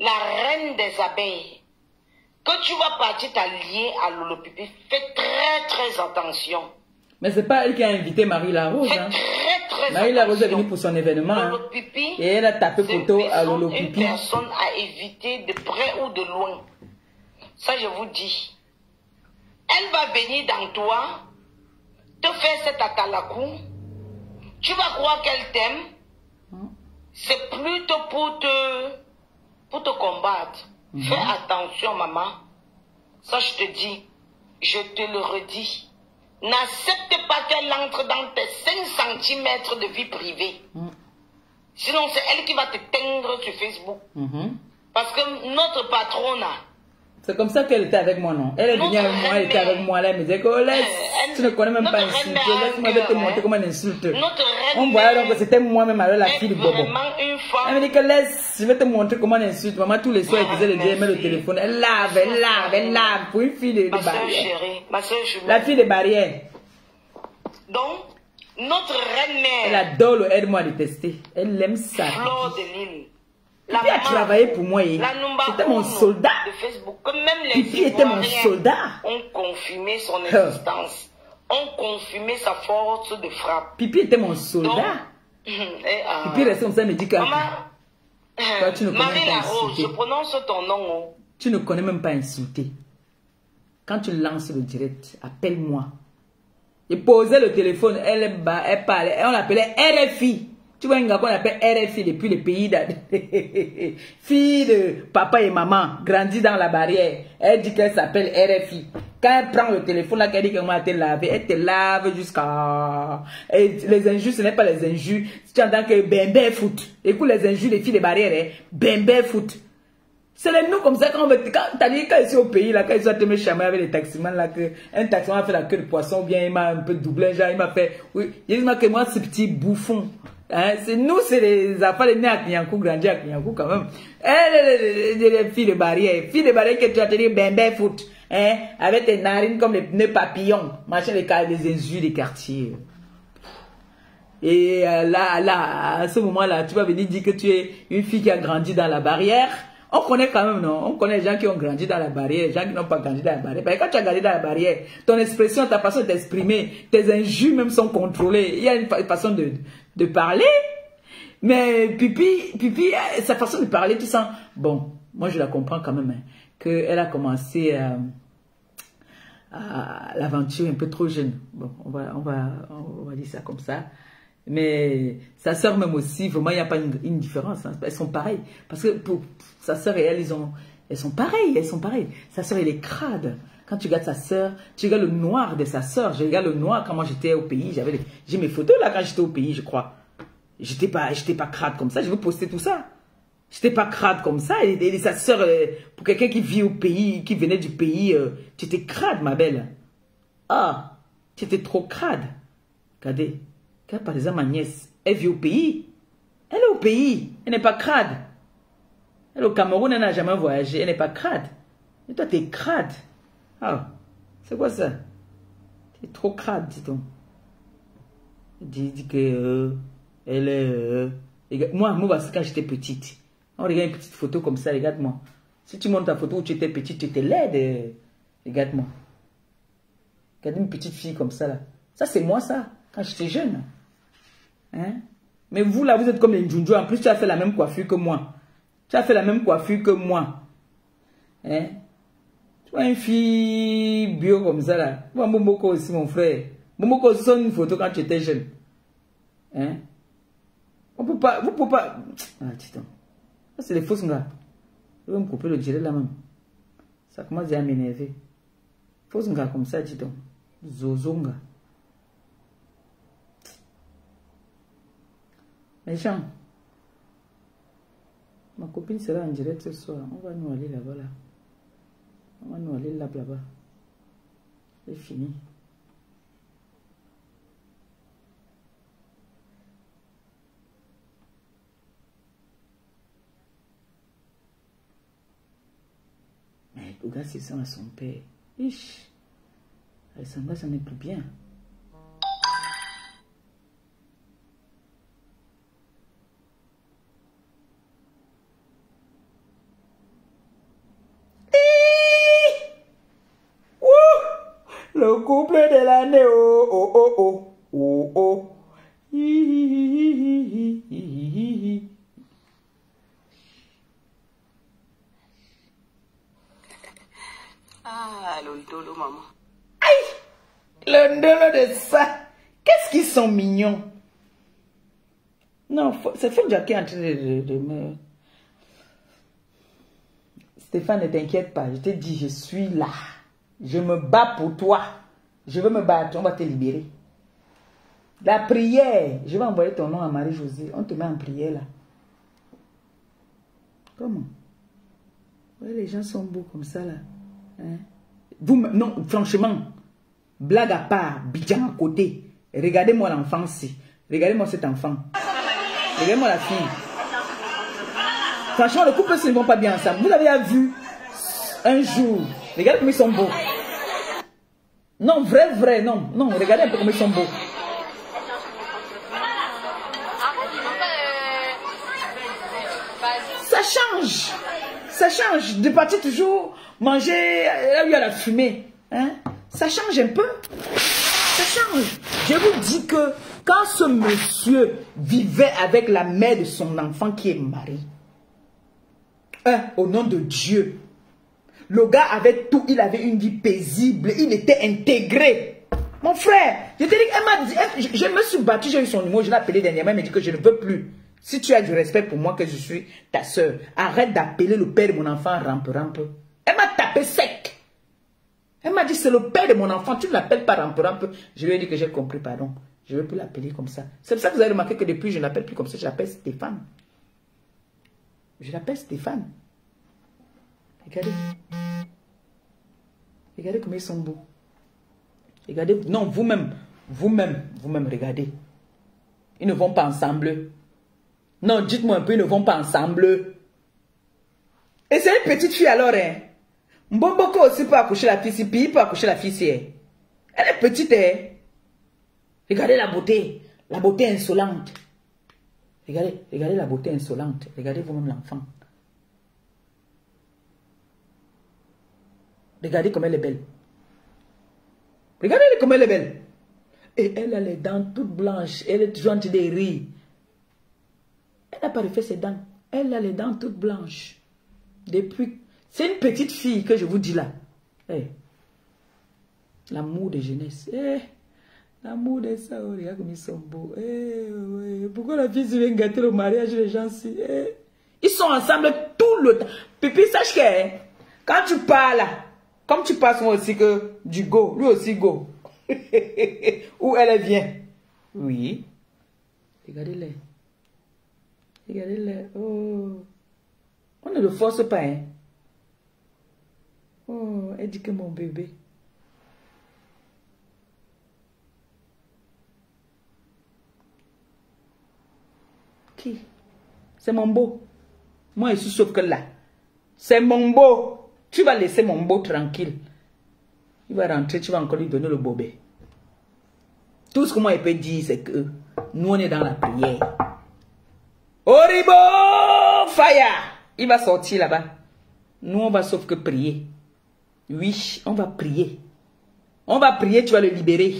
la reine des abeilles, que tu vas partir t'allier à Lolo Pipi, fais très très attention. Mais c'est pas elle qui a invité Marie Larose. Hein. très très Marie Larose est venue pour son événement. hein. Lolo Pipi, Et elle a tapé une photo à Lolo Une Pipi. personne à éviter de près ou de loin. Ça, je vous dis. Elle va venir dans toi, te faire cet atalakou. Tu vas croire qu'elle t'aime. Hein? C'est plutôt pour te, pour te combattre. Mhm. Fais attention, maman. Ça, je te dis. Je te le redis. N'accepte pas qu'elle entre dans tes 5 cm de vie privée. Mhm. Sinon, c'est elle qui va te teindre sur Facebook. Mhm. Parce que notre patronne, C'est comme ça qu'elle était avec moi, non? Elle est venue avec moi, elle était avec moi là, elle me disait que oh, laisse, elle- tu ne connais même pas insulter, laisse-moi je vais te cœur, montrer hein. comment on insulte. On voyait donc que c'était moi-même alors la fille de Bobo. Elle me dit que laisse, je vais te montrer comment on insulte. Maman, tous les soirs, elle Ah, faisait le. DM, le téléphone. Elle lave, elle lave, elle lave pour une fille de, de Ma soeur barrière. chérie, ma soeur jumelle. La fille de barrière. Donc, notre Elle reine-mère, adore le aide-moi à détester. Elle aime ça. De Lille, Pipi a travaillé pour moi. number C'était mon soldat. de Facebook, que même les Pipi était mon soldat. ont confirmé son existence, ont confirmé sa force de frappe. Pipi était mon Donc, soldat. et, ah, Pipi restait comme ça, me dit que Toi, tu ne connais Marie pas Larose, insulter. je prononce ton nom. oh. tu ne connais même pas insulter. Quand tu lances le direct, appelle-moi. Et posait le téléphone, elle, elle parlait, on l'appelait RFI. Tu vois un gars qu'on appelle RFI depuis le pays d'A- Fille de papa et maman, grandie dans la barrière. Elle dit qu'elle s'appelle RFI. Quand elle prend le téléphone là, dit comment elle te lave, elle te lave jusqu'à... Les injures, ce n'est pas les injures. Tu entends que ben foot. Écoute les injures des filles de barrière, hein. ben foot. C'est les nous comme ça quand on veut. Quand t'as dit quand ils sont au pays là, quand ils sont te avec les taximans là, que un taximan a fait la queue de poisson, ou bien il m'a un peu doublé, genre il m'a fait. Oui, il dit que moi, ce petit bouffon. Hein, c'est nous, c'est les les nés à Kinyankou, grandi à Kinyankou quand même. Eh, les, les, les, les filles de barrière, filles de barrière que tu as te dit ben ben foot, hein, avec tes narines comme les pneus papillons, machin les, les injures des quartiers. Et euh, là, là, à ce moment-là, tu vas venir dire que tu es une fille qui a grandi dans la barrière. On connaît quand même, non? On connaît les gens qui ont grandi dans la barrière, les gens qui n'ont pas grandi dans la barrière. Parce que quand tu as grandi dans la barrière, ton expression, ta façon de t'exprimer, tes injures même sont contrôlées. Il y a une fa- façon de, de parler. Mais Pipi, Pipi, sa façon de parler, tu sens... Bon, moi je la comprends quand même, hein, qu'elle a commencé... euh, à l'aventure un peu trop jeune. Bon, on va, on va, on va dire ça comme ça. Mais sa sœur même aussi, vraiment, il n'y a pas une, différence. hein. Elles sont pareilles. Parce que pour sa sœur et elle, ils ont, elles sont pareilles. Elles sont pareilles. Sa sœur, elle est crade. Quand tu regardes sa sœur, tu regardes le noir de sa sœur. Je regarde le noir quand moi j'étais au pays. J'avais, j'ai mes photos là quand j'étais au pays, je crois. J'étais pas, pas crade comme ça. Je vais poster tout ça. J'étais pas crade comme ça. Et, et sa sœur, euh, pour quelqu'un qui vit au pays, qui venait du pays, euh, tu étais crade, ma belle. Ah, tu étais trop crade. Regardez, par exemple ma nièce, elle vit au pays. Elle est au pays, elle n'est pas crade. Elle est au Cameroun, elle n'a jamais voyagé, elle n'est pas crade. Et toi, tu es crade. Ah, c'est quoi ça? Tu es trop crade, dis donc. Dit, dit que euh, elle est... euh, moi, moi, quand j'étais petite. On regarde une petite photo comme ça, regarde-moi. Si tu montes ta photo où tu étais petite, tu étais laide. euh, Regarde-moi. Regarde une petite fille comme ça, là. Ça, c'est moi, ça, quand j'étais jeune. Hein? Mais vous, là, vous êtes comme les Njunjo. En plus, tu as fait la même coiffure que moi. Tu as fait la même coiffure que moi. Hein? Tu vois une fille bio comme ça, là. Vois Momoko aussi, mon frère. Momoko aussi, une photo quand tu étais jeune. Hein? On peut pas, vous pouvez pas... Ah, donc. Ça, c'est les fausses gars. Je vais me couper le direct là même. Ça commence à m'énerver. Fausses gars comme ça, dis donc. Zozonga. Méchant. Ma copine sera en direct ce soir. On va nous aller là-bas là. On va nous aller là là-bas. C'est fini. Mais gars, c'est ça à son père. Ich. Alessandra, ça n'est plus bien. Le couple de l'année, oh, oh, oh, oh, oh, oh. Hi, hi, hi, hi, hi, hi, hi. Ah, l'ondolo, maman. Le ndolo de ça. Qu'est-ce qu'ils sont mignons. Non, c'est Fonja qui est en train de, de- de me... Stéphane, ne t'inquiète pas. Je te dis, je suis là. Je me bats pour toi. Je veux me battre. On va te libérer. La prière. Je vais envoyer ton nom à Marie-Josée. On te met en prière là. Comment? Ouais, les gens sont beaux comme ça là. Hein? Vous, non, franchement, blague à part, bidjan à côté. Regardez-moi l'enfant ici. Regardez-moi cet enfant. Regardez-moi la fille. Franchement, le couple ne vont pas bien ensemble. Vous avez vu un jour. Regardez comme ils sont beaux. Non, vrai, vrai, non. Non, regardez un peu comme ils sont beaux. Ça change. Ça change. De partir toujours manger là où il y a la fumée. Hein? Ça change un peu. Ça change. Je vous dis que quand ce monsieur vivait avec la mère de son enfant qui est mariée, hein, au nom de Dieu, le gars avait tout, il avait une vie paisible, il était intégré. Mon frère, je elle m'a dit, je me suis battu, j'ai eu son numéro, je l'ai appelé dernièrement, elle m'a dit que je ne veux plus. Si tu as du respect pour moi, que je suis ta soeur, arrête d'appeler le père de mon enfant rampe rampe. Elle m'a tapé sec. Elle m'a dit, c'est le père de mon enfant, tu ne l'appelles pas rampe rampe. Je lui ai dit que j'ai compris, pardon. Je ne veux plus l'appeler comme ça. C'est pour ça que vous avez remarqué que depuis, je ne l'appelle plus comme ça, je l'appelle Stéphane. Je l'appelle Stéphane. Regardez. Regardez comme ils sont beaux. Regardez, non, vous-même, vous-même, vous-même, regardez. Ils ne vont pas ensemble. Non, dites-moi un peu, ils ne vont pas ensemble. Et c'est une petite fille alors, hein. Mboboko aussi peut accoucher la fille, si puis il peut accoucher la fille, si, hein. Elle est petite, hein. Regardez la beauté, la beauté insolente. Regardez, regardez la beauté insolente. Regardez vous-même l'enfant. Regardez comme elle est belle. Regardez comme elle est belle. Et elle a les dents toutes blanches. Elle est toujours en train de rire. Elle n'a pas refait ses dents. Elle a les dents toutes blanches. Depuis. C'est une petite fille que je vous dis là. Eh. L'amour de jeunesse. Eh. L'amour de ça, oh, regarde comme ils sont beaux. Eh. Pourquoi la fille vient gâter le mariage des gens si. Ils sont ensemble tout le temps. Pipi, sache que hein, quand tu parles, comme tu passes moi aussi que du go, lui aussi go. Où elle vient? Oui. Regardez-les. Regardez-les. Oh. On ne le force pas, hein. Oh, elle dit que mon bébé. Qui? C'est mon beau. Moi, je suis sauf que là. C'est mon beau. Tu vas laisser mon beau tranquille. Il va rentrer, tu vas encore lui donner le bobé. Tout ce que moi, il peut dire, c'est que nous, on est dans la prière. Oribo Fire Il va sortir là-bas. Nous, on va sauf que prier. Oui, on va prier. On va prier, tu vas le libérer.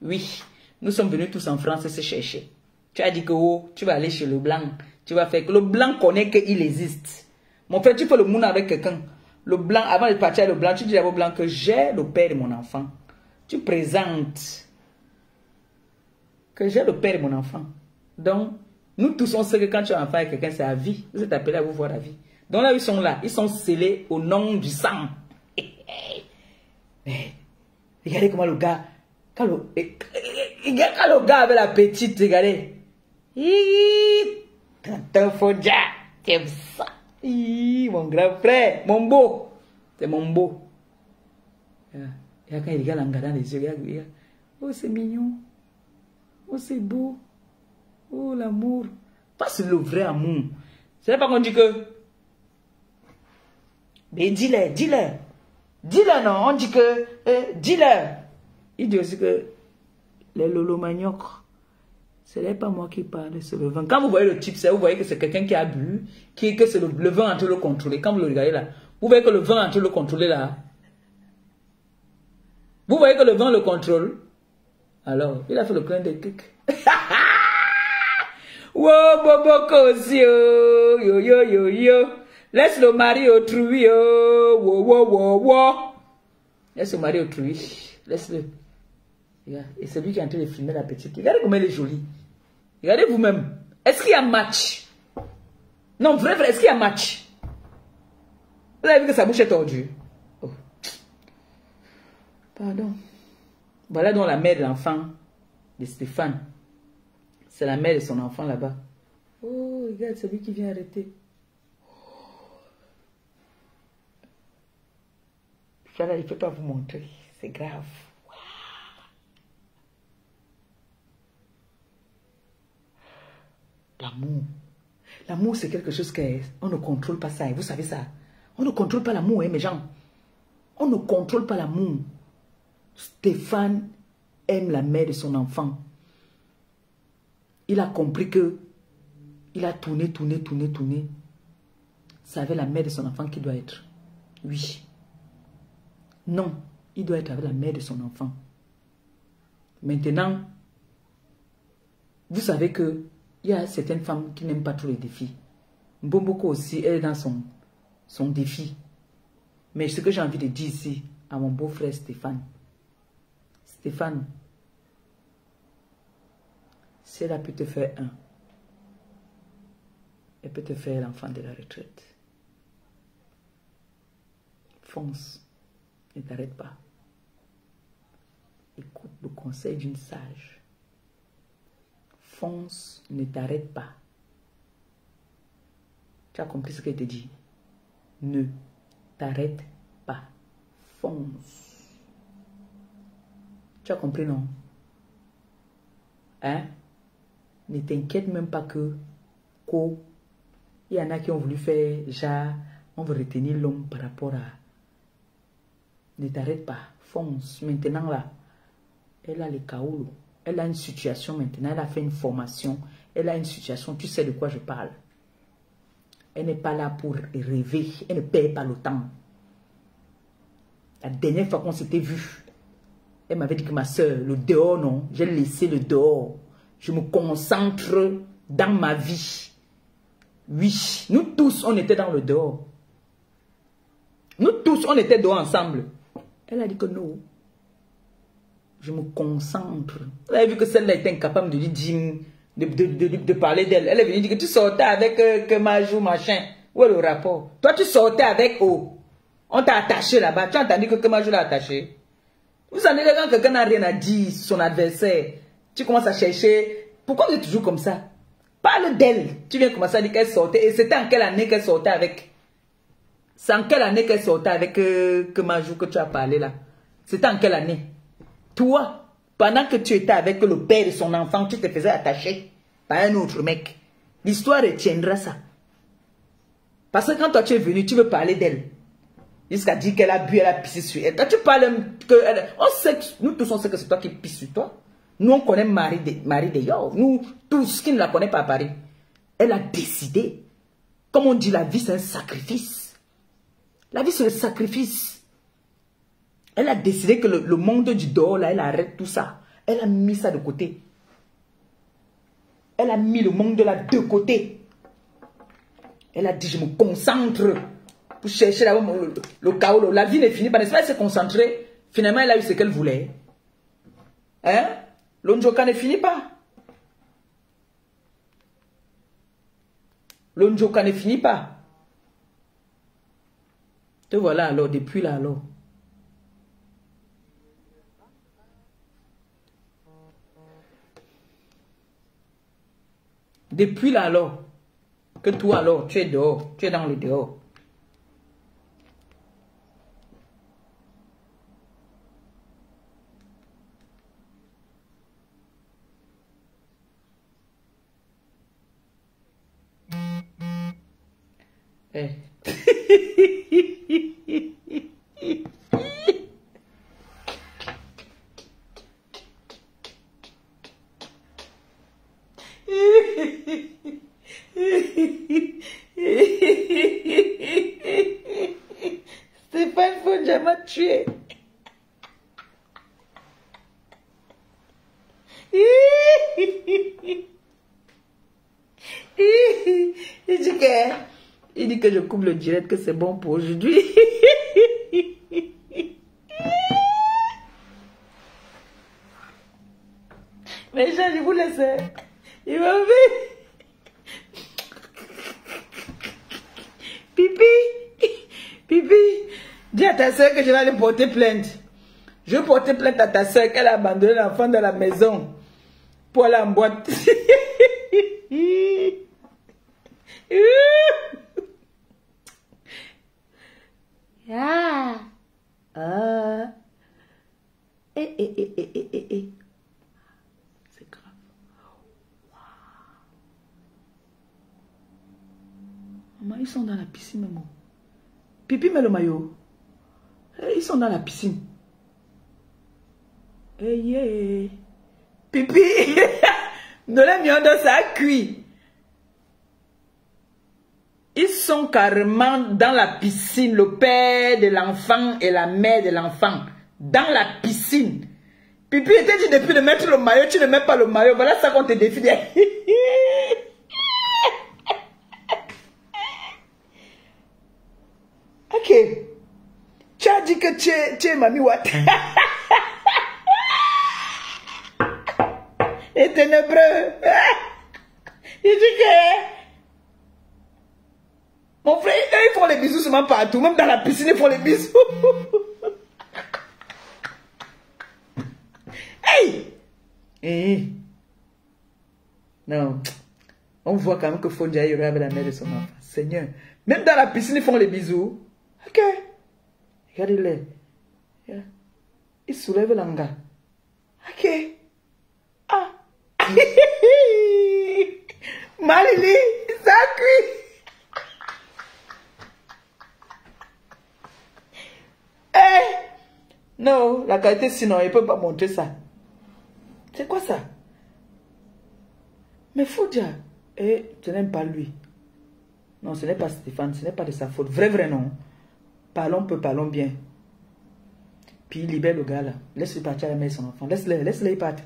Oui, nous sommes venus tous en France se chercher. Tu as dit que oh, tu vas aller chez le blanc. Tu vas faire que le blanc connaît qu'il existe. Mon frère, tu fais le monde avec quelqu'un. Le blanc, avant de partir le blanc, tu dis au blanc que j'ai le père de mon enfant. Tu présentes que j'ai le père de mon enfant. Donc, nous tous, on sait que quand tu as un enfant avec quelqu'un, c'est à vie. Vous êtes appelés à vous voir à vie. Donc là, ils sont là. Ils sont scellés au nom du sang. Mais, regardez comment le gars, quand le, regarde quand le gars avait la petite, regardez. Tonton Fodja, t'aimes ça. Mon grand frère, mon beau. C'est mon beau. Regarde quand il regarde l'anga dans les yeux, regarde, regarde. Oh, c'est mignon. Oh, c'est beau. Oh, l'amour. Pas c'est le vrai amour. C'est pas qu'on dit que. Mais dis-le, dis-le. Dis-le, non. On dit que. Eh, dis-le. Il dit aussi que. Les lolo manioc. Ce n'est pas moi qui parle, c'est le vin. Quand vous voyez le type, vous voyez que c'est quelqu'un qui a bu, qui, que c'est le, le vin en train de le contrôler. Quand vous le regardez là, vous voyez que le vin en train de le contrôler là. Vous voyez que le vent le contrôle. Alors, il a fait le plein de kick. wow, Boboko aussi, oh, yo, yo, yo, yo. Laisse le mari autrui, oh, wow, wow, wow, wow. Laisse le mari autrui. Laisse-le. Et c'est lui qui est en train de filmer la petite. Regardez comment elle est jolie. Regardez vous-même. Est-ce qu'il y a match? Non, vrai, vrai, est-ce qu'il y a match? Vous avez vu que sa bouche est tordue oh. Pardon. Voilà donc la mère de l'enfant de Stéphane. C'est la mère de son enfant là-bas. Oh, regarde, c'est lui qui vient arrêter. Ça il ne peut pas vous montrer. C'est grave. L'amour. L'amour, c'est quelque chose qu'on ne contrôle pas ça. Et vous savez ça. On ne contrôle pas l'amour, hein, mes gens. On ne contrôle pas l'amour. Stéphane aime la mère de son enfant. Il a compris que il a tourné, tourné, tourné, tourné. C'est la mère de son enfant qu'il doit être. Oui. Non, il doit être avec la mère de son enfant. Maintenant, vous savez que il y a certaines femmes qui n'aiment pas tous les défis. Mbomoko aussi, elle est dans son, son défi. Mais ce que j'ai envie de dire ici à mon beau-frère Stéphane, Stéphane, si elle a pu te faire un, elle peut te faire l'enfant de la retraite. Fonce, ne t'arrête pas. Écoute le conseil d'une sage fonce, ne t'arrête pas. Tu as compris ce qu'elle te dit? Ne t'arrête pas. Fonce. Tu as compris, non? Hein? Ne t'inquiète même pas que, il y en a qui ont voulu faire, genre, on veut retenir l'homme par rapport à... Ne t'arrête pas. Fonce. Maintenant, là, elle a les chaos. Elle a une situation maintenant, elle a fait une formation, elle a une situation, tu sais de quoi je parle. Elle n'est pas là pour rêver, elle ne paye pas le temps. La dernière fois qu'on s'était vu, elle m'avait dit que ma soeur, le dehors, non, j'ai laissé le dehors. Je me concentre dans ma vie. Oui, nous tous, on était dans le dehors. Nous tous, on était dehors ensemble. Elle a dit que non je me concentre. Elle a vu que celle-là était incapable de lui dire, de, de, de, parler d'elle. Elle est venue dire que tu sortais avec euh, que Majou, machin. Où est le rapport? Toi, tu sortais avec O. On t'a attaché là-bas. Tu as entendu que Majou l'a attaché? Vous savez, quand quelqu'un n'a rien à dire son adversaire, tu commences à chercher. Pourquoi vous êtes toujours comme ça? Parle d'elle. Tu viens commencer à dire qu'elle sortait. Et c'était en quelle année qu'elle sortait avec? C'est en quelle année qu'elle sortait avec euh, que tu as parlé là? C'était en quelle année? Toi, pendant que tu étais avec le père de son enfant, tu te faisais attacher par un autre mec. L'histoire retiendra ça. Parce que quand toi tu es venu, tu veux parler d'elle. Jusqu'à dire qu'elle a bu, elle a pissé sur elle. Toi tu parles que on sait nous tous on sait que c'est toi qui pisses sur toi. Nous on connaît Marie de, Marie de Nous tous qui ne la connaissent pas à Paris. Elle a décidé. Comme on dit, la vie c'est un sacrifice. La vie c'est le sacrifice. Elle a décidé que le, monde du dehors, là, elle arrête tout ça. Elle a mis ça de côté. Elle a mis le monde de là de côté. Elle a dit, je me concentre pour chercher le, chaos. La vie n'est finie pas, n'est-ce pas? Elle s'est concentrée. Finalement, elle a eu ce qu'elle voulait. Hein? L'onjoka ne finit pas. L'onjoka ne finit pas. Te voilà alors, depuis là alors. Depuis là alors, que toi alors, tu es dehors, tu es dans le dehors. Eh. Stéphane Fonja m'a tué. Il dit que, il dit que je coupe le direct, que c'est bon pour aujourd'hui. Mais je vous laisse. Il m'a vu. Pipi, Pipi, dis à ta soeur que je vais aller porter plainte. Je vais porter plainte à ta soeur qu'elle a abandonné l'enfant dans la maison pour aller en boîte. ah. Ah. Eh, eh, eh, eh, eh, eh, eh. C'est grave. Maman, ils sont dans la piscine, maman. Pipi, met maillot. Eh, Ils sont dans la piscine. Eh, yeah. Pipi, de la viande, ça a cuit. Ils sont carrément dans la piscine, le père de l'enfant et la mère de l'enfant. Dans la piscine. Pipi était dit depuis de mettre le maillot, tu ne mets pas le maillot. Voilà ça qu'on te défie. ok. Tu as dit que tu es, tu es mamie what? Et ténébreux. Il dit que... Mon frère, eux, ils font les bisous seulement partout. Même dans la piscine, ils font les bisous. hey! Eh. Non. On voit quand même que Fondia est avec la mère de son enfant. Seigneur. Même dans la piscine, ils font les bisous. Ok. Regardez-les. Ils soulèvent l'anga. Ok. Ah. Malili, ça cuit. Non, la qualité sinon, il ne peut pas montrer ça. C'est quoi ça? Mais faut dire, eh, tu n'aimes pas lui. Non, ce n'est pas Stéphane, ce n'est pas de sa faute. Vrai, vrai, non. Parlons peu, parlons bien. Puis libère le gars là. Laisse-le partir à la mère son enfant. Laisse-le, laisse-le partir.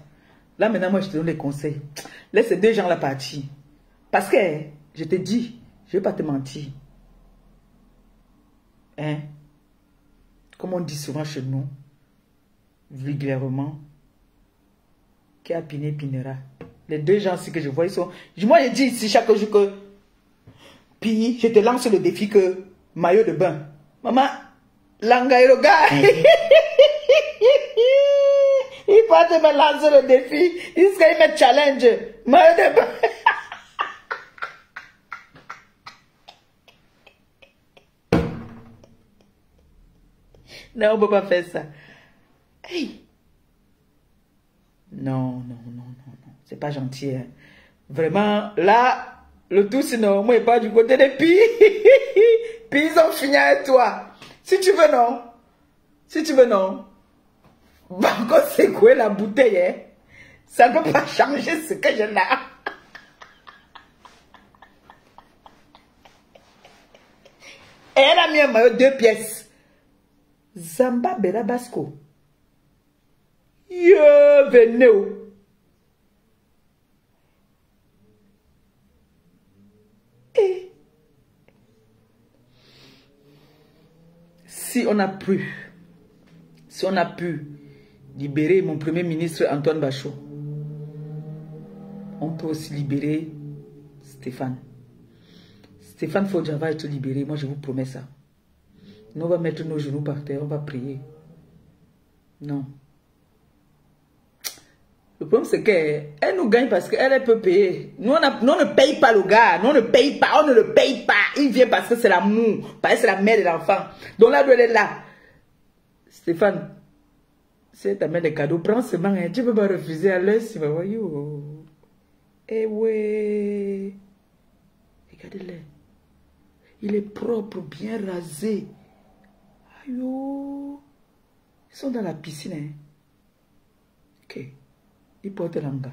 Là maintenant, moi je te donne des conseils. Laisse ces deux gens là partir. Parce que, je te dis, je ne vais pas te mentir. Hein? Comme on dit souvent chez nous, vulgairement, qui a pinera. Les deux gens ci que je vois, ils sont... Moi, je dis ici chaque jour que... Puis, je te lance le défi que... Maillot de bain. Maman, Langairoga. il va te me lancer le défi. Il serait me challenge. Maillot de. Non, on ne peut pas faire ça. Hey. Non, non, non, non, non. C'est pas gentil. Hein. Vraiment, là, le tout, sinon, moi, pas du côté des filles. Puis ils ont fini avec toi. Si tu veux, non. Si tu veux, non. Banco, c'est quoi la bouteille, hein? Ça ne peut pas changer ce que j'ai là. Elle a mis un maillot deux pièces. Zamba Berabasco. Yo, venez. Et si on a pu, si on a pu libérer mon premier ministre Antoine Bachot, on peut aussi libérer Stéphane. Stéphane Fodja va être libéré, moi je vous promets ça. Nous on va mettre nos genoux par terre, on va prier. Non. Le problème, c'est qu'elle nous gagne parce qu'elle peut payer. Nous on, a, nous, ne paye pas le gars. Nous, on ne paye pas. On ne le paye pas. Il vient parce que c'est l'amour. Parce que c'est la mère de l'enfant. Donc là, elle est là. Stéphane, c'est ta mère des cadeaux. Prends ce. Hein. Tu ne peux pas refuser à l'heure. Si voyou. Eh ouais. Regardez-le. Il est propre, bien rasé. Aïe. oh. Ils sont dans la piscine. Hein. Ok. Ils portent l'anga.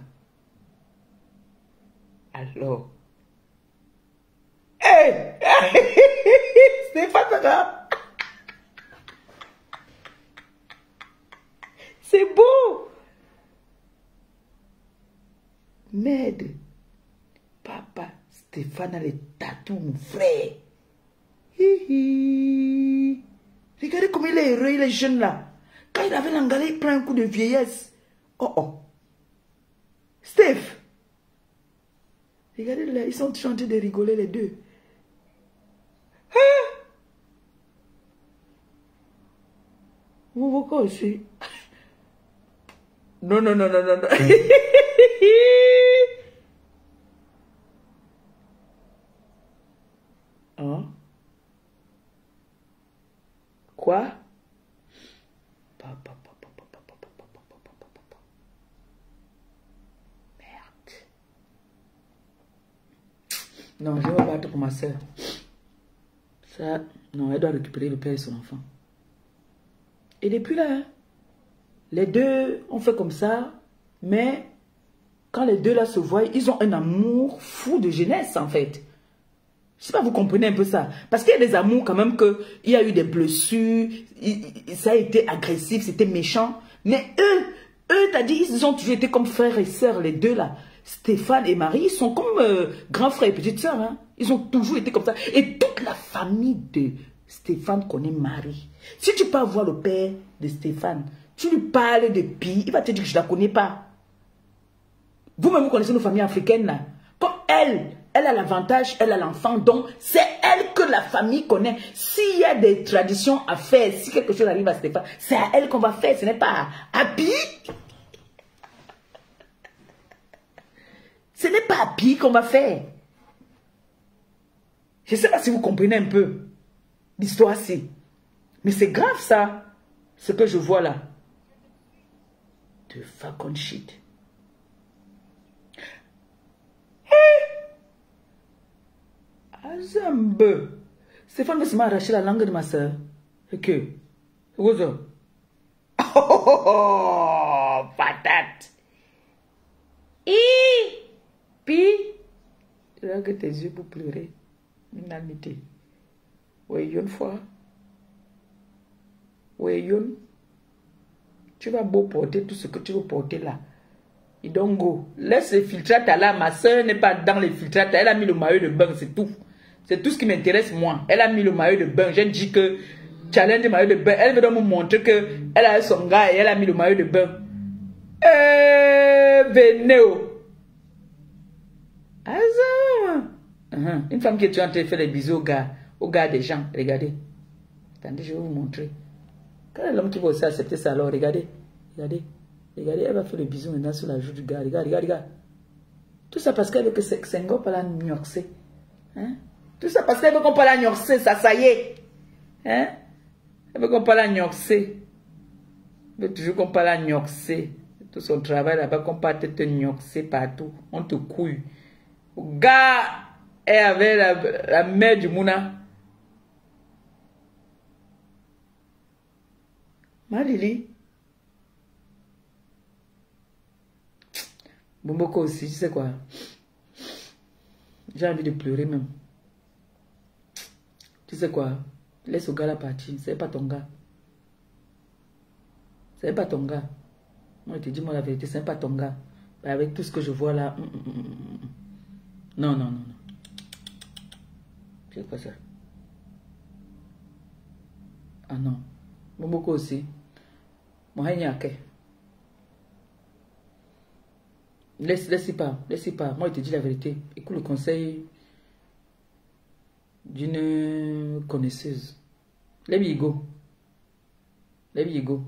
Alors. Hé! Stéphane, regarde. C'est beau. Merde. Papa, Stéphane a les tatous, mon frère. Hihi. Regardez comment il est heureux, il est jeune là. Quand il avait l'engalé, il prend un coup de vieillesse. Oh oh. Steph. Regardez là, ils sont en train de rigoler les deux. Hein? Vous vous aussi. Non, non, non, non, non, non. hein? Quoi? Merde. Non, je vais Ça, non, elle doit récupérer le père et son enfant. Et depuis là, les deux ont fait comme ça, mais quand les deux là se voient, ils ont un amour fou de jeunesse en fait. Je sais pas, vous comprenez un peu ça? Parce qu'il y a des amours quand même que il y a eu des blessures, ça a été agressif, c'était méchant. Mais eux, eux, t'as dit, ils ont toujours été comme frères et sœurs, les deux là. Stéphane et Marie, ils sont comme euh, grand frère et petite sœur. Hein. Ils ont toujours été comme ça. Et toute la famille de Stéphane connaît Marie. Si tu peux voir le père de Stéphane, tu lui parles de Pi, il va te dire que je ne la connais pas. Vous-même, vous connaissez nos familles africaines là. Comme elle, elle a l'avantage, elle a l'enfant, donc c'est elle que la famille connaît. S'il y a des traditions à faire, si quelque chose arrive à Stéphane, c'est à elle qu'on va faire, ce n'est pas à Pi. Ce n'est pas à Pi qu'on va faire. Je ne sais pas si vous comprenez un peu l'histoire-ci. Mais c'est grave ça, ce que je vois là. De fucking shit. Azambe. Stéphane veut se m'arracher la langue de ma soeur. Et que? What's? Oh, patate. Hi. Puis, regarde tes yeux pour pleurer. Minamité. Oui, une fois. Oui, une. Tu vas beau porter tout ce que tu veux porter là. Et donc, go. Laisse les filtrates là. Ma soeur n'est pas dans les filtrates. Elle a mis le maillot de bain, c'est tout. C'est tout ce qui m'intéresse, moi. Elle a mis le maillot de bain. J'ai dit que challenge le maillot de bain. Elle veut me montrer que elle a son gars et elle a mis le maillot de bain. Eh, venez. Ah, uh-huh. Une femme qui est en train de faire les bisous au gars, au gars des gens. Regardez. Attendez, je vais vous montrer. Quel est l'homme qui va aussi accepter ça alors Regardez. Regardez. Regardez, elle va faire le bisou maintenant sur la joue du gars. Regarde, regarde, regarde. Tout ça parce qu'elle veut que Sengo pas la gnoxer. Hein? Tout ça parce qu'elle veut qu'on parle à gnoxer, ça, ça y est. Hein? Elle veut qu'on parle à gnoxer. Elle veut toujours qu'on parle à gnoxer. Tout son travail là-bas, qu'on parle te gnoxer partout. On te couille. Gars est avec la, la mère du Mouna. Malili. Bomboko aussi, tu sais quoi J'ai envie de pleurer même. Tu sais quoi Laisse ce gars-là partir. C'est pas ton gars. C'est pas ton gars. Moi, je te dis moi la vérité, c'est pas ton gars. Avec tout ce que je vois là. Hum, hum, hum, non, non, non, non. C'est quoi ça? Ah non. Bomboko aussi. Moi, il n'y a que. Laisse, laisse pas, laisse pas. Moi, je te dis la vérité. Écoute le conseil d'une connaisseuse. Let me go. Let me go.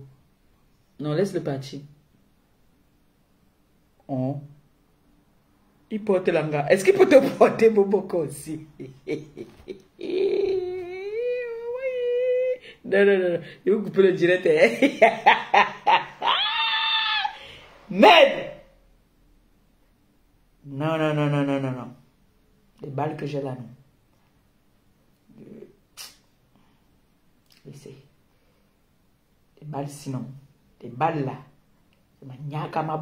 Non, laisse-le partir. Oh. Il porte l'anga. Est-ce qu'il peut te porter Boboko aussi? Non, non, non. Il vous couper le direct. Merde! Non, non, non, non, non, non, non. Les balles que j'ai là, non. Laissez. Les balles sinon. Les balles là. C'est ma nyaka ma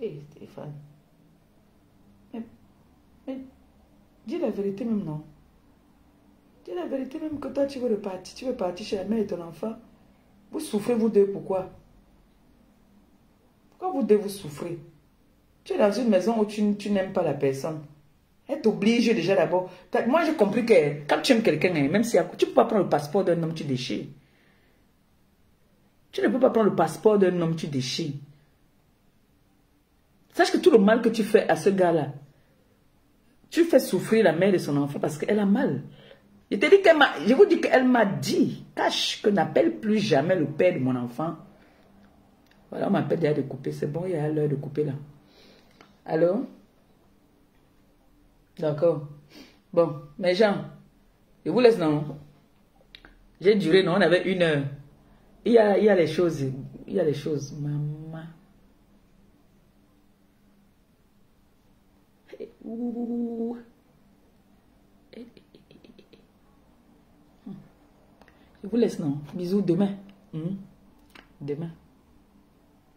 Hey Stéphane. Mais, mais, dis la vérité même, non? Dis la vérité même que toi tu veux repartir. Tu veux partir chez la mère et ton enfant. Vous souffrez vous deux, pourquoi? Pourquoi vous devez souffrir Tu es dans une maison où tu, tu n'aimes pas la personne. Elle t'oblige déjà d'abord. Moi, j'ai compris que quand tu aimes quelqu'un, hein, même si tu ne peux pas prendre le passeport d'un homme, tu déchires. Tu ne peux pas prendre le passeport d'un homme, tu déchires. Sache que tout le mal que tu fais à ce gars-là, tu fais souffrir la mère de son enfant parce qu'elle a mal. Je je vous dis qu'elle m'a dit, cache que n'appelle plus jamais le père de mon enfant. Voilà, on m'appelle déjà de couper, c'est bon, il y a l'heure de couper là. Allô? D'accord. Bon, mes gens, je vous laisse, non? J'ai duré, non? On avait une heure. Il y a, il y a les choses, il y a les choses. Maman. Je vous laisse, non? Bisous demain. Hmm? Demain.